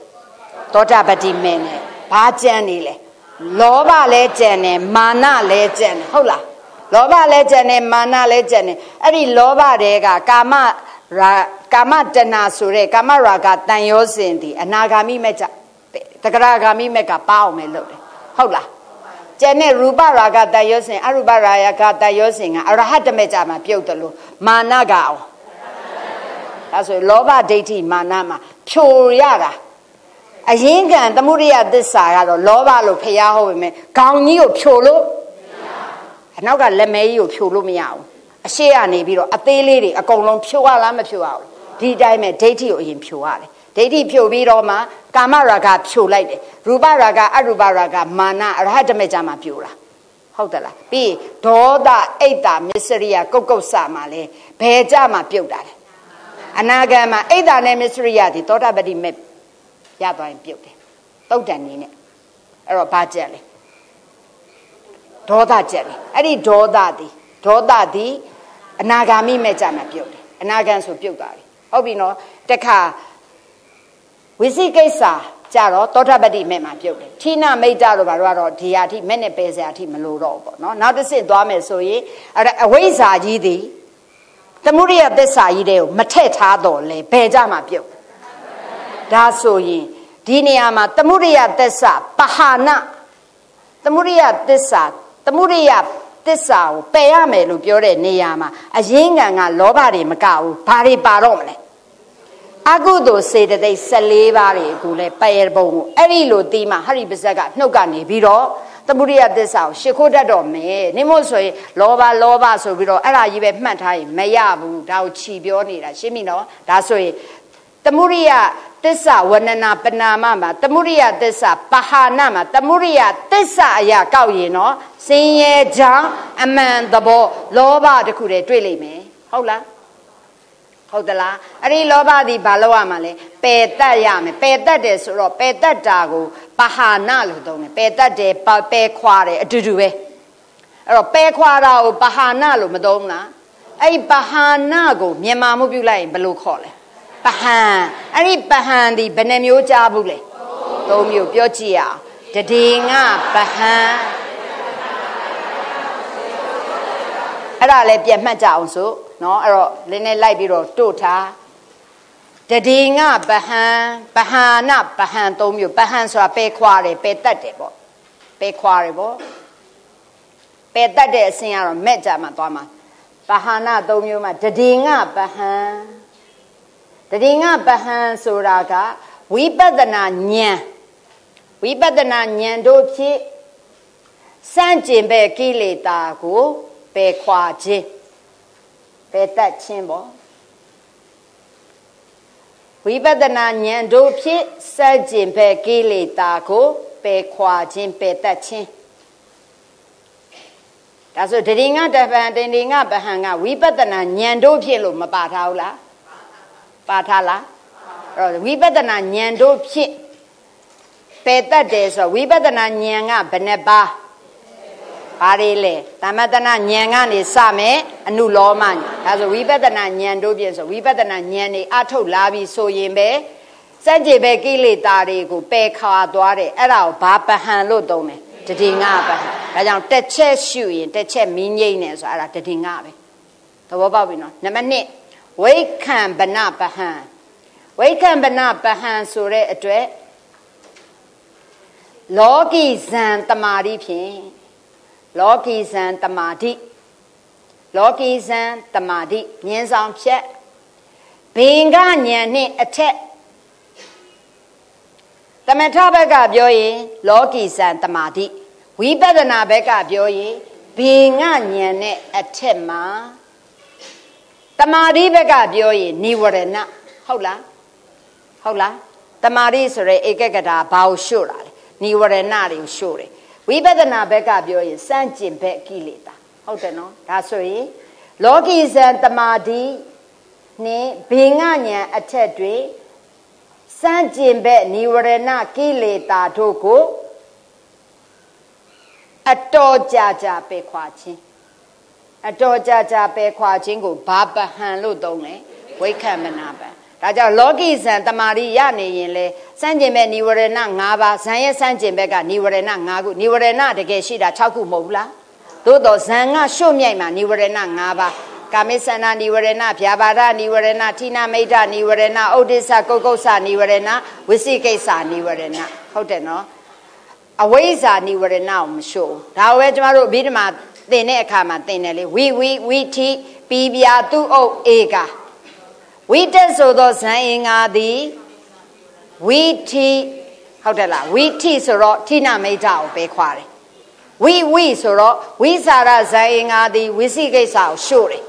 သောတာပတိမဲနဲ့ ဘာကြံနေလဲလောဘလည်းကြံတယ်မာနလည်းကြံတယ်ဟုတ်လားလောဘလည်းကြံတယ်မာနလည်းကြံတယ်အဲ့ဒီလောဘတွေကကာမရာကာမတဏဆိုတဲ့ကာမရာဂတန်ရောစဉ်ဒီအနာဂါမိမဲ့ကြတဂရဂါမိမဲ့ကပါအောင်မယ်လို့တယ်ဟုတ်လားကျန်တဲ့ရူပရာဂတယောစင်အရူပရာယကတယောစင်ကအရဟတမေကြမှာပြုတ်တယ်လို့မာနကအောင်ဒါဆိုလောဘဒိဋ္ဌိမာနမှာဖြိုရတာ အရင်ကံသမှုရိယသစ္စာကတော့လောဘလို့ဖျားဟုတ်ပေမဲ့ခေါင်းကြီးကိုဖြိုလို့အနောက်ကလက်မဲကြီးကိုဖြိုလို့မရဘူးအရှိကနေပြီးတော့အသေးလေးတွေအကုန်လုံးဖြိုရလားမဖြိုရဘူးဒီတိုင်းပဲဒိဋ္ဌိကိုအရင်ဖြိုရတယ်ဒိဋ္ဌိဖြိုပြီးတော့မှကာမရာဂဖြိုလိုက်တယ်ရူပရာဂအရူပရာဂမာနအရဟတမေကြမှာပြိုတာဟုတ်တယ်လားပြီးဒေါသအိတ်တာမစ္စရိယကုတ်ကုတ်ဆာမှာလဲဘယ်ကြမှာပြုတ်တာလဲအနာဂံမှာအိတ်တာနဲ့မစ္စရိယဒီသောတာပတိမဲ့ ရသွားရင်ပြုတ်တယ်တုတ်တန်နေနဲ့အဲ့တော့ဘာကြက်လဲဒေါသကြက်လေအဲ့ဒီဒေါသသည်ဒေါသသည်အနာဂါမိမဲ့ကြမှာပြုတ်တယ်အနာဂံဆိုပြုတ်သွားပြီဟုတ်ပြီနော်တခါဝိသိကိစ္စကြတော့သောထပတိမဲ့မှာပြုတ်တယ်ဌိနမိတ်တတို့ဘာလို့ကတော့ဒီဟာထိမဲ့နဲ့ပယ်စရာထိမလိုတော့ဘူးပေါ့နော်နောက်တစ်ဆင့်သွားမယ်ဆိုရင်အဝိဇ္ဇာကြီးသည်သမုဒိယသစ္စာကြီးတွေကိုမထည့်ထားတော့လေဘယ်ကြမှာပြုတ် ဒါဆိုရင်ဒီနေရာမှာသမုဒိယသစ္စာပဟာနသမုဒိယသစ္စာသမုဒိယသစ္စာကိုပယ်ရမယ်လို့ပြောတဲ့နေရာမှာအရင်းကံကလောဘတွေမကဘူးဘာတွေပါတော့မလဲအကုသိုလ်စေတသိက်14ပါးတွေအခုလဲပယ်ပုံကိုအဲ့ဒီလိုတီးမှဟရိပဇက်ကနှုတ်ကနေပြီးတော့သမုဒိယသစ္စာကိုရှ िख ိုးတတ်တော့မယ်နိမို့ဆိုရင်လောဘလောဘဆိုပြီးတော့အဲ့ဒါကြီးပဲမှတ်ထားရင်မရဘူးဒါကိုခြီပြောနေတာရှင်းပြီနော်ဒါဆိုရင်သမုဒိယ သစ္စာဝဏနာပနာမမှာသမုဒိယသစ္စာပဟာနမှာသမုဒိယသစ္စာအရာကောက်ရင်နော်စင်ရဲ့ကြောင့်အမှန်သဘောလောဘတခုတည်းတွေ့လိမ့်မယ်ဟုတ်လားဟုတ်သလားအဲ့ဒီလောဘသည်ဘာလို့ရမှာလဲပယ်တတ်ရမယ်ပယ်တတ်တယ်ဆိုတော့ပယ်တတ်တာကိုပဟာနလို့သုံးတယ်ပယ်တတ်တယ်ပယ်ခွာတယ်အတူတူပဲအဲ့တော့ပယ်ခွာတာကိုပဟာနလို့မသုံးလားအဲ့ဒီပဟာနကိုမြန်မာမှုပြုလိုက်ရင်ဘယ်လိုခေါ်လဲ ပဟံအဲ့ဒီပဟံဒီဘယ်နှမျိုးကြားဘူးလဲသုံးမျိုးပြောကြည့်ရအောင်တဒေငပဟံအဲ့ဒါလည်းပြန်မှတ်ကြအောင်ဆိုနော်အဲ့တော့လင်းနဲ့လိုက်ပြီးတော့တို့ထားတဒေငပဟံပဟာနပဟံသုံးမျိုးပဟံဆိုတာပယ်ခွာတယ်ပယ်တတ်တယ်ပေါ့ပယ်ခွာတယ်ပေါ့ပယ်တတ်တဲ့အစင်ကတော့မဲ့ကြမှာသွားမှာပဟာနသုံးမျိုးမှာတဒေငပဟံ တတိငပဟံဆိုတာကဝိပဿနာဉာဏ်ဝိပဿနာဉာဏ်တို့ဖြင့်စန့်ကျင်ပဲကိလေသာကိုပယ်ခွာခြင်းပယ်တတ်ခြင်းပေါ့ဝိပဿနာဉာဏ်တို့ဖြင့်စัจကျင်ပဲကိလေသာကိုပယ်ခွာခြင်းပယ်တတ်ခြင်းဒါဆိုတတိငါတပံတင်ဒီငါပဟံကဝိပဿနာဉာဏ်တို့ဖြင့်လို့မပါထားဘူးလား ပါထားလားအဲ့တော့ဝိပဿနာဉာဏ်တို့ဖြင့်ပယ်တတ်တယ်ဆိုဝိပဿနာဉာဏ်ကဘယ်နှပါးဘာတွေလဲသမတနာဉာဏ်ကနေစမယ်အနုလောမဒါဆိုဝိပဿနာဉာဏ်တို့ပြင်ဆိုဝိပဿနာဉာဏ်နေအထုတ်လာပြီဆိုရင်ပဲစัจ jay ပဲကိလေသာတွေကိုပယ်ခါသွားတယ်အဲ့ဒါကိုဘာပဟံလို့သုံးတယ်တတိငါပဟံဒါကြောင့်တစ်ချက်ရှုရင်တစ်ချက်မင်းငိမ့်နေဆိုအဲ့ဒါတတိငါပဲသဘောပေါက်ပြီနော်နံပါတ်1 ဝဝိခံဗနပဟံဝိခံဗနပဟံဆိုတဲ့အတွက်လောကီဇံတမာတိဖြင့်လောကီဇံတမာတိလောကီဇံတမာတိမြင်းဆောင်ဖြတ်ဘေင်ကညံနှင့်အထက်တမထဘက်ကပြောရင်လောကီဇံတမာတိဝိပဿနာဘက်ကပြောရင်ဘေင်ကညံနဲ့အထက်မှာ တမာတိဘက်ကပြောရင်နိဝရဏဟုတ်လားဟုတ်လားတမာတိဆိုရဲဧကကတာဘာကိုရှို့တာလဲနိဝရဏတွေကိုရှို့တယ်ဝိပဿနာဘက်ကပြောရင်စန့်ကျင်ဘက်ကိလေသာဟုတ်တယ်နော်ဒါဆိုရင်လောကီဇံတမာတိနှင့်ဘေင့ညာအထက်တွင်စန့်ကျင်ဘက်နိဝရဏကိလေသာတို့ကိုအတော်ကြာကြာပေခွာခြင်း အတော်ကြာကြာပယ်ခွာခြင်းကိုဘာပဟံလို့သုံးလဲဝိခံမနာပံဒါကြောင့်လောကီဇံတမာရီရနေရင်လေစန့်ကျင်ဘက်និဝရဏ၅ပါးဇံရဲ့စန့်ကျင်ဘက်ကនិဝရဏ၅ခုនិဝရဏတကယ်ရှိတာ6ခုမဟုတ်ဘူးလားသို့တော့ဇံကရှု့မြိုက်မှာនិဝရဏ၅ပါးကာမိသနာនិဝရဏဗျာပါဒនិဝရဏဌိနမိတ်ဒនិဝရဏဥဒိစ္စကုတ်ကုတ်ဆនិဝရဏဝိသိကိစ္စនិဝရဏဟုတ်တယ်နော်အဝိဇ္ဇာនិဝရဏကိုမရှုပ်ဒါပဲကျမတို့အဘိဓမ္မာ သင်တဲ့အခါမှာသင်တယ်လေဝိဝိဝိထိပီပြာသူ့အုပ်ဧကဝိတက်ဆိုသောဇံအင်္ဂါသည်ဝိထိဟုတ်တယ်လားဝိထိဆိုတော့ဌိနမိတ်ဒကိုပဲခွာတယ်ဝိဝိဆိုတော့ဝိစာရဇံအင်္ဂါသည်ဝိသိကိစ္စကိုရှုပ်တယ်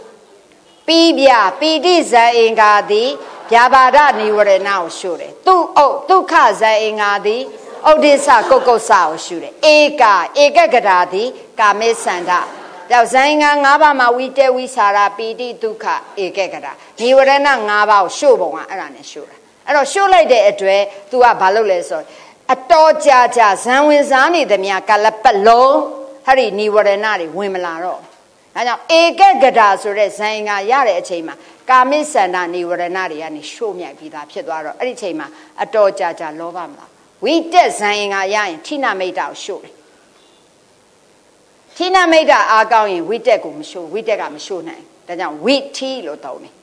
ပြီးပြပီတိဇံအင်္ဂါသည်ဗျာပါဒနိဝရဏကိုရှုတယ်သူ့အုပ်ဒုက္ခဇံအင်္ဂါသည် ဩဒိစ္စကုတ်ကုတ်ဆကိုရှုတယ်ဧကဧကဂရာသည်ကာမေသန္တာကြောက်ဇံငါ၅ပါးမှာဝိတေဝိစာရပီတိဒုက္ခဧကဂရာနိဝရဏ၅ပါးကိုရှုပုံကအဲ့ဒါနဲ့ရှုတာအဲ့တော့ရှုလိုက်တဲ့အတွက် तू ကဘာလုပ်လဲဆိုအတော်ကြာကြာဇံဝင်စားနေသမျှကလပတ်လုံးဟဲ့ဒီနိဝရဏတွေဝင်မလာတော့ဒါကြောင့်ဧကဂဒာဆိုတဲ့ဇိုင်ကရတဲ့အချိန်မှာကာမိစန္ဒနိဝရဏတွေကနေရှို့မြိုက်ပြီးသားဖြစ်သွားတော့အဲ့ဒီချိန်မှာအတော်ကြာကြာလောဘမလား ဝိတက်ဇိုင်ကရရင်ဌိနမိတ်တာကိုရှို့တယ်ဌိနမိတ်တာအားကောင်းရင်ဝိတက်ကိုမရှို့ဝိတက်ကမရှို့နိုင်ဒါကြောင့်ဝိထီလို့သုံးတယ်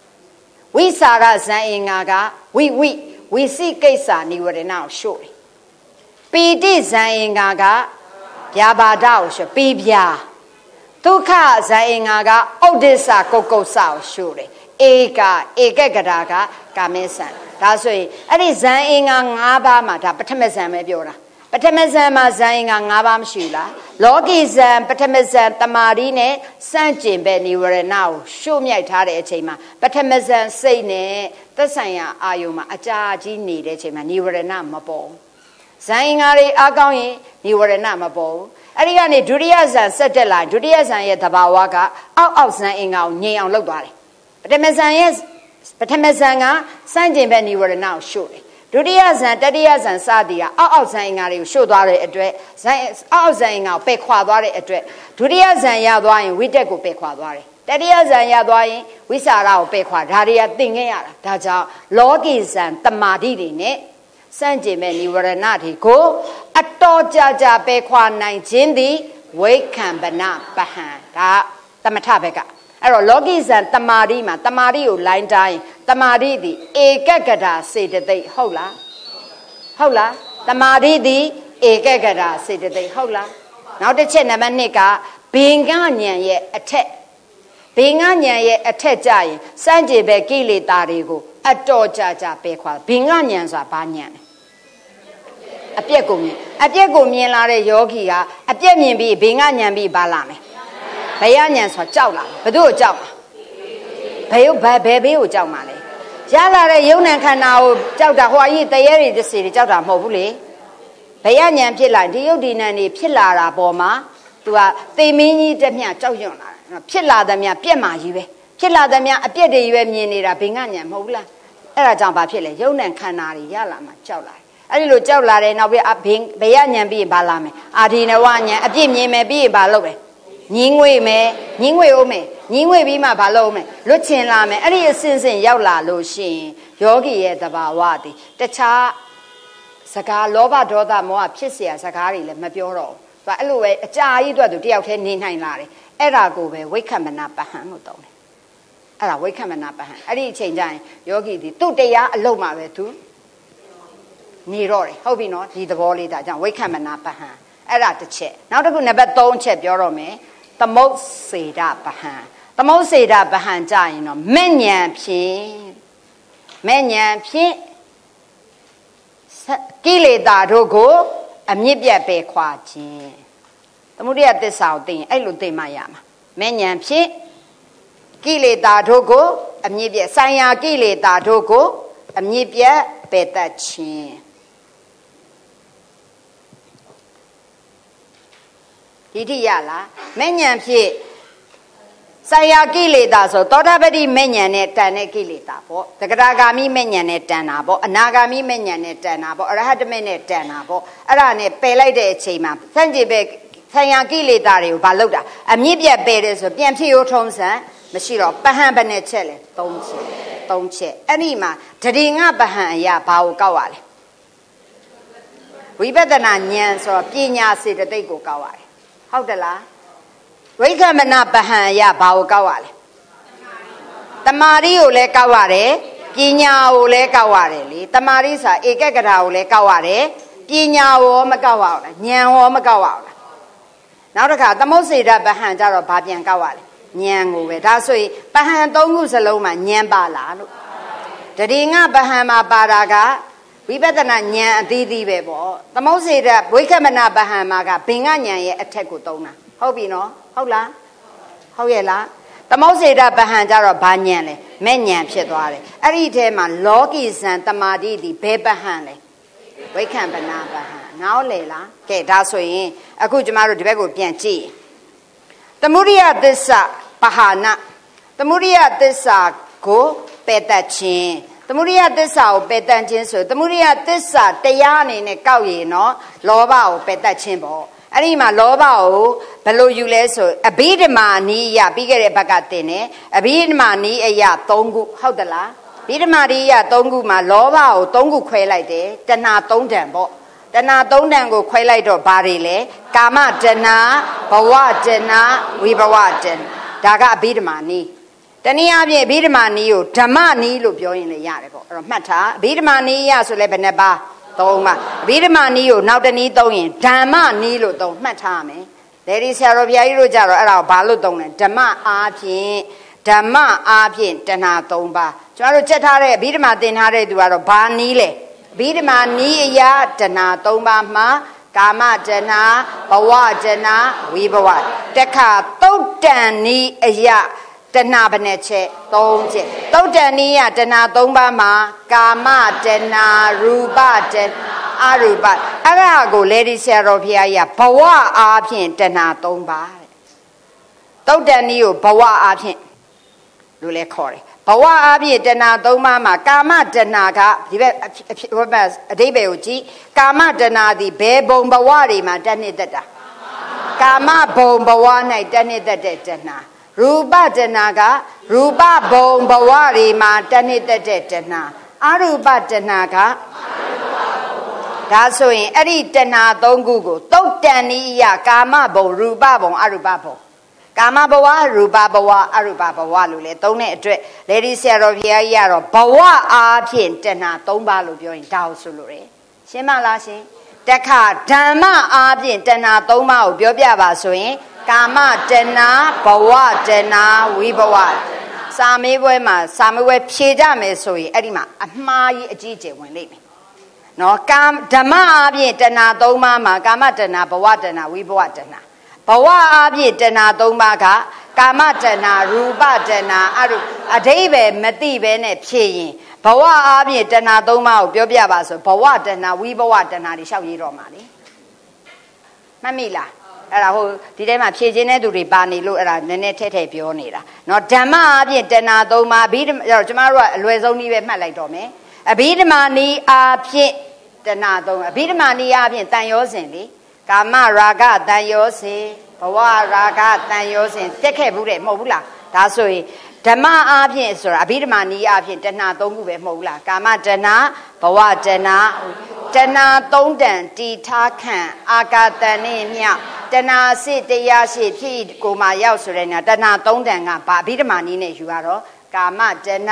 ဝိစာရဇန်အင်္ဂါကဝိဝိဝိစိကိစ္စနိဝရဏကိုရှို့တယ်ပီတိဇန်အင်္ဂါကဗျာပါဒကိုရှို့ပီဗျာဒုက္ခဇာအင်္ဂါကဩဒိစ္စကုတ်ကုတ်ဆကိုရှုတယ် ဧကဧကကရာကကာမေဇံဒါဆိုရင်အဲ့ဒီဇံအင်္ဂါ၅ပါးမှာဒါပထမဇံပဲပြောတာပထမဇံမှာဇံအင်္ဂါ၅ပါးမရှိလားလောကီဇံပထမဇံတမာရီနဲ့စန့်ကျင်ပဲနိဝရဏကိုရှုမြိုက်ထားတဲ့အချိန်မှာပထမဇံစိတ်နဲ့သက်ဆိုင်ရာအာယုံမှာအကြာကြီးနေတဲ့အချိန်မှာနိဝရဏမပေါ်ဇံအင်္ဂါတွေအကောင်းရင်နိဝရဏမပေါ်အဲ့ဒီကနေဒုတိယဇံဆက်တက်လာဒုတိယဇံရဲ့သဘာဝကအောက်အောက်ဇံအင်္ဂါကိုငြိမ်အောင်လုပ်သွားတယ် ပထမဇန်ရဲ့ပထမဇန်ကစန့်ကျင်ဘက်និဝရဏကိုရှို့တယ်ဒုတိယဇန်တတိယဇန်စသည်ကအောက်အောက်ဇန်အင်္ဂါတွေကိုရှို့သွားတဲ့အတွက်ဇန်အောက်အောက်ဇန်အင်္ဂါကိုပယ်ခွာသွားတဲ့အတွက်ဒုတိယဇန်ရသွားရင်ဝိတက်ကိုပယ်ခွာသွားတယ်တတိယဇန်ရသွားရင်ဝိစာရကိုပယ်ခွာဒါတွေကသင်ခဲ့ရတာဒါကြောင့်လောကီဇန်တမာတိတွေနဲ့စန့်ကျင်မဲ့និဝရဏတွေကိုအတော်ကြာကြာပယ်ခွာနိုင်ခြင်းသည်ဝိခံပနပဟံဒါသမထဘက်က အဲ့တော့လောကိဇံတမာတိမှာတမာတိကိုလိုင်းတိုင်းတမာတိသည်ဧကကတာစေတသိက်ဟုတ်လားဟုတ်လားတမာတိသည်ဧကကတာစေတသိက်ဟုတ်လားနောက်တစ်ချက်နံပါတ်1ကဘေငညံရဲ့အထက်ဘေငညံရဲ့အထက်ကြရင်စန့်ကျေပဲကိလေသာတွေကိုအတော်ကြာကြာပယ်ခွာဘေငညံဆိုတာဘာညံလဲအပြက်ကိုမြင်အပြက်ကိုမြင်လာတဲ့ယောဂီကအပြက်မြင်ပြီးဘေငညံပြီးပါလာမယ် ဘယညံဆိုကြောက်လာဘယ်သူ့ကိုကြောက်မှာဘယ်ဘယ်ဘယ်ဘေးကိုကြောက်မှာလဲရလာတဲ့ယုံနံခန္ဓာကိုကြောက်တာဟိုအကြီးတရေတွေတစီတွေကြောက်တာမဟုတ်ဘူးလေဘယညံဖြစ်လာဒီယုတ်ဒီနံတွေဖြစ်လာတာပေါ်မှာ तू ကသေမင်းကြီးတက်မြကြောက်ရွံ့လာတယ်ဖြစ်လာသမျှပြက်မာကြီးပဲဖြစ်လာသမျှအပြက်တွေရွယ်မြင်နေတာဘင်ကညံမဟုတ်ဘူးလားအဲ့ဒါကြောင့်ဘာဖြစ်လဲယုံနံခန္ဓာတွေရလာမှကြောက်လာတယ်အဲ့ဒီလိုကြောက်လာတယ်နောက်ပြီးဘင်ဘယညံပြီးရင်ဘာလာမယ်အာဒီနဝညံအပြစ်မြင်မယ်ပြီးရင်ဘာလုပ်လဲ ညင်းငွေမယ်ညင်းငွေအောင်မယ်ညင်းငွေပြီးမှဘာလုပ်မယ်လွတ်ချင်လာမယ်အဲ့ဒီအစင်စင်ရောက်လာလို့ရှိရင်ယောဂီရဲ့သဘာဝတည်တခြားစကားလောဘဒေါသမောဟဖြစ်เสียစကားတွေလည်းမပြောတော့ဘူးသူအဲ့လိုပဲအကြာကြီးအတွက်သူတယောက်တည်းနေနိုင်လာတယ်အဲ့ဒါကိုပဲဝိက္ခမနာပဟံလို့တောင်းတယ် အဲ့ဒါဝိခမနာပဟံအဲ့ဒီအချိန်ကျရင်ယောဂီဒီသူ့တရားအလုံးမှာပဲသူနေတော့တယ်ဟုတ်ပြီနော်ဒီသဘောလေးဒါကြောင့်ဝိခမနာပဟံအဲ့ဒါတစ်ချက်နောက်တစ်ခုနံပါတ်3ချက်ပြောတော့မယ် သမုတ်စေဒပဟံသမုတ်စေဒပဟံကြရင်တော့မဲ့ညံဖြင့်မဲ့ညံဖြင့်ကိလေသာတို့ကို အမြင့်ပြတ်ပယ်ခွာခြင်းသမုဒိယသစ္စာကိုသိရင်အဲ့လိုသိမှရမှာမဲ့ညံဖြင့်ကိလေသာတို့ကို အမြင့်ပြတ်ဆိုင်ရာကိလေသာတို့ကို အမြင့်ပြတ်ပယ်တတ်ခြင်း ဒီထိရလားမဲ့ညံဖြင့်ဆိုင်ရာကိလေသာဆိုသောတာပတိမဲ့ညံနဲ့တန်တဲ့ကိလေသာပေါ့တဂရဂါမိမဲ့ညံနဲ့တန်တာပေါ့အနာဂါမိမဲ့ညံနဲ့တန်တာပေါ့အရဟတမေနဲ့တန်တာပေါ့အဲ့ဒါနဲ့ပယ်လိုက်တဲ့အချိန်မှာစန့်ကျင်ပဲဆိုင်ရာကိလေသာတွေကိုဘာလုပ်တာအမြင့်ပြတ်ပယ်တယ်ဆိုပြန်ဖြစ်ရိုးထုံးစံမရှိတော့ပဟံဘယ်နဲ့ချက်လဲ၃ချက်၃ချက်အဲ့ဒီမှာတတိငပဟံအရာဘာကိုကောက်ရလဲဝိပဿနာဉာဏ်ဆိုတော့ပညာစေတသိက်ကိုကောက်ရတယ် ဟုတ်တယ်လားဝိကမနပဟံအရာဘာကိုကောက်ရလဲတမာရီကိုလည်းကောက်ရတယ်ပညာကိုလည်းကောက်ရတယ်လေတမာရီဆိုတာဧကဂရာကိုလည်းကောက်ရတယ်ပညာရောမကောက်ရအောင်လားဉာဏ်ရောမကောက်ရအောင်လားနောက်တစ်ခါသမုတ်စေတပဟံကြတော့ဘာပြန်ကောက်ရလဲဉာဏ်ကိုပဲဒါဆိုရင်ပဟံသုံးခုစလုံးမှာဉာဏ်ပါလားလို့တတိငပဟံမှာပါတာက ဝိပဿနာဉာဏ်အသီးသီးပဲပေါ့သမုတ်စေတဝိကမနာပဟံမှာကဘင်္ဂဉာဏ်ရဲ့အထက်ကိုသုံးတာဟုတ်ပြီနော်ဟုတ်လားဟုတ်ရဲ့လားသမုတ်စေတပဟံကြတော့ဘာညံလဲမဲ့ညံဖြစ်သွားတယ်အဲ့ဒီထဲမှာလောကီဇံတမာတိဒီဘဲပဟံလဲဝိခံပနာပဟံနားလေလားကဲဒါဆိုရင်အခုကျမတို့ဒီဘက်ကိုပြန်ကြည့်သမုဒိယသစ္စာပဟာနာသမုဒိယသစ္စာကိုပယ်တတ်ခြင်း သမုဒိယသစ္စာကိုပယ်တတ်ခြင်းဆိုသမုဒိယသစ္စာတရားအနေနဲ့ကောက်ရင်နော်လောဘကိုပယ်တတ်ခြင်းပေါ့အဲ့ဒီမှာလောဘကိုဘယ်လိုယူလဲဆိုအဘိဓမ္မာနီးအရပြီးခဲ့တဲ့ဘက်ကတင်တယ်အဘိဓမ္မာနီးအရ၃ခုဟုတ်သလားဘိဓမ္မာနီးအရ၃ခုမှာလောဘကို၃ခုခွဲလိုက်တယ်တဏှာ၃တန်ပေါ့တဏှာ၃တန်ကိုခွဲလိုက်တော့ဘာတွေလဲကာမတဏှာဘဝတဏှာဝိဘဝတဏှာဒါကအဘိဓမ္မာနီး တနည်းအားဖြင့်အဘိဓမ္မာနီးကိုဓမ္မနီးလို့ပြောရင်လည်းရတယ်ပေါ့အဲ့တော့မှတ်ထားအဘိဓမ္မာနီးရဆိုလဲဘယ်နှပါးသုံးပါအဘိဓမ္မာနီးကိုနောက်တနည်းသုံးရင်ဓမ္မနီးလို့သုံးမှတ်ထားမယ်လေဒီဆရာတော်ဘုရားကြီးတို့ကြတော့အဲ့ဒါကိုဘာလို့သုံးလဲဓမ္မအားဖြင့်ဓမ္မအားဖြင့်တဏှာ၃ပါးကျွန်တော်တို့ချက်ထားတဲ့အဘိဓမ္မာသင်ထားတဲ့သူကတော့ဘာနီးလဲအဘိဓမ္မာနီးအရာတဏှာ၃ပါးမှာကာမတဏှာဘဝတဏှာဝိဘဝတခါတုတ်တန်နီးအရာ တဏှာဘယ်နှချက်၃ချက်တုတ်တန်နီးရတဏှာ၃ပါးမှာကာမတဏှာရူပတဏှာအရူပအဲ့ဒါကိုလေဒီဆရာတော်ဘုရားကြီးကဘဝအားဖြင့်တဏှာ၃ပါးတဲ့တုတ်တန်နီးကိုဘဝအားဖြင့်လို့လဲခေါ်တယ်ဘဝအားဖြင့်တဏှာ၃ပါးမှာကာမတဏှာကဒီဘက်ဟိုဘက်အတိဘယ်ကိုကြည့်ကာမတဏှာသည်ဘယ်ဘုံဘဝတွေမှာတက်နှစ်တက်တာကာမဘုံဘဝ၌တက်နှစ်တက်တဲ့တဏှာ ရူပတဏကရူပဘုံဘဝတွေမှာတဏိတက်တဲ့တဏအရူပတဏကဒါဆိုရင်အဲ့ဒီတဏသုံးခုကိုတုတ်တန်ဤယကာမဘုံရူပဘုံအရူပဘုံကာမဘဝရူပဘဝအရူပဘဝလို့လေသုံးတဲ့အတွက်လေဒီဆရာတော်ဘုရားကြီးကတော့ဘဝအားဖြင့်တဏသုံးပါလို့ပြောရင်ဒါဟုတ်ဆိုလို့ရရှင်းမလားရှင် တခါဓမ္မအားဖြင့်တဏသုံးပါကိုပြောပြပါဆိုရင် ကာမတဏဘဝတဏဝိဘဝစာမေးပွဲမှာစာမေးပွဲဖြေကြမယ်ဆိုရင်အဲ့ဒီမှာအမှားကြီးအကြီးကျယ်ဝင်လိမ့်မယ်နော်ကာဓမ္မအပြင်တဏသုံးပါးမှာကာမတဏဘဝတဏဝိဘဝတဏဘဝအပြင်တဏသုံးပါးကကာမတဏရူပတဏအရုအဓိပ္ပာယ်မသိဘဲနဲ့ဖြေရင် ဘဝအပြင်တဏသုံးပါးကိုပြောပြပါဆိုဘဝတဏဝိဘဝတဏတွေလျှောက်ရေးတော့မှာလေမှတ်မိလားအဲ့ဒါဟိုဒီထဲမှာဖြည့်ခြင်းတဲ့သူတွေပါနေလို့အဲ့ဒါနည်းနည်းထဲထဲပြောနေတာเนาะဓမ္မအပြင်တဏှာသုံးပါအဘိဓမ္မာကျမတို့ကအလွယ်ဆုံးနည်းပဲမှတ်လိုက်တော့မယ်အဘိဓမ္မာနီးအပြင်တဏှာသုံးအဘိဓမ္မာနီးအပြင်တန်ရောစဉ်လေကာမရာဂတန်ရောစဉ်ဘဝရာဂတန်ရောစဉ်တက်ခဲ့ဘူးတဲ့မဟုတ်ဘူးလားဒါဆိုရင် ဓမ္မအားဖြင့်ဆိုတာအဘိဓမ္မာနီးအားဖြင့်တဏှာသုံးခုပဲမဟုတ်ဘူးလားကာမတဏှာဘဝတဏှာတဏှာသုံးတန်တီထားခံအာကာတန်နဲ့မြတဏှာစစ်တရားရှိဖြစ်ကိုမှရောက်ဆိုတဲ့ညာတဏှာသုံးတန်ကဗာအဘိဓမ္မာနီးနဲ့ယူရတော့ ကာမတဏ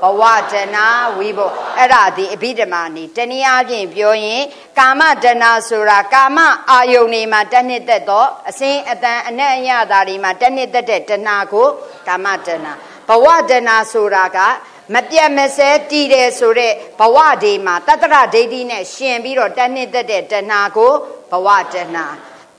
ဘဝတဏဝိဘအဲ့ဒါဒီအဘိဓမ္မာနေတနည်းအားဖြင့်ပြောရင် ကာမတဏဆိုတာကာမအာယုန်တွေမှာတဏှစ်သက်သောအစင်းအတန်အနက်အရသာတွေမှာတဏှစ်သက်တဲ့တဏကိုကာမတဏဘဝတဏဆိုတာကမပြတ်မစဲတည်တယ်ဆိုတဲ့ဘဝတွေမှာတတ္တရဒိဋ္ဌိနဲ့ရှင်ပြီးတော့တဏှစ်သက်တဲ့တဏကိုဘဝတဏ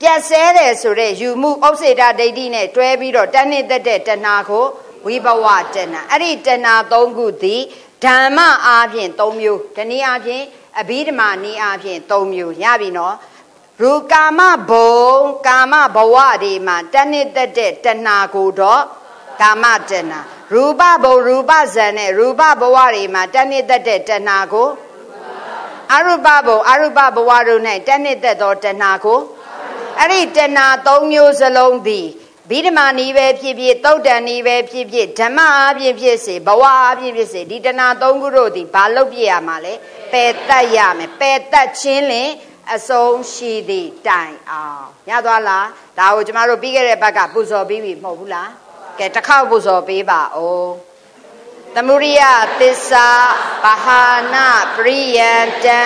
ပြတ်ဆဲတယ်ဆိုတဲ့ယူမှုဥစ္စေတဒိဋ္ဌိနဲ့တွဲပြီးတော့တဏှစ်သက်တဲ့တဏကို ဝိဘဝတဏအဲ့ဒီတဏ၃ခုသည်ဓမ္မအားဖြင့်၃မျိုးဒီနည်းအားဖြင့်အဘိဓမ္မာနည်းအားဖြင့်၃မျိုးရပြီနော်ရူကာမဘုံကာမဘဝတွေမှာတဏှစ်သက်တဲ့တဏကိုတော့ကာမတဏရူပဘုံရူပဇံနဲ့ရူပဘဝတွေမှာတဏှစ်သက်တဲ့တဏကိုအရူပဘုံအရူပဘဝတို့၌တဏှစ်သက်သောတဏကိုအဲ့ဒီတဏ၃မျိုးစလုံးသည် ဗိဓမာနီးပဲဖြစ်ဖြစ်တုတ်တန်နီးပဲဖြစ်ဖြစ်ဓမ္မအပြင်ဖြစ်စေဘဝအပြင်ဖြစ်စေဒီတဏသုံးခုတို့ဒီဘာလုပ်ပြရမှာလဲပယ်တတ်ရမယ်ပယ်တတ်ခြင်းလင်အဆုံးရှိသည့်တိုင်အောင်ရသွားလားဒါကိုကျမတို့ပြီးခဲ့တဲ့ဘက်ကပူဇော်ပြီးပြီမဟုတ်ဘူးလားကဲတစ်ခေါက်ပူဇော်ပေးပါဦးသမုရိယသစ္စာပဟာနာပရိယံတံ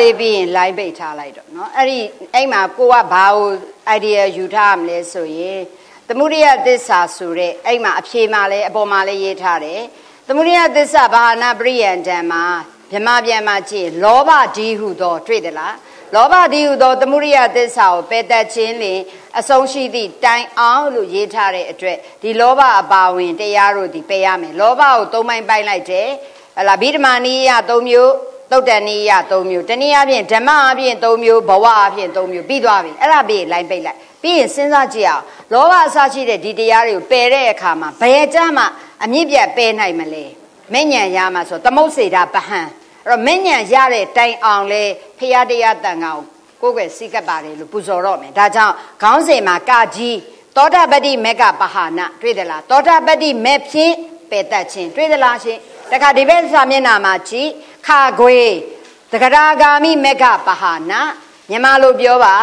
လေးပြီးရင် line ပိတ်ထားလိုက်တော့เนาะအဲ့ဒီအဲ့မှာကိုကဘာကို idea ယူထားရမလဲဆိုရင်သမုဒိယသစ္စာဆိုတဲ့အဲ့မှာအဖြေမှာလဲအပေါ်မှာလဲရေးထားတယ်သမုဒိယသစ္စာဘာနာပရိယံတံမှာမြမပြန်မှာကြည့်လောဘဒီဟုသောတွေ့တယ်လားလောဘဒီဟုသောသမုဒိယသစ္စာကိုပယ်တတ်ခြင်းလင်အဆုံးရှိသည့်တိုင်အောင်လို့ရေးထားတဲ့အတွက်ဒီလောဘအပါဝင်တရားတို့ဒီပယ်ရမယ်လောဘကိုသုံးပိုင်းပိုင်းလိုက်တယ်ဟလာဗိဓမာနိယသုံးမျိုး သုတ်တန်နိယ၃မျိုးတနည်းအားဖြင့်ဓမ္မအားဖြင့်၃မျိုးဘဝအားဖြင့်၃မျိုးပြီးသွားပြီအဲ့ဒါပြီးလိုင်းပိတ်လိုက်ပြီးရင်စဉ်းစားကြည့်အောင်လောဘအစရှိတဲ့ဒီတရားတွေကိုပယ်တဲ့အခါမှာဘယ်ကြမှာအမြင့်ပြတ်ပယ်နိုင်မလဲမဉ္ဇဏ်ရမှာဆိုသမုတ်စေတာပဟံအဲ့တော့မဉ္ဇဏ်ရတဲ့တိုင်အောင်လဲဖရာတရားတန်ကောင်ကိုယ်ွယ်စိကပ်ပါတယ်လို့ပူဇော်တော့မယ်ဒါကြောင့်ခေါင်းစဉ်မှာကာကြီးသောတာပတ္တိမေကပဟာနာတွေ့သလားသောတာပတ္တိမေဖြင့်ပယ်တတ်ခြင်းတွေ့သလားရှင်တခါဒီဘက်စာမျက်နှာမှာကြည့် ခခွေတဂရာဂာမိမေကပဟာနာမြန်မာလိုပြောပါ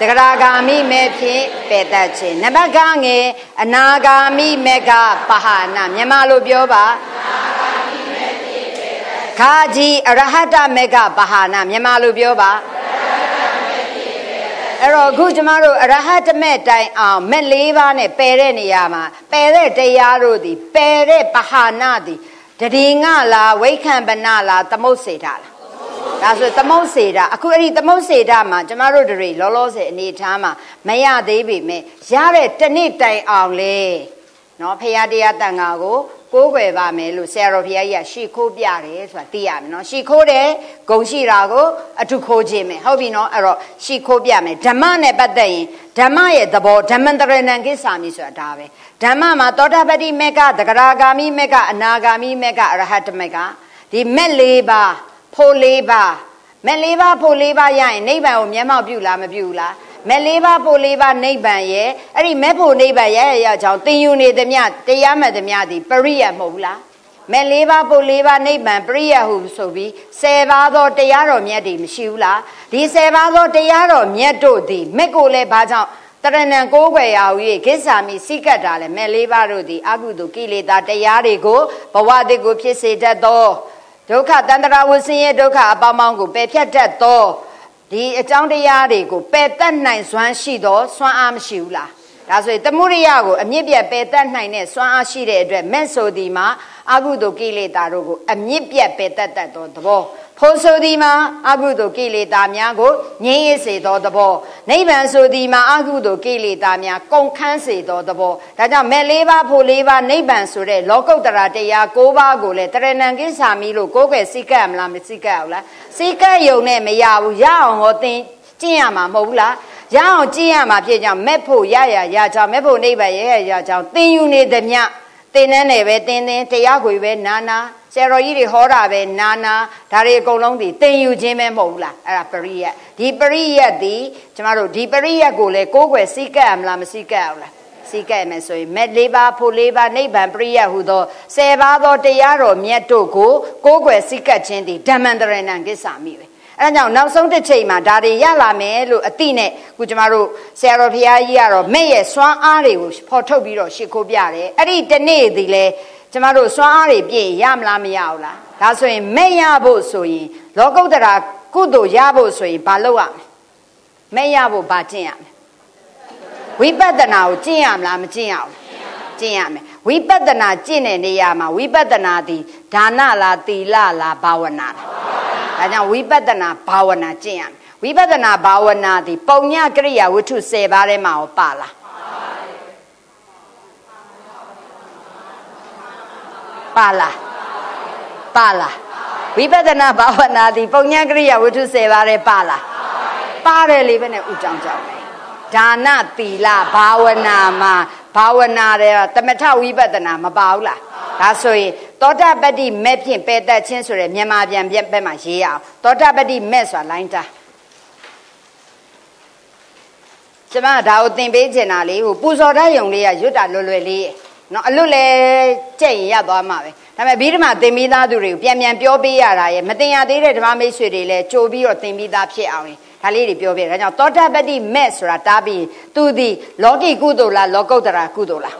တဂရာဂာမိမေဖြင့်ပယ်တတ်ခြင်းနံပါတ်ကငယ်အနာဂာမိမေကပဟာနာမြန်မာလိုပြောပါခါကြီးအရဟတမေကပဟာနာမြန်မာလိုပြောပါအဲ့တော့အခုကျမတို့အရဟတမေတိုင်အောင်မဲ့၄ပါးနဲ့ပယ်တဲ့နေရာမှာပယ်တဲ့တရားတို့သည်ပယ်တဲ့ပဟာနာသည် တတိငလားဝိခံပနလားသမုတ်စေတာလားဒါဆိုသမုတ်စေတာအခုအဲ့ဒီသမုတ်စေတာမှာကျမတို့တွေလောလောဆယ်အနေထားမှာမရသေးပေမဲ့ရတဲ့တနေ့တိုင်အောင်လေနော်ဖရာတရားတန်ခါကို ကိုးကွယ်ပါမယ်လို့ဆရာတော်ဘုရားကြီးကရှေ့ခိုးပြတယ်ဆိုတာသိရမယ်နော်ရှေ့ခိုးတယ်ဂုံရှိတာကိုအထုခိုးခြင်းပဲဟုတ်ပြီနော်အဲ့တော့ရှေ့ခိုးပြမယ်ဓမ္မနဲ့ပတ်သက်ရင်ဓမ္မရဲ့သဘောဓမ္မန္တရဏံကိစ္ဆာမိဆိုတာဒါပဲဓမ္မမှာသောတာပတိမေကသဂရာဂာမိမေကအနာဂာမိမေကအရဟတမေကဒီမက်၄ပါးဖို့၄ပါးမက်၄ပါးဖို့၄ပါးရရင်နိဗ္ဗာန်ကိုမျက်မှောက်ပြုလားမပြုဘူးလား မဲ့လေးပါးဖို့လေးပါးနိဗ္ဗာန်ရဲ့အဲ့ဒီမဲ့ဖို့နိဗ္ဗာန်ရဲ့ရကြောင့်သင်ယူနေသမျှတရားမှတ်သမျှသည်ပရိယတ်မဟုတ်ဘူးလားမဲ့လေးပါးဖို့လေးပါးနိဗ္ဗာန်ပရိယတ်ဟုဆိုပြီး၁၀ပါးသောတရားတော်မြတ်တွေမရှိဘူးလားဒီ၁၀ပါးသောတရားတော်မြတ်တို့သည်မဲ့ကိုလည်းဘာကြောင့်တရဏံကိုးွယ်ရာဟု၍ကိစ္ဆာမိစိကတ်တာလည်းမဲ့လေးပါးတို့သည်အကုသိုလ်ကိလေသာတရားတွေကိုဘဝတည်းကိုဖြစ်စေတတ်သောဒုက္ခတန္တရာဝဆင်းရဲဒုက္ခအပေါင်းပေါင်းကိုပယ်ဖြတ်တတ်သော ဒီအကြောင်းတရားတွေကိုပယ်တတ်နိုင်စွမ်းရှိသောစွမ်းအားမရှိဘူးလားဒါဆိုရင်တမှုရိယကိုအမြင့်ပြတ်ပယ်တတ်နိုင်တဲ့စွမ်းအားရှိတဲ့အတွက်မဲ့ဆိုဒီမှာ အကုသိုလ်ကိလေသာတို့ကိုအမြင့်ပြတ်ပယ်တတ်တတ်သောသဘောဖို့ဆိုဒီမှာအကုသိုလ်ကိလေသာများကိုငြိမ်းရစေသောသဘောနိဗ္ဗာန်ဆိုဒီမှာအကုသိုလ်ကိလေသာများကုန်ခန်းစေသောသဘောဒါကြောင့်မဲ့လေးပါးဖို့လေးပါးနိဗ္ဗာန်ဆိုတဲ့လောကုတ္တရာတရား၉ပါးကိုလည်းတရဏံကိစ္ဆာမိလို့ကိုယ်ွယ်စိတ်ကပ်မလားမစိတ်ကပ်ဘူးလားစိတ်ကပ်ယုံနဲ့မရဘူးရအောင်ဟောသင်ကျင့်ရမှာမဟုတ်ဘူးလားရအောင်ကျင့်ရမှာဖြစ်ကြောင်းမဲ့ဖို့ရရရကြောင်းမဲ့ဖို့နိဗ္ဗာန်ရရရကြောင်းသင်ယူနေသမျှ သင်တဲ့နယ်ပဲသင်သင်တရားခွေပဲနာနာဆရာတော်ကြီးတွေဟောတာပဲနာနာဒါတွေအကုန်လုံးဒီသင်ယူခြင်းပဲမဟုတ်ဘူးလားအဲ့ဒါပရိယတ်ဒီပရိယတ်ဒီကျမတို့ဒီပရိယတ်ကိုလေကိုးကွယ်စိတ်ကပ်မလားမစိတ်ကပ်ဘူးလားစိတ်ကပ်မယ်ဆိုရင်မဲ့လေးပါးဖို့လေးပါးနိဗ္ဗာန်ပရိယတ်ဟူသောဆယ်ပါးသောတရားတော်မြတ်တို့ကိုကိုးကွယ်စိတ်ကပ်ခြင်းဒီဓမ္မန္တရဏံကိစ္ဆာမိပဲ အဲဒါကြောင့်နောက်ဆုံးတစ်ချိန်မှာဒါတွေရလာမယ်လို့အတိနဲ့ခုကျမတို့ဆရာတော်ဘုရားကြီးကတော့မဲ့ရဲ့စွမ်းအားတွေကိုဖော်ထုတ်ပြီးတော့ရှ िख ိုးပြတယ်အဲ့ဒီတနေ့ဒီလဲကျမတို့စွမ်းအားတွေပြည့်ရမလားမရဘူးလားဒါဆိုရင်မဲ့ရဖို့ဆိုရင်လောကုတ္တရာကုသိုလ်ရဖို့ဆိုရင်ဘာလုပ်ရမလဲမဲ့ရဖို့ဘာကျင့်ရမလဲဝိပဿနာကိုကျင့်ရမလားမကျင့်ရဘူးကျင့်ရမယ်ဝိပဿနာကျင့်တဲ့နေရာမှာဝိပဿနာသည်ဒါနလားသီလလားဘာဝနာလား ဒါကြောင့်ဝိပဿနာဘာဝနာကျင့်ရမယ်ဝိပဿနာဘာဝနာသည်ပုံညကရိယာဝတ္ထု10ပါးထဲမှာဟောပါလားပါလားပါလားဝိပဿနာဘာဝနာသည်ပုံညကရိယာဝတ္ထု10ပါးထဲပါလားပါတယ်လေပဲနဲ့ဥကြောင်ကြောင်ပဲဒါနသီလဘာဝနာမှာဘာဝနာတဲ့တမထဝိပဿနာမပါဘူးလားဒါဆိုရင် သောတာပတ္တိမဲ့ဖြင့်ပယ်တတ်ခြင်းဆိုရယ်မြန်မာပြန်ပြဘက်မှာရေးရအောင်သောတာပတ္တိမဲ့ဆိုတာလိုင်းတာကျမဒါကိုသင်ပေးချင်တာလေးဟိုပူဇော်တတ်ယုံလေးကရွတ်တာလွယ်လွယ်လေးနော်အလွတ်လဲကြက်ရင်ရသွားမှာပဲဒါပေမဲ့ပြီးဓမ္မသင်ပြီးသားသူတွေကိုပြန်ပြန်ပြောပေးရတာရဲ့မတင်ရသေးတဲ့ဓမ္မမိတ်ဆွေတွေလည်းကြိုပြီးတော့သင်ပြီးသားဖြစ်အောင်ရင်ဒါလေးတွေပြောပြတယ်ဒါကြောင့်သောတာပတ္တိမဲ့ဆိုတာတားပြီးသူသည်လောကီကုသိုလ်လားလောကုတ္တရာကုသိုလ်လား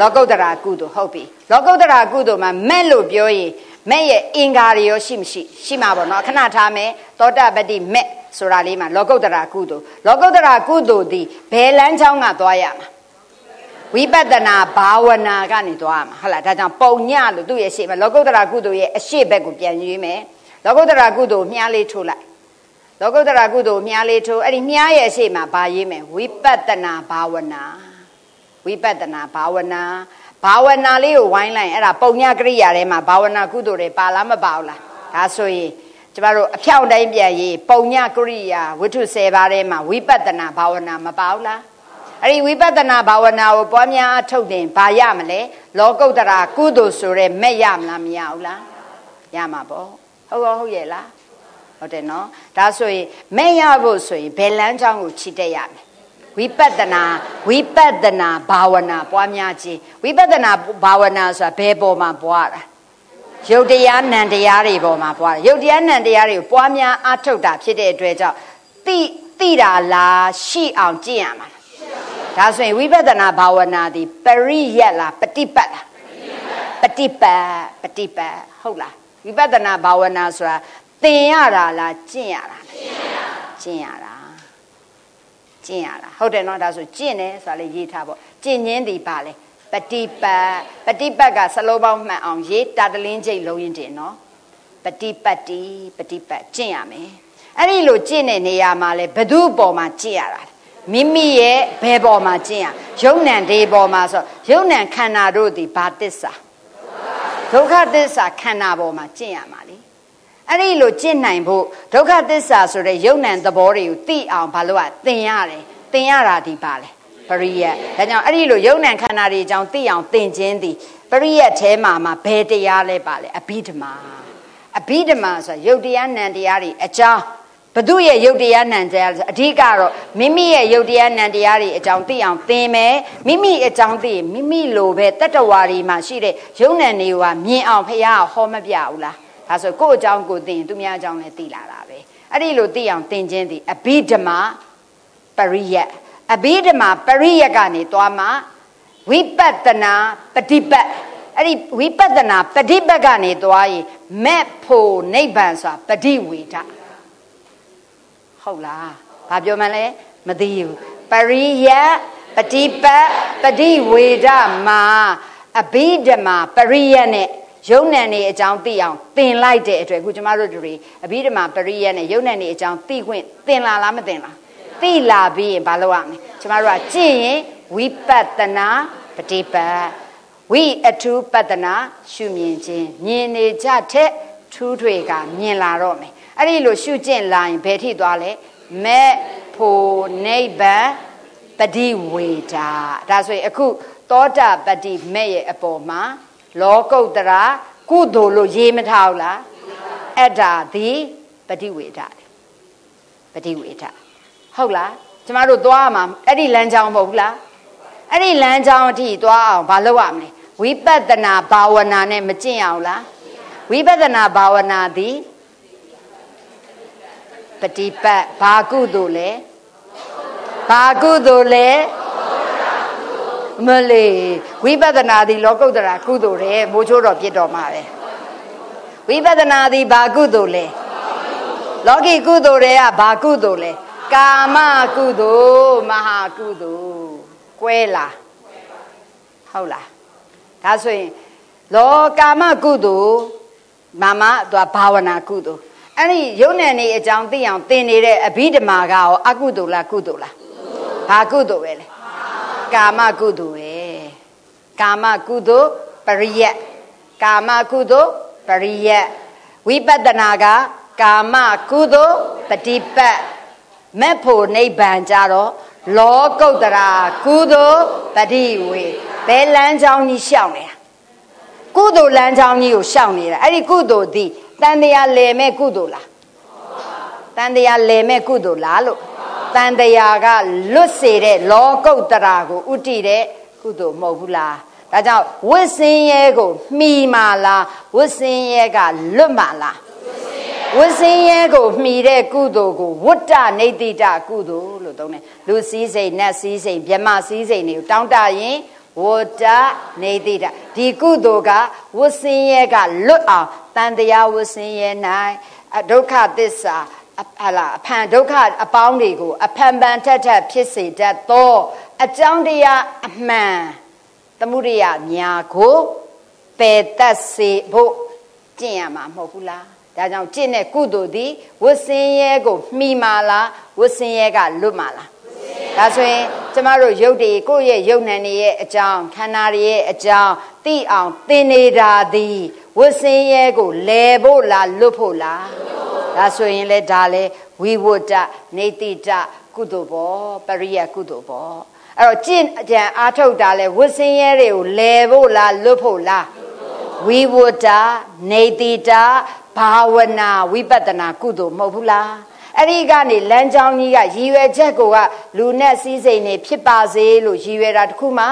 လောကုတ္တရာကုသိုလ်ဟုတ်ပြီလောကုတ္တရာကုသိုလ်မှာမဲ့လို့ပြောရင်မဲ့ရဲ့အင်္ဂါတွေရောရှိမရှိရှိမှာပေါ့နော်ခဏထားမယ်သောတာပတ္တိမဲ့ဆိုတာလေးမှာလောကုတ္တရာကုသိုလ်လောကုတ္တရာကုသိုလ်သည်ဘယ်လမ်းကြောင်းကသွားရမှာဝိပဿနာဘာဝနာကနေသွားမှာဟုတ်လားဒါကြောင့်ပုံညလို့သူ့ရဲ့ရှေ့မှာလောကုတ္တရာကုသိုလ်ရဲ့အရှိဘက်ကိုပြန်ရွေးမယ်လောကုတ္တရာကုသိုလ်မြားလေးထိုးလိုက်လောကုတ္တရာကုသိုလ်မြားလေးထိုးအဲ့ဒီမြားရဲ့အရှိမှာဘာရေးမယ်ဝိပဿနာဘာဝနာ ဝိပဿနာဘာဝနာဘာဝနာလေးကိုဝိုင်းလိုက်အဲ့ဒါပုံညကရိယာထဲမှာဘာဝနာကုသိုလ်တွေပါလားမပါဘူးလားဒါဆိုရင်ကျမတို့အဖြောင့်တိုင်းပြန်ရေးပုံညကရိယာဝိထု10ပါးထဲမှာဝိပဿနာဘာဝနာမပါဘူးလားအဲ့ဒီဝိပဿနာဘာဝနာကိုပွားများအထုတ်တင်ဘာရမလဲလောကုတ္တရာကုသိုလ်ဆိုရဲမဲ့ရမလားမရဘူးလားရမှာပေါ့ဟုတ်ရောဟုတ်ရဲ့လားဟုတ်တယ်နော်ဒါဆိုရင်မဲ့ရဖို့ဆိုရင်ဘယ်လမ်းကြောင်းကိုခြိတက်ရမလဲ ဝိပဿနာဝိပဿနာဘာဝနာပွားများခြင်းဝိပဿနာဘာဝနာဆိုတာဘယ်ပေါ်မှာပွားတာရုပ်တရားနံတရားတွေပေါ်မှာပွားတယ်ရုပ်တရားနံတရားတွေကိုပွားများအထုတ်တာဖြစ်တဲ့အတွက်ကြောင့်သိသိတာလားရှိအောင်ကြည့်ရမှာဒါဆိုရင်ဝိပဿနာဘာဝနာဒီပရိယတ်လားပฏิပတ်လားပฏิပတ်ပฏิပတ်ဟုတ်လားဝိပဿနာဘာဝနာဆိုတာသင်ရတာလားကျင့်ရတာကျင့်ရတာ ကျင့်ရတာဟုတ်တယ်နော်ဒါဆိုကျင့်တယ်ဆိုတာလေရေးထားပေါ့ကျင့်ခြင်းဒီပါလေပฏิပတ်ပฏิပတ်ကစလုံးပေါင်းမှန်အောင်ရေးတာတလင်းကျိတ်လုံးရင်တင်နော်ပฏิပတ်တိပฏิပတ်ကျင့်ရမယ်အဲ့ဒီလိုကျင့်တဲ့နေရာမှာလဲဘသူ့ပေါ်မှာကျင့်ရတာမိမိရဲ့ဘယ်ပေါ်မှာကျင့်ရယုံ nant ဒီပေါ်မှာဆိုယုံ nant ခန္ဓာတို့ဒီဘာတစ္ဆာဒုက္ခသစ္စာခန္ဓာပေါ်မှာကျင့်ရမှာလေ အဲ့ဒီလိုကြင့်နိုင်ဖို့ဒုက္ခသစ္စာဆိုတဲ့ယုံ nant သဘောတွေကိုသိအောင်ဘာလို့อ่ะသင်ရတယ်သင်ရတာဒီပါလေပရိယတ်ဒါကြောင့်အဲ့ဒီလိုယုံ nant ခန္ဓာတွေအကြောင်းသိအောင်သင်ခြင်းသည်ပရိယတ်ထဲမှာမှာဘယ်တရားလဲပါလေအဘိဓမ္မာအဘိဓမ္မာဆိုတာယုတ်တရားနံတရားတွေအကြောင်းဘသူရဲ့ယုတ်တရားနံတရားဆိုအဓိကတော့မိမိရဲ့ယုတ်တရားနံတရားတွေအကြောင်းသိအောင်သင်မယ်မိမိအကြောင်းသိမိမိလိုပဲတတ္တဝါတွေမှာရှိတဲ့ယုံ nant တွေဟာမြင်အောင်ဖះဟောမပြဘူးလား ဒါဆိုကိုယ့်အကြောင်းကိုသိရင်သူများအကြောင်းလည်းသိလာတာပဲအဲ့ဒီလိုသိအောင်သင်ခြင်းသည်အဘိဓမ္မာပရိယတ်အဘိဓမ္မာပရိယတ်ကနေသွားမှဝိပဿနာပฏิပတ်အဲ့ဒီဝိပဿနာပฏิပတ်ကနေသွားရင်မက်ဖို့နိဗ္ဗာန်ဆိုတာပฏิဝေဒဟုတ်လားဘာပြောမှလဲမသိဘူးပရိယပฏิပတ်ပฏิဝေဒမှာအဘိဓမ္မာပရိယနဲ့ ယုံနံနေအကြောင်းသိအောင်သင်လိုက်တဲ့အတွက်ခုကျမတို့တွေအဘိဓမ္မာပရိယတ်နဲ့ယုံနံနေအကြောင်းသိခွင့်သင်လာလားမသင်လားသိလာပြီးရင်ဘာလုပ်ရမလဲကျမတို့ကကြည့်ရင်ဝိပဿနာပฏิပတ်ဝိအထုပဿနာရှုမြင်ခြင်းမြင်နေကြတဲ့ထူးထွေကမြင်လာတော့မယ်အဲ့ဒီလိုရှုကျင့်လာရင်ဘယ်ထိသွားလဲမေဖို့နိဗ္ဗာန်ပฏิဝေဒာဒါဆိုရင်အခုသောတာပတိမဲ့ရဲ့အပေါ်မှာ လောကုတ္တရာကုသိုလ်လို့ရေးမထားဘူးလားအဲ့ဒါဒီပฏิဝေဒပฏิဝေဒဟုတ်လားကျမတို့သွားမှာအဲ့ဒီလမ်းကြောင်းမဟုတ်ဘူးလားအဲ့ဒီလမ်းကြောင်းအထိသွားအောင်ဘာလုပ်ရမလဲဝိပဿနာဘာဝနာနဲ့မကျင့်အောင်လားဝိပဿနာဘာဝနာသည်ပฏิပတ်ဘာကုသိုလ်လဲဘာကုသိုလ်လဲ မလေးဝိပဿနာသည်လောကုတ္တရာကုသိုလ်တဲ့မိုးချိုးတော်ပြစ်တော်မှာပဲဝိပဿနာသည်ဘာကုသိုလ်လဲလောကီကုသိုလ်တွေကဘာကုသိုလ်လဲကာမကုသိုလ်မဟာကုသိုလ်ကွဲလားဟုတ်လားဒါဆိုရင်လောကာမကုသိုလ်မာမသူကဘာဝနာကုသိုလ်အဲ့ဒီယုံနယ်နေအကြောင်းသိအောင်သင်နေတဲ့အဘိဓမ္မာကရောအကုသိုလ်လားကုသိုလ်လားဘာကုသိုလ်ပဲလဲ ကာမကုသိုလ်ပဲကာမကုသိုလ်ပရိယတ်ကာမကုသိုလ်ပရိယတ်ဝိပဿနာကကာမကုသိုလ်ပฏิပတ်မဲ့ဖို့နိဗ္ဗာန်ကြတော့လောကုတ္တရာကုသိုလ်ပฏิဝေဘယ်လမ်းကြောင်းကြီးရှောက်နေတာကုသိုလ်လမ်းကြောင်းကြီးကိုရှောက်နေတာအဲ့ဒီကုသိုလ်သည်တန်တရားလယ်မဲ့ကုသိုလ်လားတန်တရားလယ်မဲ့ကုသိုလ်လားလို့ တန်တရားကလွတ်စေတဲ့လောကုတ္တရာကိုဥတည်တဲ့ကုသိုလ်မဟုတ်ဘူးလားဒါကြောင့်ဝစ်စင်းရဲကိုမှီမာလားဝစ်စင်းရဲကလွတ်မာလားဝစင်းရဲကိုမှီတဲ့ကုသိုလ်ကိုဝတ္တနေတိတကုသိုလ်လို့သုံးတယ်လူစည်းစိမ်နတ်စည်းစိမ်မြမစည်းစိမ်တွေကိုတောင်းတရင်ဝတ္တနေတိတဒီကုသိုလ်ကဝစင်းရဲကလွတ်အောင်တန်တရားဝစင်းရဲ၌ဒုက္ခသစ္စာ အလားအဖန်ဒုက္ခအပေါင်းတွေကိုအဖန်ပန်ထက်ထက်ဖြစ်စေတတ်သောအကြောင်းတရားအမှန်သမှုရိယများကိုပယ်တတ်စေဖို့ကျင့်ရမှာမဟုတ်ဘူးလားဒါကြောင့်ကျင့်တဲ့ကုသိုလ်သည်ဝတ်စင်ရဲကိုမှီမာလားဝတ်စင်ရဲကလွတ်မာလားဒါဆိုရင်ကျမတို့ရုပ်တွေကိုယ့်ရဲ့ရုပ်နံတွေရဲ့အကြောင်းခန္ဓာတွေရဲ့အကြောင်းသိအောင်သင်နေတာသည် ဝတ်စင်ရဲကိုလဲဖို့လားလွတ်ဖို့လားဒါဆိုရင်လေဒါလေဝိဝတ္တနေတိတကုသိုလ်ဘောပရိယကုသိုလ်ဘောအဲ့တော့ကျင့်ကြံအားထုတ်တာလဲဝတ်စင်ရဲတွေကိုလဲဖို့လားလွတ်ဖို့လားဝိဝတ္တနေတိတဘာဝနာဝိပဿနာကုသိုလ်မဟုတ်ဘူးလားအဲ့ဒီကနေလမ်းကြောင်းကြီးကရည်ရွယ်ချက်ကိုကလူနဲ့စည်းစိမ်နေဖြစ်ပါစေလို့ရည်ရွယ်တာတခုမှ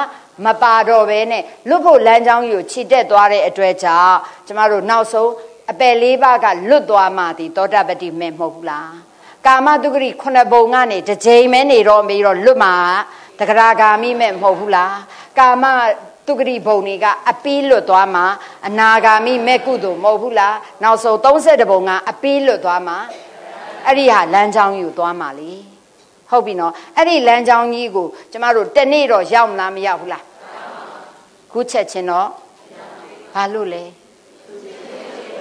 မပါတော့ဘဲနဲ့လွတ်ဖို့လမ်းကြောင်းကြီးကိုခြိတက်သွားတဲ့အတွက်ကြောင့်ကျမတို့နောက်ဆုံးအပယ်လေးပါးကလွတ်သွားမှဒီသောတာပတိမဲ့မဟုတ်ဘူးလားကာမတုဂရိခုနှစ်ပုံကနေတစ်ချိန်မဲနေတော့ပြီးတော့လွတ်မှာတဂရဂါမိမဲ့မဟုတ်ဘူးလားကာမသူဂရိဘုံတွေကအပီးလွတ်သွားမှာအနာဂါမိမဲ့ကုသိုလ်မဟုတ်ဘူးလားနောက်ဆုံး32ဘုံကအပီးလွတ်သွားမှာအဲ့ဒီဟာလမ်းကြောင်းယူသွားမှာလေဟဟုတ်ပြီနော်အဲ့ဒီလမ်းကြောင်းကြီးကိုကျမတို့တနေ့တော့ရောက်မလားမရောက်ဘူးလား ခုချက်ချင်းတော့ဘာလို့လဲ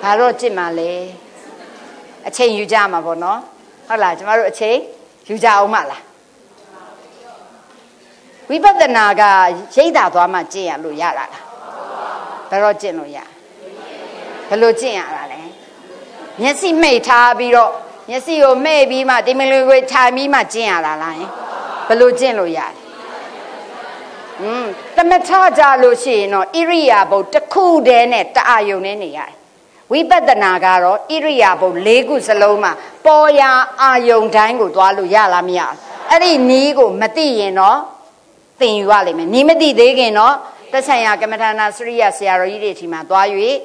ဘာတော့ကြစ်မှလဲအချိန်ယူကြမှာပေါ့နော်ဟုတ်လားကျမတို့အချိန်ယူကြအောင်မလားဝိပဿနာကရိတ်တာသွားမှကျင့်ရလို့ရတာလားဘယ်တော့ကျင့်လို့ရဘယ်လိုကျင့်ရတာလဲမျက်စိမှိတ်ထားပြီးတော့မျက်စိကိုမှိတ်ပြီးမှဒီမလူကိုထိုင်ပြီးမှကျင့်ရတာလားဘယ်လိုကျင့်လို့ရလဲ อืมတမထကြလို့ရှိရင်တော့ဣရိယာပုတ်တစ်ခုတည်းနဲ့တအာယုံနဲ့နေရတယ်ဝိပဿနာကတော့ဣရိယာပုတ်၄ခုစလုံးမှာပေါ်ရာအာယုံတိုင်းကိုသွားလို့ရလားမရအဲ့ဒီနီးကိုမသိရင်တော့သင်ယူရလိမ့်မယ်နီးမသိသေးခင်တော့သက်ဆိုင်ရာကမ္မထာနာစရိယဆရာတော်ကြီးတွေဒီမှာသွား၍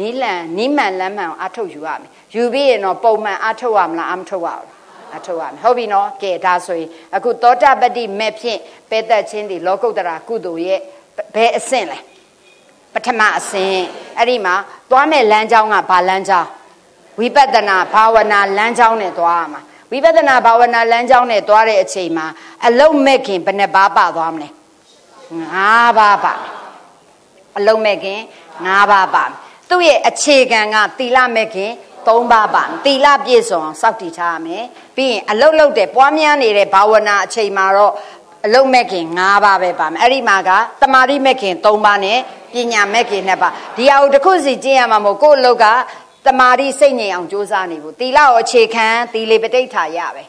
နီးလန်နီးမှန်လမ်းမှန်အထုတ်ယူရမယ်ယူပြီးရင်တော့ပုံမှန်အထုတ်ရမလားအမထုတ်ရဘူး အထုတ်ရမယ်ဟုတ်ပြီနော်ကဲဒါဆိုရင်အခုသောတာပတ္တိမဲ့ဖြင့်ပဲသက်ခြင်းဒီလောကုတ္တရာကုသိုလ်ရဲ့ဘယ်အဆင့်လဲပထမအဆင့်အဲ့ဒီမှာသွားမဲ့လမ်းကြောင်းကဘာလမ်းကြောင်းဝိပဿနာဘာဝနာလမ်းကြောင်းနဲ့သွားရမှာဝိပဿနာဘာဝနာလမ်းကြောင်းနဲ့သွားတဲ့အချိန်မှာအလုံးမဲ့ခင်ဘယ်နှပါးပါသွားမလဲ၅ပါးပါအလုံးမဲ့ခင်၅ပါးပါသူ့ရဲ့အခြေခံကသီလမဲ့ခင် ၃ပါးပါသီလပြည့်စုံအောင်စောင့်တည်ထားရမယ်ပြီးရင်အလုတ်လုတ်တဲ့ပွားများနေတဲ့ဘာဝနာအချိန်မှာတော့အလုံးမဲ့ခင်၅ပါးပဲပါမယ်အဲ့ဒီမှာကတမာရိမဲ့ခင်၃ပါးနဲ့ပညာမဲ့ခင်၂ပါးဒီဟာကိုတစ်ခုစီကျင့်ရမှာမဟုတ်ကိုယ့်အလုတ်ကတမာရိစိတ်ငြိမ်အောင်ကြိုးစားနေဖို့သီလကိုအခြေခံသီလေပဋိဋ္ဌာရပဲ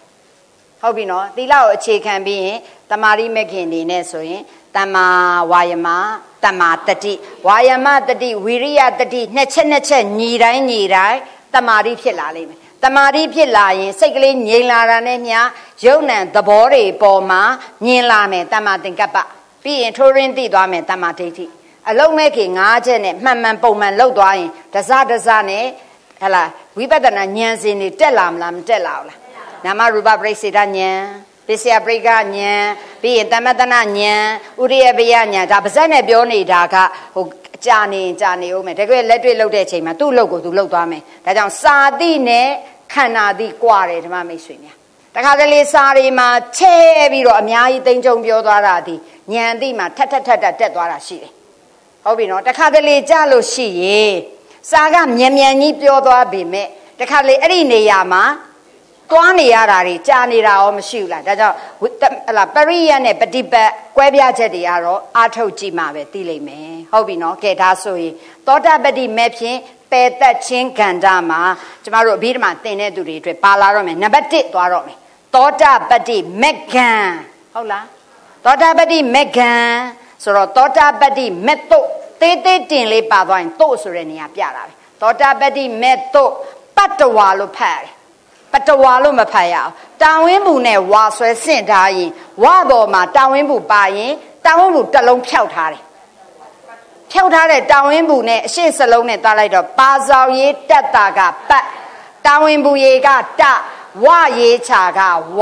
ဟုတ်ပြီနော်သီလကိုအခြေခံပြီးရင်တမာရိမဲ့ခင်နေနဲ့ဆိုရင်တမ္မာဝါယမတမ္မာတတိဝါယမတတိဝိရိယတတိနှစ်ချက်နှစ်ချက်ညီတိုင်းညီတိုင်း တမာရိဖြစ်လာလိမ့်မယ်တမာတိဖြစ်လာရင်စိတ်ကလေးငြိမ်လာတာနဲ့မျှယုံ nant သဘောတွေပေါ်မှာမြင်လာမယ်တမ္မာသင်္ကပ္ပပြီးရင်ထိုးရင်းသိသွားမယ်တမ္မာဒိဋ္ဌိအလုံးမဲ့ခေ၅ချက်နဲ့မှန်မှန်ပုံမှန်လောက်သွားရင်တစတစနဲ့ဟလာဝိပဿနာဉာဏ်စဉ်တွေတက်လာမလားမတက်လာဘူးလားနာမရူပပရိစေတဉာဏ်ပစ္စယပရိကဉာဏ်ပြီးရင်တမတနာဉာဏ်ဥရိယပယဉာဏ်ဒါပါဇက်နဲ့ပြောနေတာကဟို ကြာနေကြာနေဦးမယ်တကယ်လက်တွေ့လုပ်တဲ့အချိန်မှာသူ့လုပ်ကိုသူလုပ်သွားမယ်ဒါကြောင့်စာတိနဲ့ခန္ဓာတိကွာတယ်ဓမ္မမိတ်ဆွေများတခါတလေစာတွေမှာချဲပြီးတော့အများကြီးသိမ့်ကြုံပြောသွားတာဒီဉာဏ်တိမှာထက်ထက်ထက်တက်သွားတာရှိတယ်ဟုတ်ပြီနော်တခါတလေကြလို့ရှိရင်စာကမြန်မြန်ကြီးပြောသွားပြီမဲ့တခါလေအဲ့ဒီနေရာမှာ သွားနေရတာတွေကြာနေတာရောမရှိဘူးလားဒါကြောင့်ဟလာပရိယတ်နဲ့ပฏิပတ်ကွဲပြားချက်တွေကတော့အာထုတ်ကြည့်မှပဲသိလိမ့်မယ်ဟုတ်ပြီနော်ကဲဒါဆိုရင်သောတာပတိမဲ့ဖြင့်ပယ်သက်ခြင်းကန္တာမှာကျမတို့အဘိဓမ္မာသင်တဲ့သူတွေအတွက်ပါလာတော့မယ်နံပါတ်1သွားတော့မယ်သောတာပတိမက်ဂံဟုတ်လားသောတာပတိမက်ဂံဆိုတော့သောတာပတိမက်တုတ်သေးသေးတင်လေးပါသွားရင်တုတ်ဆိုတဲ့နေရာပြတာပဲသောတာပတိမက်တုတ်ပတ္တဝါလို့ဖတ်ရတယ် ပတဝါလို့မဖတ်ရအောင်တာဝင်းဘူးနဲ့ဝါဆွဲဆင့်ထားရင်ဝါပေါ်မှာတာဝင်းဘူးပါရင်တာဝင်းဘူးတစ်လုံးဖြောက်ထားတယ်ဖြောက်ထားတဲ့တာဝင်းဘူးနဲ့အရှိစလုံးနဲ့တားလိုက်တော့ပါဆောင်ရေးတက်တာကပတ်တာဝင်းဘူးရေကတဝရေးချာကဝ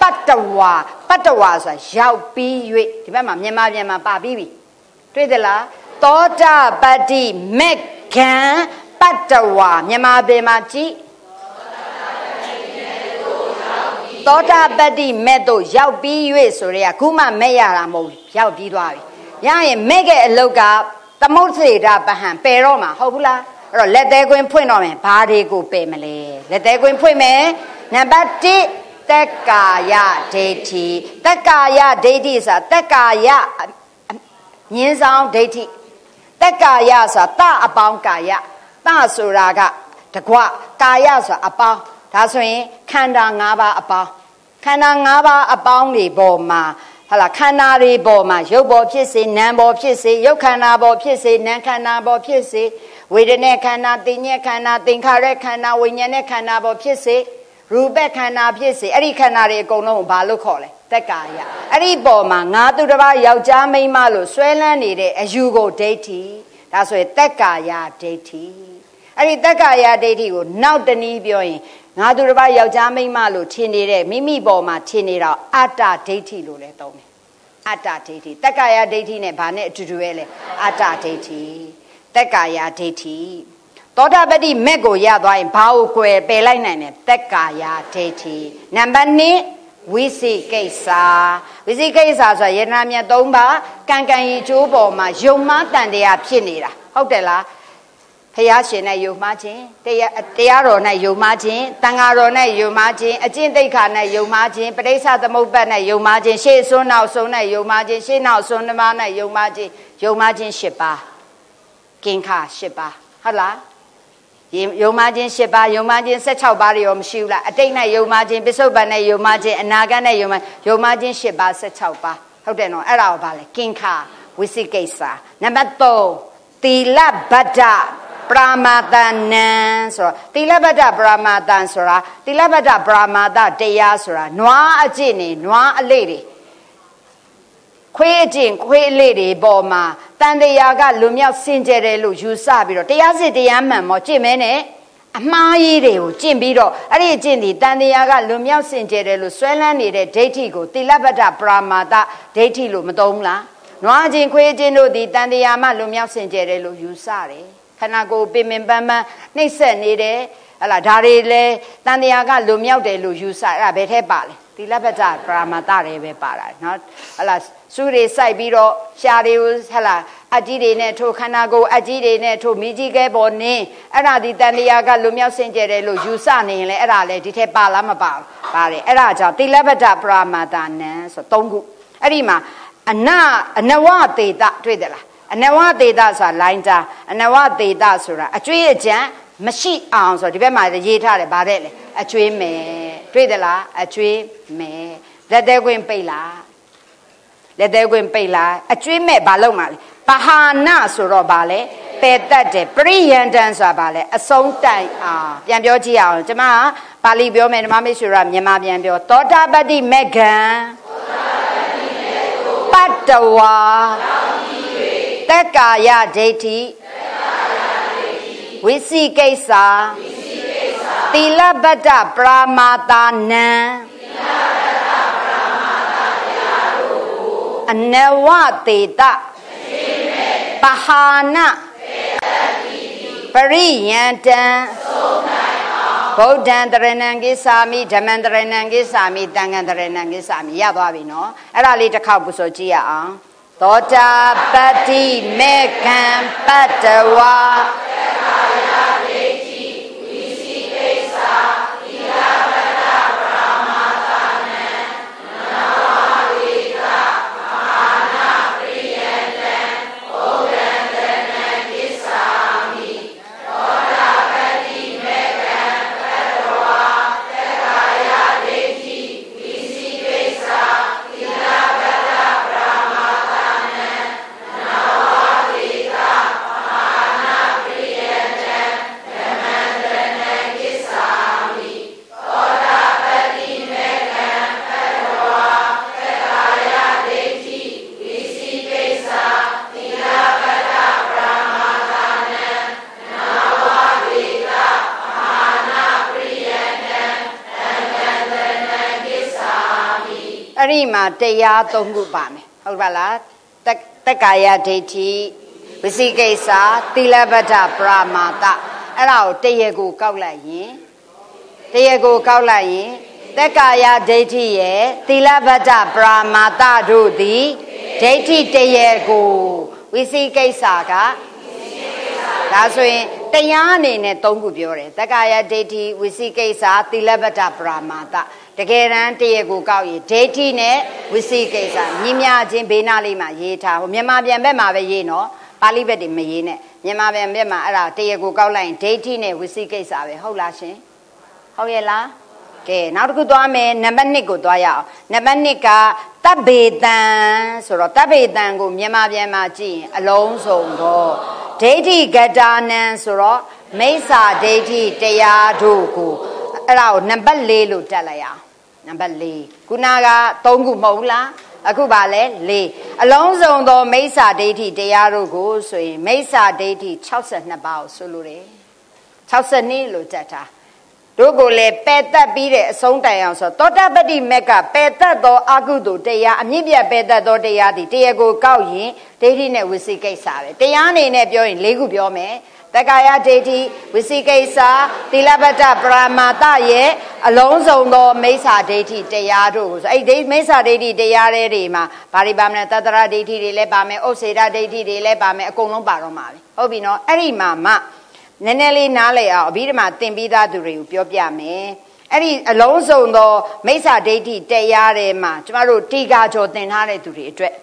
ပတ္တဝါပတ္တဝါဆိုတာရောက်ပြီး၍ဒီဘက်မှာမြန်မာပြန်မှာပါပြီးပြီတွေ့သလားသောတာပတ္တိမက်ဂံပတ္တဝါမြန်မာပြန်မှာကြည့် သောတာပတ္တိမဲ့တို့ရောက်ပြီး၍ဆိုရဲခုမှမဲ့ရတာမဟုတ်ရောက်ပြီးသွားပြီရရင်မဲ့ခဲ့အလုတ်ကသမုတ်စေတာပဟံပယ်တော့မှာဟုတ်ဘူးလားအဲ့တော့လက်သေးကွင်းဖွင့်တော့မယ်ဘာတွေကိုပယ်မလဲလက်သေးကွင်းဖွင့်မယ်နံပါတ်1တက်ကာယဒိဋ္ဌိတက်ကာယဒိဋ္ဌိဆိုတာတက်ကာယညင်းဆောင်ဒိဋ္ဌိတက်ကာယဆိုတာတအပေါင်းကာယတဆိုတာကတကွကာယဆိုတာအပေါင်းဒါဆိုရင်ခ န္ဓာ၅ပါးအပေါင်းခန္ဓာ၅ပါးအပေါင်းတွေပေါ်မှာဟာလာခန္ဓာတွေပေါ်မှာရုပ်ပေါ်ဖြစ်စေနာမ်ပေါ်ဖြစ်စေရုပ်ခန္ဓာပေါ်ဖြစ်စေနာမ်ခန္ဓာပေါ်ဖြစ်စေဝေဒနာခန္ဓာသင်ညက်ခန္ဓာသင်္ခါရခန္ဓာဝိညာဉ်နဲ့ခန္ဓာပေါ်ဖြစ်စေရူပခန္ဓာဖြစ်စေအဲ့ဒီခန္ဓာတွေအကုန်လုံးကိုဘာလို့ခေါ်လဲတက်ကာယအဲ့ဒီပေါ်မှာငါသူတစ်ပါးယောက်ျားမိန်းမလို့ဆွဲလန်းနေတဲ့အယူကိုဒိဋ္ဌိဒါဆိုရင်တက်ကာယဒိဋ္ဌိအဲ့ဒီတက်ကာယဒိဋ္ဌိကိုနောက်တနည်းပြောရင် ငါသူတစ်ပါးယောက်ျားမိန်းမလို့ထင်နေတဲ့မိမိပေါ်မှာထင်နေတော့အတ္တဒိဋ္ဌိလို့လည်းသုံးတယ်အတ္တဒိဋ္ဌိတက္ကာယဒိဋ္ဌိနဲ့ဘာနဲ့အတူတူပဲလဲအတ္တဒိဋ္ဌိတက္ကာယဒိဋ္ဌိသောတာပတိမက်ကိုရသွားရင်ဘာကိုကွယ်ပယ်လိုက်နိုင်တယ်တက္ကာယဒိဋ္ဌိနံပါတ်1ဝိသိကိစ္စဝိသိကိစ္စဆိုတာယန္နာမြတ်၃ပါးကံကံရီကျိုးပေါ်မှာယုံမှားတန်တရားဖြစ်နေတာဟုတ်တယ်လား ဖះရှင်နဲ့ယုံမှားခြင်းတရားတရားတော်နဲ့ယုံမှားခြင်းတန်ဃာတော်နဲ့ယုံမှားခြင်းအကျင့်တိတ်ခါနဲ့ယုံမှားခြင်းပရိစ္ဆသမုပ္ပတ်နဲ့ယုံမှားခြင်းရှေ့စွန်းနောက်စွန်းနဲ့ယုံမှားခြင်းရှေ့နောက်စွန်းနှမနဲ့ယုံမှားခြင်းယုံမှားခြင်း၈ပါးကင်္ခ၈ပါးဟုတ်လားယုံမှခြင်း၈ပါးယုံမှခြင်း16ပါးတွေရောမရှိဘူးလားအတိတ်နဲ့ယုံမှခြင်းပစ္စုပန်နဲ့ယုံမှခြင်းအနာဂတ်နဲ့ယုံမှယုံမှခြင်း၈ပါး16ပါးဟုတ်တယ်နော်အဲ့ဒါကိုဗာလဲကင်္ခဝိသိကိစ္စနံပါတ်3သီလဗဒ္ဒ ပရမတနံဆိုတော့သီလဗဒ္ဒပရမတန်ဆိုတာသီလဗဒ္ဒပရမတတရားဆိုတာနွားအကျင့်နေနွားအလေးတွေခွေးအကျင့်ခွေးအလေးတွေပေါ်မှာတန်တရားကလွမြောက်စင်ကြယ်တယ်လို့ယူဆပြီးတော့တရားစစ်တရားမှန်မောကျင့်မဲနဲ့အမှားကြီးတွေကိုကျင့်ပြီးတော့အဲ့ဒီအကျင့်ဒီတန်တရားကလွမြောက်စင်ကြယ်တယ်လို့ဆွဲလန်းနေတဲ့ဒိဋ္ဌိကိုတိလပတ္တပရာမာတဒိဋ္ဌိလို့မသုံးဘူးလားနွားချင်းခွေးချင်းတို့ဒီတန်တရားမှလွမြောက်စင်ကြယ်တယ်လို့ယူဆတယ် ခန္ဓာကိုယ်ပင်ပင်ပန်းပန်းနှိမ့်ဆက်နေတယ်ဟလာဒါတွေလဲတန်တရားကလွမြောက်တယ်လို့ယူဆအဲ့ဒါဘယ်ထဲပါလဲတိလပတ္တပရာမာတတွေပဲပါတာเนาะဟလာစုတွေစိုက်ပြီးတော့ရှားတွေကိုဟလာအကြီးတွေနဲ့ထိုခန္ဓာကိုယ်အကြီးတွေနဲ့ထိုမိကြီးကဲပေါ်နင်းအဲ့ဒါဒီတန်တရားကလွမြောက်စင်ကြယ်တယ်လို့ယူဆနေရင်လည်းအဲ့ဒါလည်းဒီထက်ပါလားမပါဘူးပါတယ်အဲ့ဒါကြောင့်တိလပတ္တပရာမာတာနံဆို၃ခုအဲ့ဒီမှာအနအနဝတေတတွေ့တယ်လား အနဝတေတဆိုတာလိုင်းတာအနဝတေတဆိုတာအကျွေးအကြံမရှိအောင်ဆိုဒီဘက်မှာရေးထားတယ်ဗါတဲ့လေအကျွေးမယ်တွေ့တယ်လားအကျွေးမယ်လက်သေးခွင့်ပိတ်လားလက်သေးခွင့်ပိတ်လားအကျွေးမဲ့ဘာလုပ်မှာလဲပဟာနာဆိုတော့ဘာလဲပယ်တတ်တယ်ပရိယန္တန်ဆိုတာဘာလဲအဆုံးတိုင်အောင်ပြန်ပြောကြည့်အောင်ကျွန်မပါဠိပြောမယ်ဓမ္မမိတ်ဆွေရမြန်မာပြန်ပြောသောတာပတ္တိမေကံပတ္တဝါ တက္ကာယဒိဋ္ဌိဝိသိကိစ္စသီလပတ္တပရာမာတာနံအနဝတေတပဟာနာပရိယံတံဗုဒ္ဓံတရဏံကိသာမိဓမ္မံတရဏံကိသာမိတန်ခံတရဏံကိသာမိရသွားပြီနော်အဲ့ဒါလေးတစ်ခေါက်ပူဆိုကြည့်ရအောင် သောတာပတ္တိမေကံပတ္တဝါ ဒီမှာတရား၃ခုပါမယ်ဟုတ်ပါလားတက္ကာယဒိဋ္ဌိဝိသိကိစ္စသီလဗဒ္ဒပရမာတအဲ့ဒါကိုတရေကိုကောက်လိုက်ရင်တရေကိုကောက်လိုက်ရင်တက္ကာယဒိဋ္ဌိရဲ့သီလဗဒ္ဒပရမာတတို့သည်ဒိဋ္ဌိတရေကိုဝိသိကိစ္စကဒါဆိုရင် တရားအနေနဲ့၃ခုပြောတယ်တက္ကာယဒိဋ္ဌိဝိသိကိစ္စသီလဗဒ္ဒပရမာတတကယ်တမ်းတရကိုကောက်ရင်ဒိဋ္ဌိနဲ့ဝိသိကိစ္စမြင်များခြင်းဘေးနားလေးမှာရေးထားဟိုမြန်မာပြန်ဘက်မှာပဲရေးနော်ပါဠိဘက်တွေမရေးနဲ့မြန်မာပြန်ဘက်မှာအဲ့ဒါတရကိုကောက်လိုက်ရင်ဒိဋ္ဌိနဲ့ဝိသိကိစ္စပဲဟုတ်လားရှင်ဟုတ်ရဲ့လားကဲနောက်တစ်ခုသွားမယ်နံပါတ်1ကိုသွားရအောင်နံပါတ်2ကတပ်ဘေတံဆိုတော့တပ်ဘေတံကိုမြန်မာပြန်မှာကြည့်ရင်အလုံးစုံတော့ ဒိဋ္ဌိကတာနံဆိုတော့မိစ္ဆာဒိဋ္ဌိတရားတို့ကိုအဲ့ဒါကိုနံပါတ်4လို့တက်လိုက်ရအောင်နံပါတ်4ခုနက3ခုမဟုတ်လားအခုပါလဲ4အလုံးစုံသောမိစ္ဆာဒိဋ္ဌိတရားတို့ကိုဆိုရင်မိစ္ဆာဒိဋ္ဌိ62ပါးကိုဆိုလိုတယ်62လို့တက်တာ တို့ကိုလည်းပယ်တတ်ပြီးတဲ့အဆုံးတိုင်အောင်ဆိုသောတာပတ္တိမက်ကပယ်တတ်သောအကုသိုလ်တရားအမြင့်ပြတ်ပယ်တတ်သောတရားဒီတရားကိုကောက်ရင်ဒိဋ္ဌိနဲ့ဝိသိကိစ္စပဲတရားအနေနဲ့ပြောရင်၄ခုပြောမယ်တတက္ကာယဒိဋ္ဌိဝိသိကိစ္စသီလပတ္တပရမတရဲ့အလုံးစုံသောမိစ္ဆာဒိဋ္ဌိတရားတို့ကိုဆိုအဲ့ဒီမိစ္ဆာဒိဋ္ဌိတရားတွေမှာဘာတွေပါမလဲတတရဒိဋ္ဌိတွေလည်းပါမယ်ဥစ္စေဒဒိဋ္ဌိတွေလည်းပါမယ်အကုန်လုံးပါတော့မှာပဲဟုတ်ပြီနော်အဲ့ဒီမှာမှ နည်းနည်းလေးနားလည်အောင်အဘိဓမ္မာသင်ပြီးသားသူတွေကိုပြောပြမယ်အဲ့ဒီအလုံးစုံသောမိစ္ဆာဒိဋ္ဌိတရားတွေမှာကျမတို့တိကာကျော်သင်ထားတဲ့သူတွေအတွက်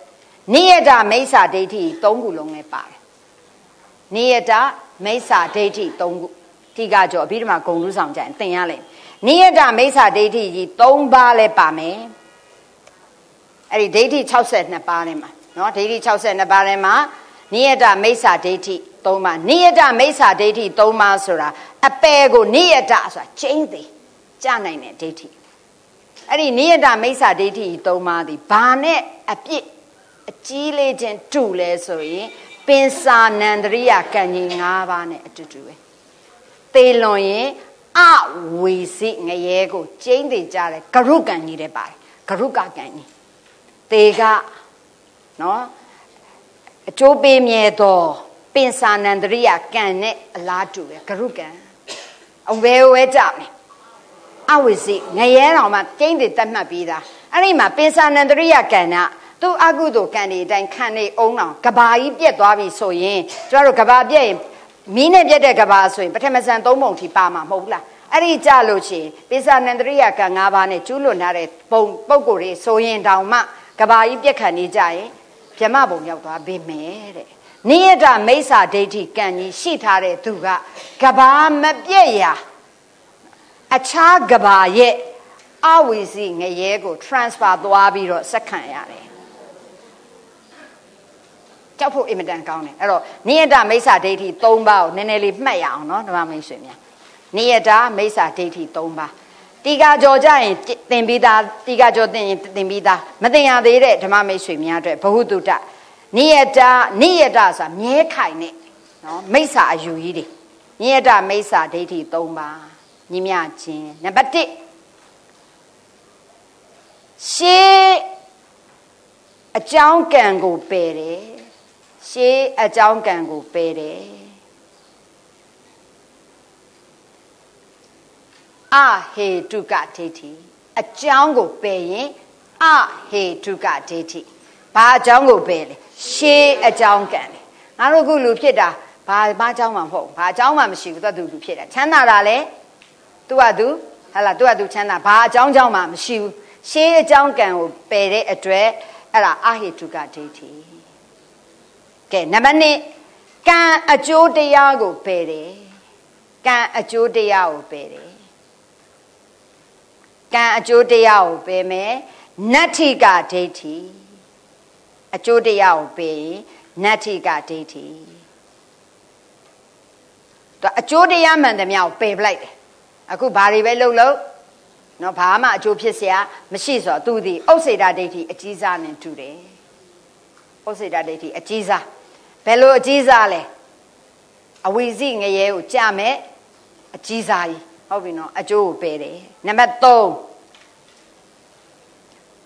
နိယတမိစ္ဆာဒိဋ္ဌိ၃ခုလုံးလည်းပါတယ်နိယတမိစ္ဆာဒိဋ္ဌိ၃ခုတိကာကျော်အဘိဓမ္မာဂုံလူဆောင်ကြရင်သင်ရလိမ့်နိယတမိစ္ဆာဒိဋ္ဌိကြီး၃ပါးလည်းပါမယ်အဲ့ဒီဒိဋ္ဌိ62ပါးထဲမှာနော်ဒိဋ္ဌိ62ပါးထဲမှာနိယတမိစ္ဆာဒိဋ္ဌိ ၃ပါးနိယတမိစ္ဆာဒိဋ္ဌိ၃ပါးဆိုတာအပယ်ကိုနိယတဆိုတာကျင်းသေးကြနိုင်တဲ့ဒိဋ္ဌိအဲ့ဒီနိယတမိစ္ဆာဒိဋ္ဌိ၃ပါးဒီဘာနဲ့အပြစ်အကြီးလေးချင်းတူလဲဆိုရင်ပင်စာနန္ဒရိယကံကြီး၅ပါးနဲ့အတူတူပဲသေလွန်ရင်အဝေစီငရဲကိုကျင်းသေးကြတယ်ဂရုကံကြီးတဲ့ပါတယ်ဂရုကကံကြီးသေကနော်အကျိုးပေးမြဲသော ပင်စာနန္ဒရိယကံနဲ့အလားတူပဲဂရုကံအဝဲဝဲကြမယ်အဝိစီငရဲတော်မှာကျင်းသေးတတ်မှတ်ပြီးသားအဲ့ဒီမှာပင်စာနန္ဒရိယကံကသူအကုသိုလ်ကံတွေအတိုင်းခံနေအောင်အောင်ကဘာကြီးပြက်သွားပြီဆိုရင်ကျတို့ကဘာပြက်ရင်မီးနဲ့ပြက်တဲ့ကဘာဆိုရင်ပထမဇန်သုံးပုံထိပါမှာမဟုတ်ဘူးလားအဲ့ဒီကြလို့ရှိရင်ပိဿနန္ဒရိယကံ၅ပါးနဲ့ကျူးလွန်ထားတဲ့ပုံပုံကိုယ်တွေဆိုရင်တောင်မှကဘာကြီးပြက်ခံနေကြရင်ဗြမဘုံရောက်သွားပြီမယ်တဲ့ နိယတမိစ္ဆာဒိဋ္ဌိကံကြီးရှိထားတဲ့သူကကဘာမပြက်ရာအခြားကဘာရဲ့အဝီစီငရဲကို transfer သွားပြီးတော့စက္ခံရတယ်ကြောက်ဖို့အင်မတန်ကောင်းတယ်အဲ့တော့နိယတမိစ္ဆာဒိဋ္ဌိ၃ပါးကိုနည်းနည်းလေးမှတ်ရအောင်နော်ဓမ္မမိတ်ဆွေများနိယတမိစ္ဆာဒိဋ္ဌိ၃ပါးတီကာကြောကြရင်သင်ပြီးသားတီကာကြောသင်ရင်သင်ပြီးသားမသင်ရသေးတဲ့ဓမ္မမိတ်ဆွေများအတွက်ဘ ഹു တုတ နိယတနိယတဆိုတာမြဲခိုင်တဲ့နော်မိစ္ဆာအယူကြီးတွေနိယတမိစ္ဆာဒိဋ္ဌိ၃ပါးညီမြခြင်းနံပါတ်1ရှေးအကြောင်းကံကိုပယ်တယ်ရှေးအကြောင်းကံကိုပယ်တယ်အဟေတုကဒိဋ္ဌိအကြောင်းကိုပယ်ရင်အဟေတုကဒိဋ္ဌိဘာအကြောင်းကိုပယ်လဲ ရှေးအကြောင်းကံလေငါတို့ခုလူဖြစ်တာဘာဘာအကြောင်းမှမဟုတ်ဘာအကြောင်းမှမရှိဘူးသူကသူလူဖြစ်တာချမ်းသာတာလေသူကသူဟလာသူကသူချမ်းသာဘာအကြောင်းကြောင့်မှမရှိဘူးရှေးအကြောင်းကံကိုပယ်တဲ့အတွက်အဲ့ဒါအဟိတုကဒိဋ္ဌိကဲနံပါတ်1ကံအကျိုးတရားကိုပယ်တယ်ကံအကျိုးတရားကိုပယ်တယ်ကံအကျိုးတရားကိုပယ်မယ်နတ္ထိကဒိဋ္ဌိ အကျိုးတရားကိုပယ်ရင်နတ္ထိကဒိဋ္ဌိတော့အကျိုးတရားမှန်သမျှကိုပယ်ပလိုက်တယ်အခုဘာတွေပဲလုပ်လို့နော်ဘာမှအကျိုးဖြစ်เสียမရှိဆိုတော့သူဒီဥစ္စေတဒိဋ္ဌိအကြီးစားနဲ့တူတယ်ဥစ္စေတဒိဋ္ဌိအကြီးစားဘယ်လိုအကြီးစားလဲအဝီစီငရဲကိုကြမယ်အကြီးစားကြီးဟုတ်ပြီနော်အကျိုးကိုပယ်တယ်နံပါတ်3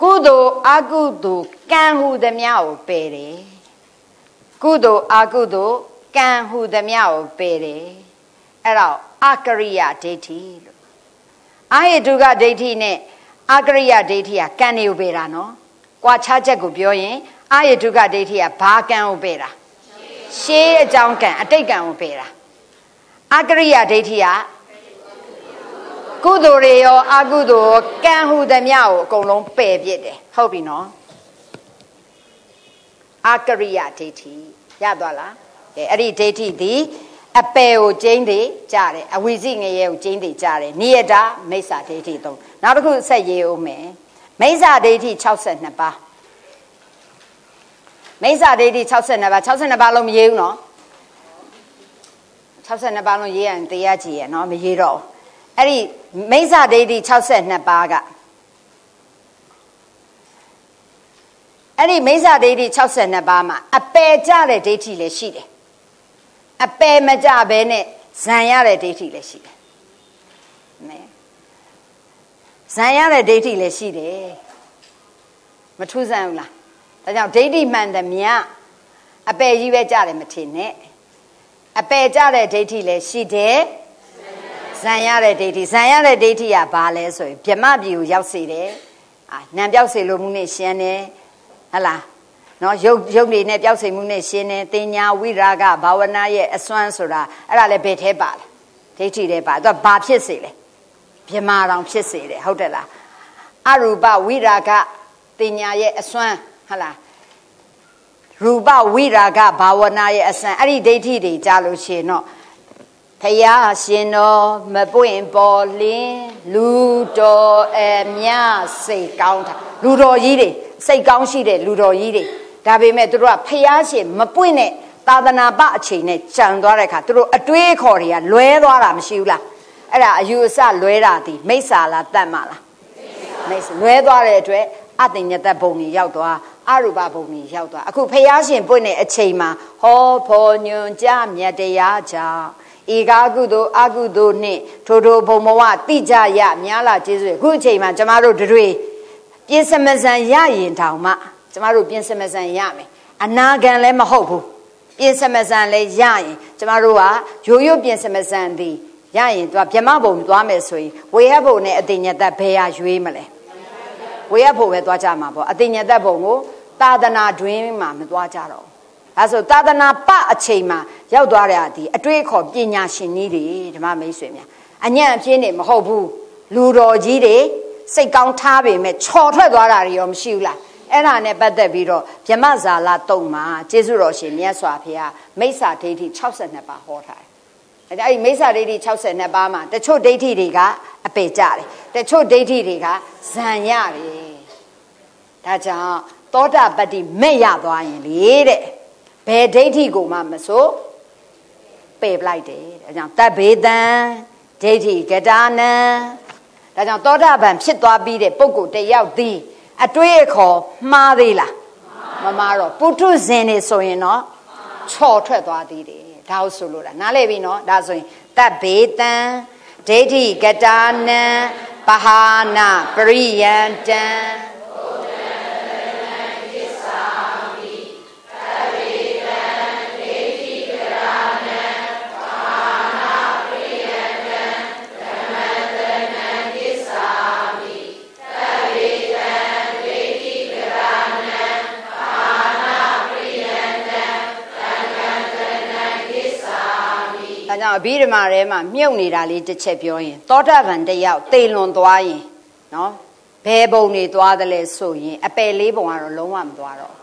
ကုသိုလ်အကုသိုလ်ကံဟုသမျှကိုပယ်တယ်ကုသိုလ်အကုသိုလ်ကံဟုသမျှကိုပယ်တယ်အဲ့တော့အကရိယဒိဋ္ဌိလို့အာဟိတုကဒိဋ္ဌိနဲ့အကရိယဒိဋ္ဌိကကံတွေကိုပယ်တာနော်။ကွာခြားချက်ကိုပြောရင်အာဟိတုကဒိဋ္ဌိကဘာကံကိုပယ်တာ။ရှေးအကြောင်းကံအတိတ်ကံကိုပယ်တာ။အကရိယဒိဋ္ဌိက ကုသိုလ်တွေရောအကုသိုလ်ကံဟုသမျှကိုအကုန်လုံးပယ်ပြစ်တယ်။ဟုတ်ပြီနော်။အကရိယဒိဋ္ဌိရသွားလား။အဲအဲ့ဒီဒိဋ္ဌိဒီအပယ်ကိုကျင်းသေးကြတယ်အဝိဇိငရဲကိုကျင်းသေးကြတယ်နိယတမိစ္ဆာဒိဋ္ဌိသုံးနောက်တစ်ခုဆက်ရေးဦးမယ်မိစ္ဆာဒိဋ္ဌိ62ပါးမိစ္ဆာဒိဋ္ဌိ62ပါး62ပါးလုံးမရေးဘူးနော်62ပါးလုံးရေးရင်တရားကြည့်ရနော်မရေးတော့ အဲ့ဒီမိစ္ဆာဒိဋ္ဌိ62ပါးကအဲ့ဒီမိစ္ဆာဒိဋ္ဌိ62ပါးမှာအပယ်ကြတဲ့ဒိဋ္ဌိလည်းရှိတယ်အပယ်မကြဘဲနဲ့ဇံရတဲ့ဒိဋ္ဌိလည်းရှိတယ်နဲဇံရတဲ့ဒိဋ္ဌိလည်းရှိတယ်မထူးဆန်းဘူးလားဒါကြောင့်ဒိဋ္ဌိမှန်သမျှအပယ်ကြီးပဲကြတယ်မထင်နဲ့အပယ်ကြတဲ့ဒိဋ္ဌိလည်းရှိတယ် ဇံရတဲ့ဒိဋ္ဌိဇံရတဲ့ဒိဋ္ဌိကဘာလဲဆိုရင်ဗြမပြည်ကိုရောက်စေတယ်အာနံပြောက်စေလို့မှုနဲ့ရှင်းတယ်ဟလားနော်ရုပ်ရုပ်နေနဲ့ပျောက်စိမ်မှုနဲ့ရှင်းနေတင်ညာဝိရာဂဘာဝနာရဲ့အစွမ်းဆိုတာအဲ့ဒါလည်းဘယ်ထဲပါလဲဒိဋ္ဌိထဲပါသူကဘာဖြစ်စေလဲမြမာတော်ဖြစ်စေတယ်ဟုတ်တယ်လားအရူပဝိရာဂတင်ညာရဲ့အစွမ်းဟုတ်လားရူပဝိရာဂဘာဝနာရဲ့အစွမ်းအဲ့ဒီဒိဋ္ဌိတွေကြားလို့ရှိရင်တော့ ဖယားရှင်တော်မပွင့်ပေါ်လင်းလူတော်အမြစိတ်ကောင်းတာလူတော်ကြီးတွေစိတ်ကောင်းရှိတဲ့လူတော်ကြီးတွေဒါပေမဲ့သူတို့ကဖျားရှင်မပွင့်တဲ့သာသနာပအချိန်နဲ့ကြံသွားတဲ့အခါသူတို့အတွေးခေါ်တွေကလွဲသွားတာမရှိဘူးလားအဲ့ဒါအယူအဆလွဲတာဒီမိစ္ဆာလားတတ်မလားမိစ္ဆာလွဲသွားတဲ့အတွက်အတင်ညတဘုံကြီးရောက်သွားအရူပဘုံကြီးရောက်သွားအခုဖျားရှင်ပွင့်တဲ့အချိန်မှာဟောဖော်ညွန်ကြမြတ်တရားကြောင့် ဧကာကုသိုလ်အကုသိုလ်နှင့်ထိုထိုဘုံဘဝတိကြရများလာကျေးဇူးအခုအချိန်မှာကျမတို့တွေပြင်စမစံရရင်တောင်မှကျမတို့ပြင်စမစံရမယ်အနာဂံလည်းမဟုတ်ဘူးပြင်စမစံလည်းရရင်ကျမတို့ကရိုးရိုးပြင်စမစံသည်ရရင်သူကဗြမဘုံသွားမယ်ဆိုရင်ဝေယဘုံနဲ့အတိညာသက်ဘယ်ဟာရွေးမလဲဝေယဘုံပဲသွားကြမှာပေါ့အတိညာသက်ဘုံကိုသာသနာတွင်မှာမသွားကြတော့ အဲဆိုသာသနာပအချိန်မှာရောက်သွားတဲ့အဒီအတွေ့အခေါ်ပညာရှင်ကြီးတွေဓမ္မမိတ်ဆွေများအညံ့အပြင်းနေမဟုတ်ဘူးလူတော်ကြီးတွေစိတ်ကောင်းထားပေမဲ့ချော်ထွက်သွားတာတွေရောမရှိဘူးလားအဲ့ဒါနဲ့ပတ်သက်ပြီးတော့ဗြမဇာလတုံမှာကျေးဇူးတော်ရှင်မြတ်စွာဘုရားမိစ္ဆာဒိဋ္ဌိ62ပါးဟောထားတယ်အဲ့ဒီမိစ္ဆာဒိဋ္ဌိ62ပါးမှာတချို့ဒိဋ္ဌိတွေကအပေကြတယ်တချို့ဒိဋ္ဌိတွေကဇံရတယ်ဒါကြောင့်သောတာပတ္တိမဲ့ရသွားရင်လေတဲ့ ဘယ်ဒိဋ္ဌိကိုမှမဆိုပယ်ပလိုက်တယ်ဒါကြောင့်တဗ္ဗေတံဒိဋ္ဌိကတာနံဒါကြောင့်သောတာပန်ဖြစ်သွားပြီးတဲ့ပုဂ္ဂိုလ်တယောက်သည်အတွေးအခေါ်မှားသေးလားမမှားတော့ပုထုဇဉ်နေဆိုရင်တော့ချော်ထွက်သွားသေးတယ်ဒါဟုတ်ဆိုလို့လားနားလည်ပြီနော်ဒါဆိုရင်တဗ္ဗေတံဒိဋ္ဌိကတာနံပဟာနာပရိယံတံ ကြောင့်အဘိဓမ္မာထဲမှာမြုပ်နေတာလေးတစ်ချက်ပြောရင်သောတာပန်တယောက်သေလွန်သွားရင်နော်ဘယ်ဘုံတွေသွားတယ်လဲဆိုရင်အပယ်လေးဘုံကတော့လုံးဝမသွားတော့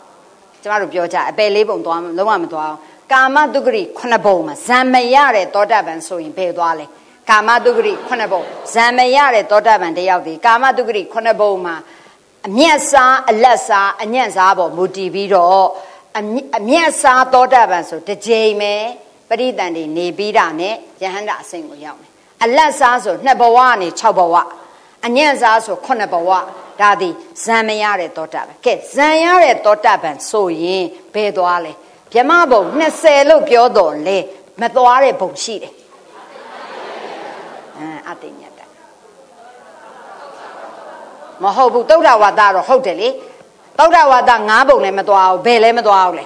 ကျမတို့ပြောကြအပယ်လေးဘုံသွားလုံးဝမသွားအောင်ကာမတုဂရိခုနှစ်ဘုံမှာဇံမရတဲ့သောတာပန်ဆိုရင်ဘယ်သွားလဲကာမတုဂရိခုနှစ်ဘုံဇံမရတဲ့သောတာပန်တယောက်ဒီကာမတုဂရိခုနှစ်ဘုံမှာအမျက်စားအလက်စားအညံ့စားပေါ်မူတည်ပြီးတော့အမျက်စားသောတာပန်ဆိုတစ်ကြိမ်ပဲ ပရိသန်တွေနေပြီးတာနဲ့ယဟန္တာအဆင့်ကိုရောက်မယ်အလတ်စားဆိုနှစ်ဘဝနဲ့6ဘဝအညံ့စားဆို9ဘဝဒါသည်ဇံမရတဲ့သောတာပန်ကဲဇံရတဲ့သောတာပန်ဆိုရင်ဘယ်သွားလဲဗြမဘုံ20လို့ပြောတော့လေမသွားတဲ့ဘုံရှိတယ်အအတိညတမဟုတ်ဘူးသုဒ္ဓဝါဒတော့ဟုတ်တယ်လေသုဒ္ဓဝါဒ၅ဘုံလည်းမသွားဘူးဘယ်လည်းမသွားဘူးလေ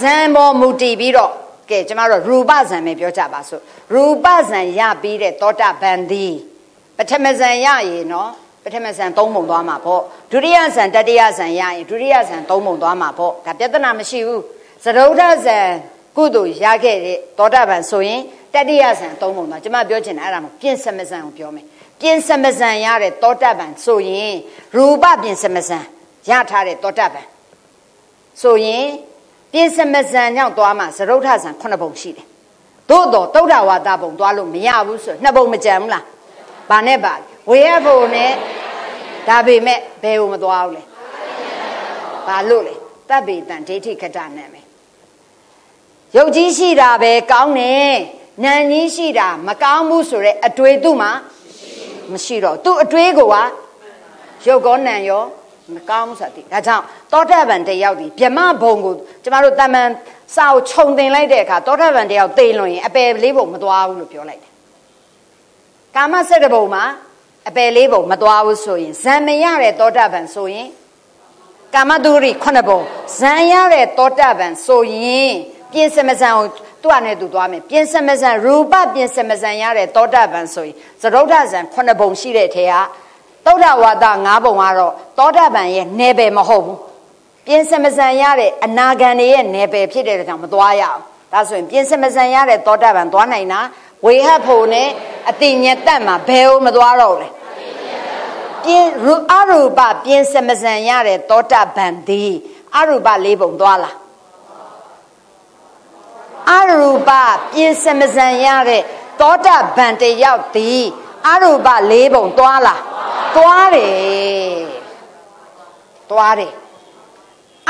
ဇံပေါ်မူတည်ပြီးတော့ ကဲကျမတို့ရူပဇံပဲပြောကြပါစို့ရူပဇံရပြီးတဲ့သောတာပန်သည်ပထမဇံရရင်နော်ပထမဇံသုံးပုံသွားမှာပေါ့ဒုတိယဇံတတိယဇံရရင်ဒုတိယဇံသုံးပုံသွားမှာပေါ့ဒါပြဿနာမရှိဘူးသရုဒ္ဓဇံကုသိုလ်ရခဲ့တဲ့သောတာပန်ဆိုရင်တတိယဇံသုံးပုံသွားကျမပြောချင်တာအဲ့ဒါမှပြင်စမဇံကိုပြောမယ်ပြင်စမဇံရတဲ့သောတာပန်ဆိုရင်ရူပပြင်စမဇံရထားတဲ့သောတာပန်ဆိုရင် ပြင်စမဇန်ကြောင့်သွားမှသရုတ်ထဇန်ခုနှစ်ပုံရှိတယ်သို့တော့တုဒ္ဓဝါဒပုံသွားလို့မရဘူးဆိုနှစ်ပုံမကြံဘူးလားဘာနဲ့ပါဝေယဘုံနဲ့ဒါပေမဲ့ဘယ်ကိုမသွားဘူးလဲဘာလို့လဲတပ်ပေတန်ဒိဋ္ဌိခတနာမယ်ရုပ်ကြီးရှိတာပဲကောင်းတယ်နံကြီးရှိတာမကောင်းဘူးဆိုတော့အတွေးသူ့မှာမရှိတော့သူ့အတွေးကိုကရုပ်ကောနံရော မကောင်းဘူးဆိုတာဒီဒါကြောင့်တောတပံတယောက်ဒီဗြမဘုံကိုကျမတို့တမန်စာကိုခြုံတင်လိုက်တဲ့အခါတောတပံတယောက်သိလွန်ရင်အပယ်လေးဘုံမသွားဘူးလို့ပြောလိုက်တယ်ကာမစက်တဘုံမှာအပယ်လေးဘုံမသွားဘူးဆိုရင်ဇံမရတဲ့တောတပံဆိုရင်ကာမတုရိခုနှစ်ဘုံဇံရတဲ့တောတပံဆိုရင်ပြင်စမဇံကိုသူသူ့အနေသူသွားမယ်ပြင်စမဇန်ရူပပြင်စမဇန်ရတဲ့သောတာပန်ဆိုရင်သရုဒ္ဓဇန်9ဘုံရှိတဲ့ထဲက သုဒ္ဓဝါဒ9ဘုံကတော့သောတာပန်ရဲ့နယ်ပယ်မဟုတ်ဘူးပြင်စမဇန်ရတဲ့အနာဂံတွေရဲ့နယ်ပယ်ဖြစ်တဲ့ကြောင့်မသွားရအောင်ဒါဆိုရင်ပြင်စမဇန်ရတဲ့သောတာပန်သွားနိုင်တာဝေဟတ်ဖို့နဲ့အတိညက်တက်မှာဘယ်ဟုတ်မသွားတော့လဲပြင်ရူအရူပပြင်စမဇန်ရတဲ့သောတာပန်သည်အရူပလေးပုံသွားလားအရူပပြင်စမဇန်ရတဲ့သောတာပန်တယောက်သည် အရူပလေးပုံသွားလားသွားတယ်သွားတယ်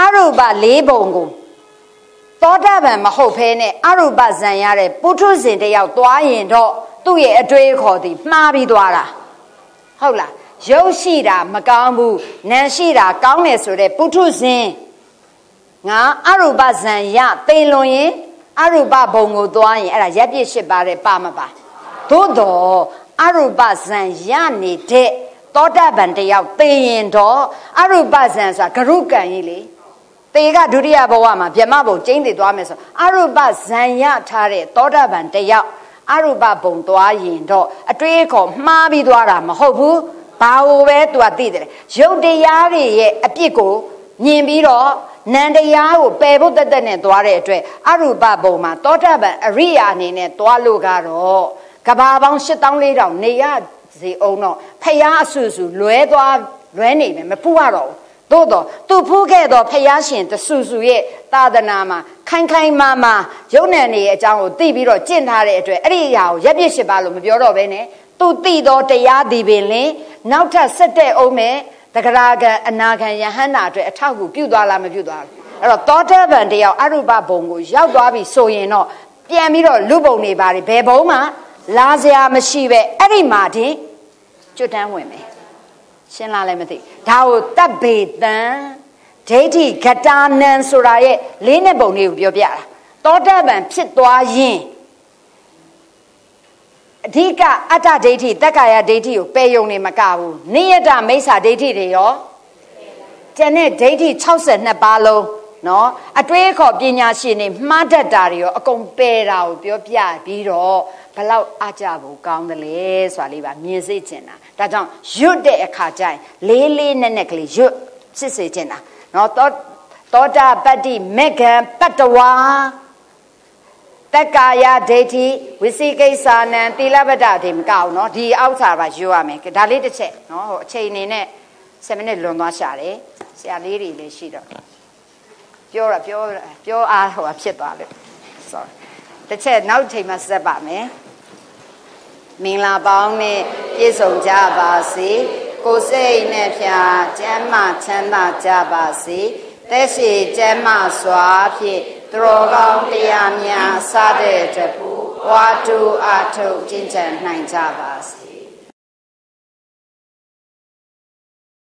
အရူပလေးပုံကိုသောတာပန်မဟုတ်ဖဲနဲ့အရူပဇံရတဲ့ပုထုဇဉ်တယောက်သွားရင်တော့သူ့ရဲ့အတွေးခေါ်သည်မှားပြီးသွားတာဟုတ်လားရုပ်ရှိတာမကောင်းဘူးနာမ်ရှိတာကောင်းတယ်ဆိုတဲ့ပုထုဇဉ်ငါအရူပဇံရသိလွန်ရင်အရူပဘုံကိုသွားရင်အဲ့ဒါရက်ပြစ်ရှိပါတယ်ပါမပါသို့တော့ အရူပဇံရနေတဲ့သောတာပန်တယောက်သိရင်တော့အရူပဇံဆိုတာဂရုကံကြီးလေတေကဒုတိယဘဝမှာဗြဟ္မဘုံကျင်းတည်သွားမယ်ဆိုအရူပဇံရထားတဲ့သောတာပန်တယောက်အရူပဘုံသွားရင်တော့အတွေးခေါ်မှားပြီးသွားတာမဟုတ်ဘူးဘာလို့ပဲသူကသိတယ်ရုပ်တရားတွေရဲ့အပြစ်ကိုမြင်ပြီးတော့နန္တရားကိုပယ်ဖို့တက်တက်နဲ့သွားတဲ့အတွက်အရူပဘုံမှာတောထပံအရိယာအနေနဲ့သွားလို့ကတော့ ကဘာပေါင်း8400နေရစီအောင်တော့ဖျားအဆူဆူလွဲသွားလွဲနေမယ်မဖူးရတော့သို့တော့သူဖူးခဲ့တော့ဖျားရှင်တဆူဆူရဲ့သာသနာမှာခိုင်ခိုင်မာမာယုံနယ်နေရဲ့အကြောင်းကိုသိပြီးတော့ကျင့်ထားတဲ့အတွက်အဲ့ဒီအရာကိုရက်ပြစ်ရှိပါလို့မပြောတော့ဘဲနဲ့သူသိတော့တရားဒီပင်လင်နောက်ထပ်ဆက်တဲ့အောင်မဲ့တဂရာကအနာခံယဟန္တာအတွက်အထောက်အကူပြုသွားလားမပြုသွားဘူးအဲ့တော့သောတာပန်တယောက်အရုပဘုံကိုရောက်သွားပြီဆိုရင်တော့ပြန်ပြီးတော့လူဘုံနေပါလေဘယ်ဘုံမှ လာစရာမရှိပဲအဲ့ဒီမှာတင်ကျွတ်တန်းဝင်မယ်ရှင်းလားလည်းမသိဒါကိုတပ်ဘေတံဒိဋ္ဌိဂတာနံဆိုတာရဲ့လေးနဲ့ပုံလေးကိုပြောပြတာသောတာပန်ဖြစ်သွားရင်အဓိကအတ္တဒိဋ္ဌိတက္ကာယဒိဋ္ဌိကိုပယ်ယုံနေမကဘူးနိယတမိစ္ဆာဒိဋ္ဌိတွေရောကျန်တဲ့ဒိဋ္ဌိ62ပါးလုံးနော်အတွေးခေါ်ပညာရှင်တွေမှားတတ်တာတွေရောအကုန်ပယ်တာကိုပြောပြပြီးတော့ ဘလောက်အကြဖို့ကောင်းတယ်လေဆိုတာလေးပါမြင်စေချင်တာဒါကြောင့်ရွတ်တဲ့အခါကျရင်လေးလေးနက်နက်ကလေးရွတ်စစ်စေချင်တာနော်သောသောတာပတ္တိမေကံပတ္တဝါတက္ကာယဒိဋ္ဌိဝိသိကိစ္ဆာနံသီလပတ္တဒီမကောက်နော်ဒီအောက်စာပါယူရမယ်ဒါလေးတစ်ချက်နော်ဟိုအချိန်နေနဲ့7မိနစ်လွန်သွားရှာတယ်ဆရာလေးတွေလည်းရှိတော့ပြောတာပြောပြောအားဟိုဖြစ်သွားလို့ sorry တစ်ချက်နောက်ချိန်မှဆက်ပါမယ် မင်္ဂလာပေါင်းနဲ့ပြည့်စုံကြပါစေကိုယ်စိတ်နဲ့ဖြာကျမ်းမာချမ်းသာကြပါစေသက်ရှိကျမ်းမာစွာဖြင့်သူတော်ကောင်းတရားများစတဲ့တပူဝါတူအထုတ်ကျင့်ကြံနိုင်ကြပါစေ